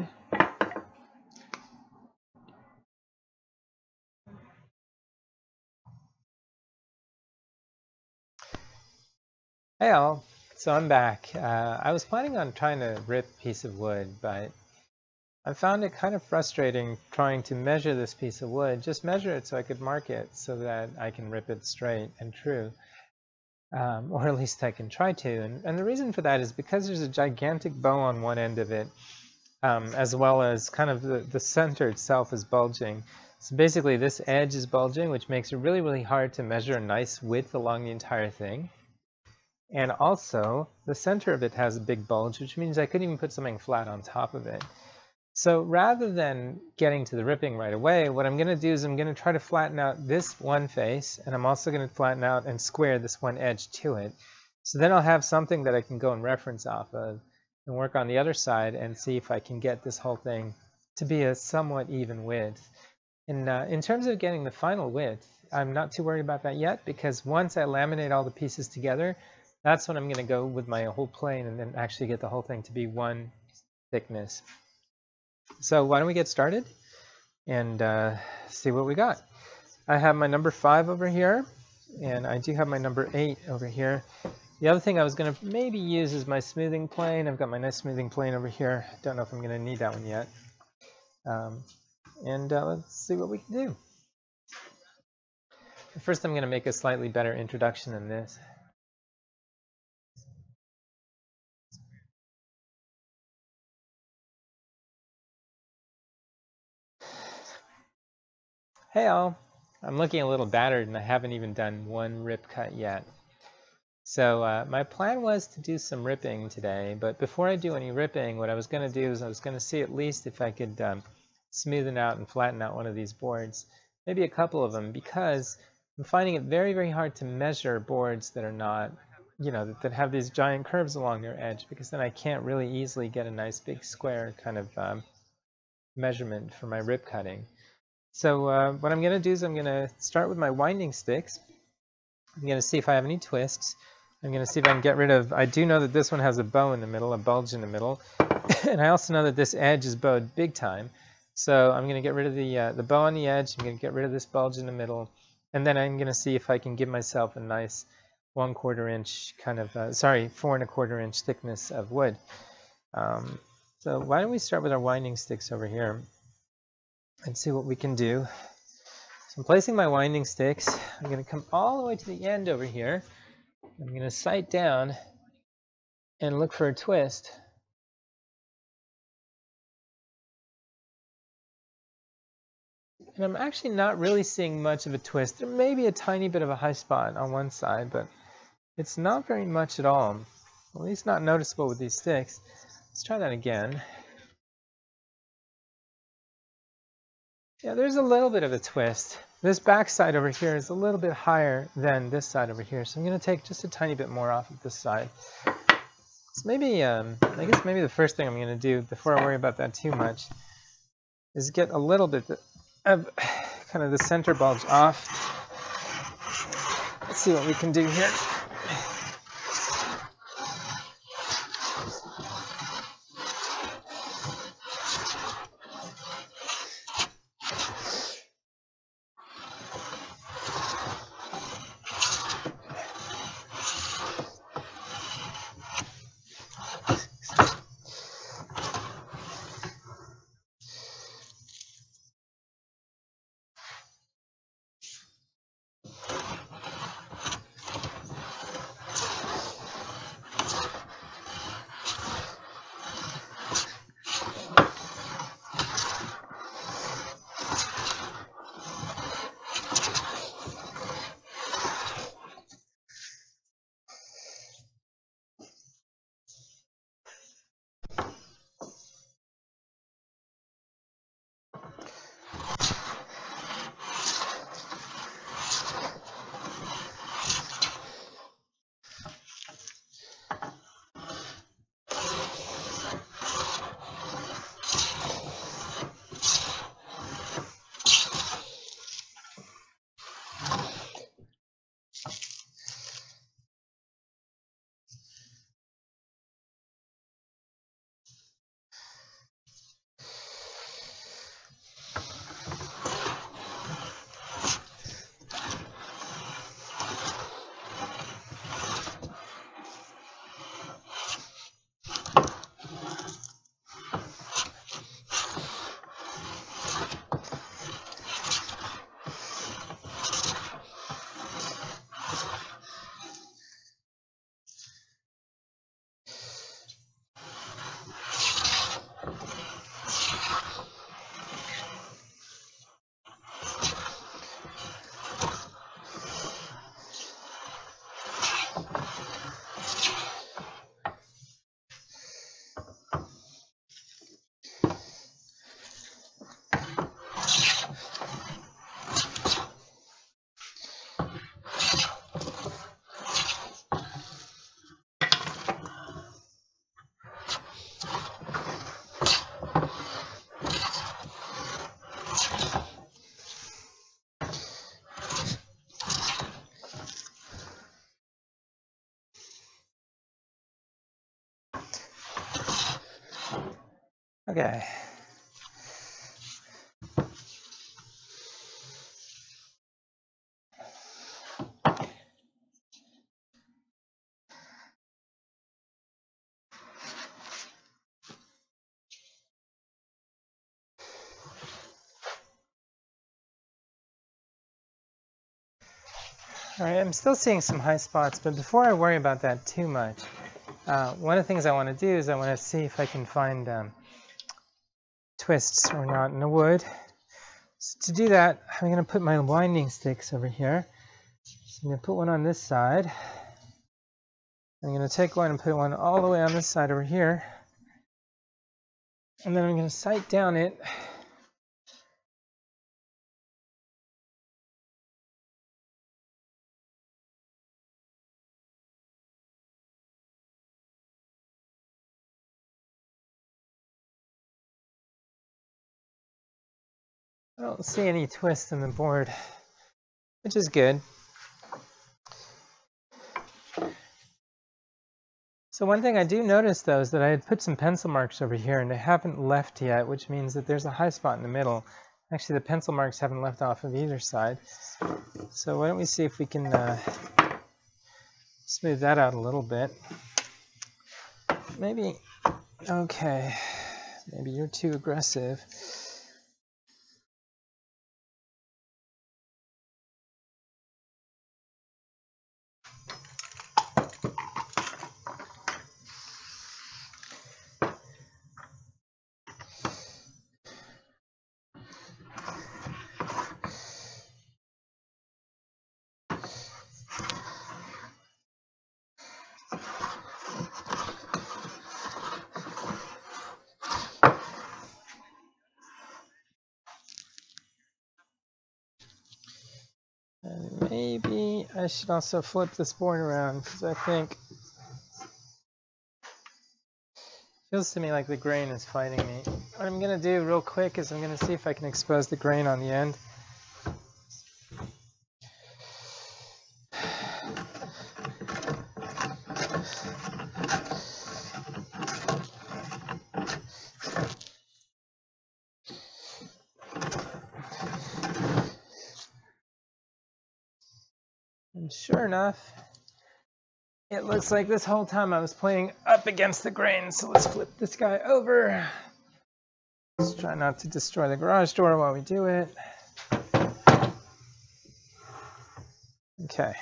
A: Hey all, so I'm back. Uh, I was planning on trying to rip a piece of wood, but I found it kind of frustrating trying to measure this piece of wood. Just measure it so I could mark it so that I can rip it straight and true. Um, or at least I can try to. And, and, the reason for that is because there's a gigantic bow on one end of it, um, as well as kind of the, the center itself is bulging. So basically this edge is bulging, which makes it really, really hard to measure a nice width along the entire thing. And also, the center of it has a big bulge, which means I couldn't even put something flat on top of it. So rather than getting to the ripping right away, what I'm going to do is I'm going to try to flatten out this one face, and I'm also going to flatten out and square this one edge to it. So then I'll have something that I can go and reference off of and work on the other side and see if I can get this whole thing to be a somewhat even width. And uh, in terms of getting the final width, I'm not too worried about that yet because once I laminate all the pieces together, that's when I'm going to go with my whole plane and then actually get the whole thing to be one thickness. So why don't we get started and uh, see what we got. I have my number 5 over here, and I do have my number 8 over here. The other thing I was going to maybe use is my smoothing plane. I've got my nice smoothing plane over here. Don't know if I'm going to need that one yet. Um, and uh, let's see what we can do. First, I'm going to make a slightly better introduction than this. Hey all, I'm looking a little battered and I haven't even done one rip cut yet. So uh, my plan was to do some ripping today, but before I do any ripping, what I was going to do is I was going to see at least if I could um, smoothen out and flatten out one of these boards, maybe a couple of them, because I'm finding it very, very hard to measure boards that are not, you know, that, that have these giant curves along their edge because then I can't really easily get a nice big square kind of um, measurement for my rip cutting. So uh, what I'm going to do is I'm going to start with my winding sticks. I'm going to see if I have any twists. I'm going to see if I can get rid of, I do know that this one has a bow in the middle, a bulge in the middle. and I also know that this edge is bowed big time. So I'm going to get rid of the, uh, the bow on the edge. I'm going to get rid of this bulge in the middle. And then I'm going to see if I can give myself a nice one quarter inch kind of, uh, sorry, four and a quarter inch thickness of wood. Um, so why don't we start with our winding sticks over here and see what we can do. So I'm placing my winding sticks. I'm going to come all the way to the end over here. I'm going to sight down and look for a twist. And I'm actually not really seeing much of a twist. There may be a tiny bit of a high spot on one side, but it's not very much at all. At least not noticeable with these sticks. Let's try that again. Yeah, there's a little bit of a twist. This back side over here is a little bit higher than this side over here, so I'm going to take just a tiny bit more off of this side. So maybe, um, I guess maybe the first thing I'm going to do before I worry about that too much is get a little bit of kind of the center bulge off. Let's see what we can do here. Okay. All right, I'm still seeing some high spots, but before I worry about that too much, uh, one of the things I want to do is I want to see if I can find um, twists or not in the wood. So to do that, I'm going to put my winding sticks over here. So I'm going to put one on this side. I'm going to take one and put one all the way on this side over here. And then I'm going to sight down it don't see any twist in the board, which is good. So one thing I do notice though is that I had put some pencil marks over here and they haven't left yet, which means that there's a high spot in the middle. Actually, the pencil marks haven't left off of either side. So why don't we see if we can uh, smooth that out a little bit. Maybe, okay, maybe you're too aggressive. I should also flip this board around because I think feels to me like the grain is fighting me. What I'm gonna do real quick is I'm gonna see if I can expose the grain on the end. And sure enough, it looks like this whole time I was playing up against the grain. So let's flip this guy over. Let's try not to destroy the garage door while we do it. Okay.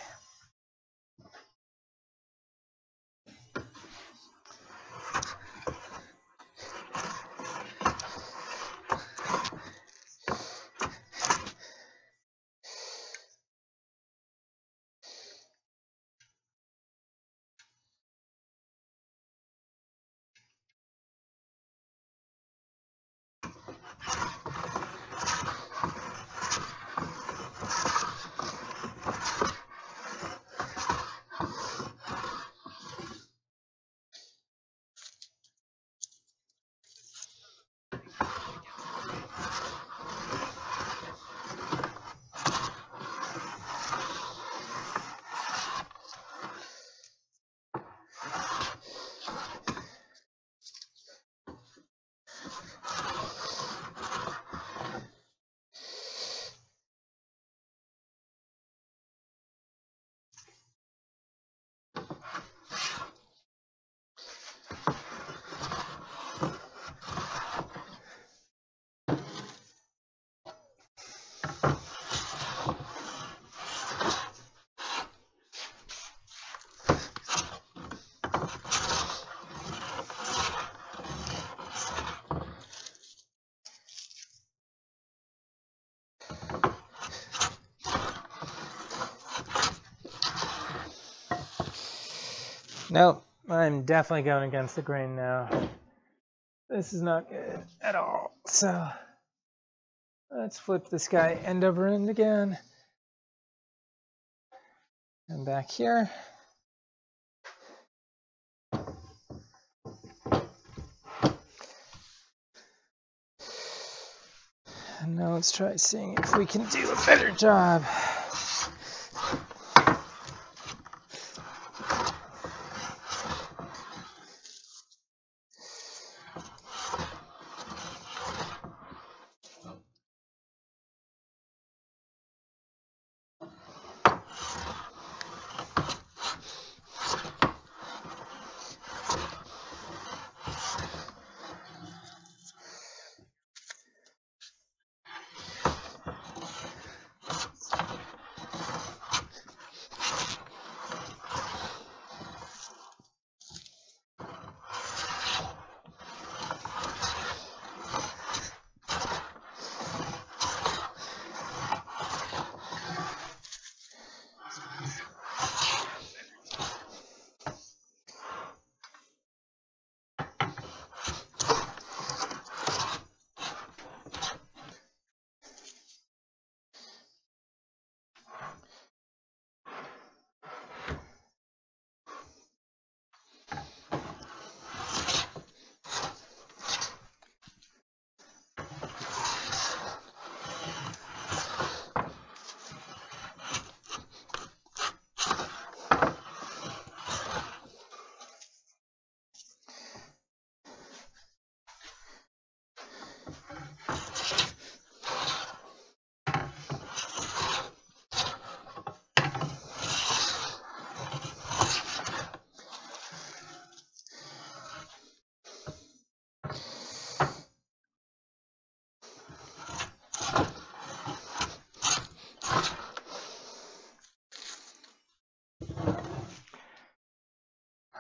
A: Nope, I'm definitely going against the grain now. This is not good at all. So let's flip this guy end over end again. And back here. And now let's try seeing if we can do a better job.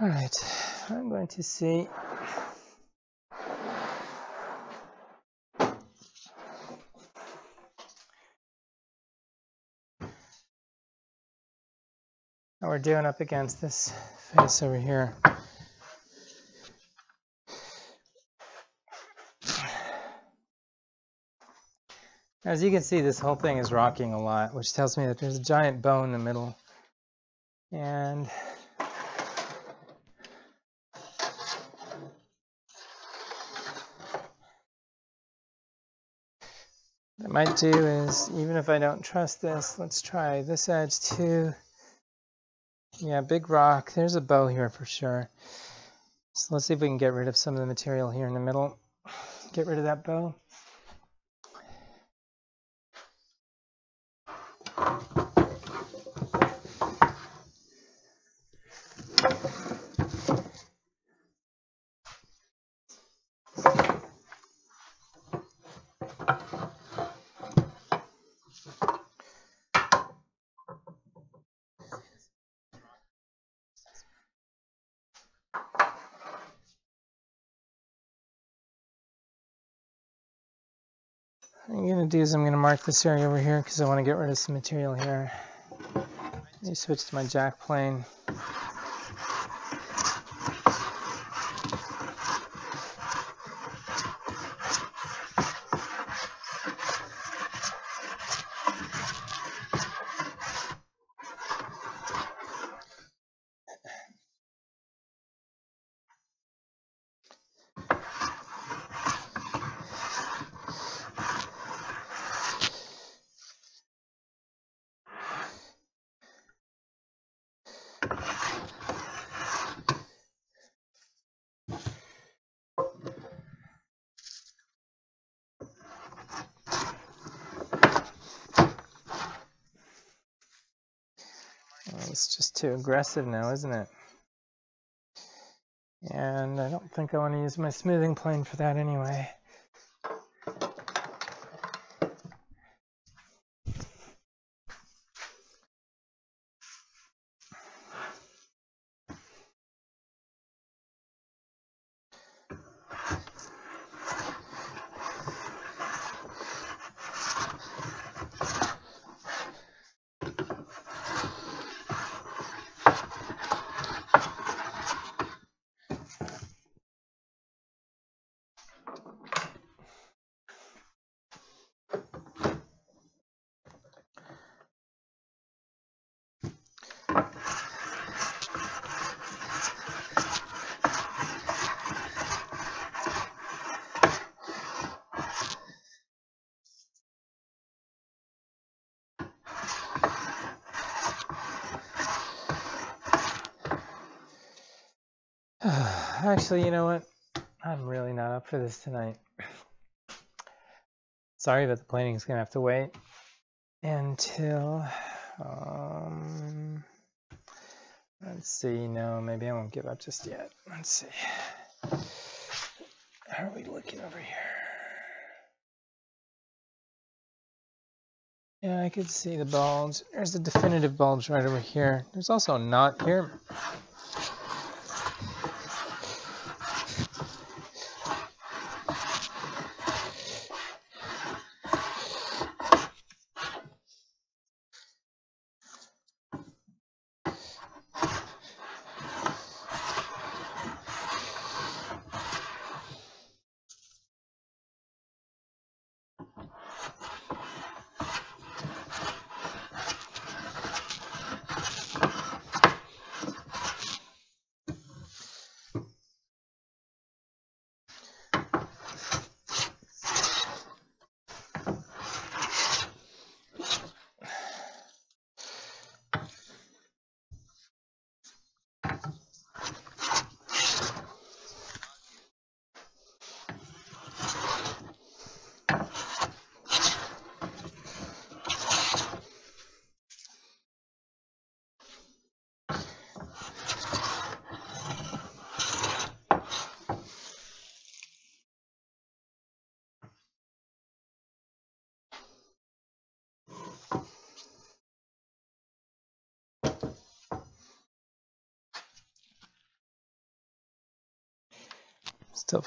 A: All right, I'm going to see. How we're doing up against this face over here. As you can see, this whole thing is rocking a lot, which tells me that there's a giant bow in the middle. And might do is, even if I don't trust this, let's try this edge too. Yeah, big rock. There's a bow here for sure. So let's see if we can get rid of some of the material here in the middle. Get rid of that bow. Do is I'm going to mark this area over here because I want to get rid of some material here. Let me switch to my jack plane. It's just too aggressive now, isn't it? And I don't think I want to use my smoothing plane for that anyway. Actually, you know what? I'm really not up for this tonight. Sorry, but the planning is going to have to wait until. Um, let's see. No, maybe I won't give up just yet. Let's see. How are we looking over here? Yeah, I could see the bulge. There's the definitive bulge right over here. There's also a knot here.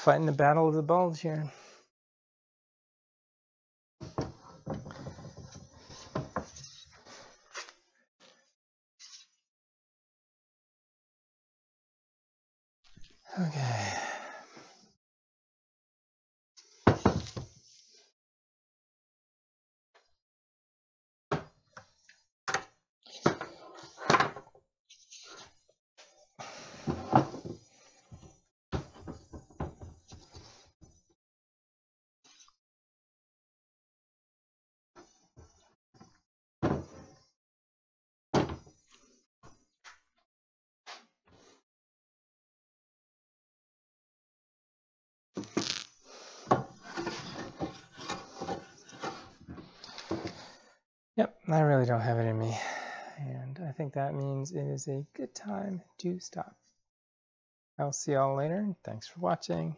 A: Fighting the battle of the bulge here. Okay. Yep, I really don't have it in me. And I think that means it is a good time to stop. I'll see y'all later. Thanks for watching.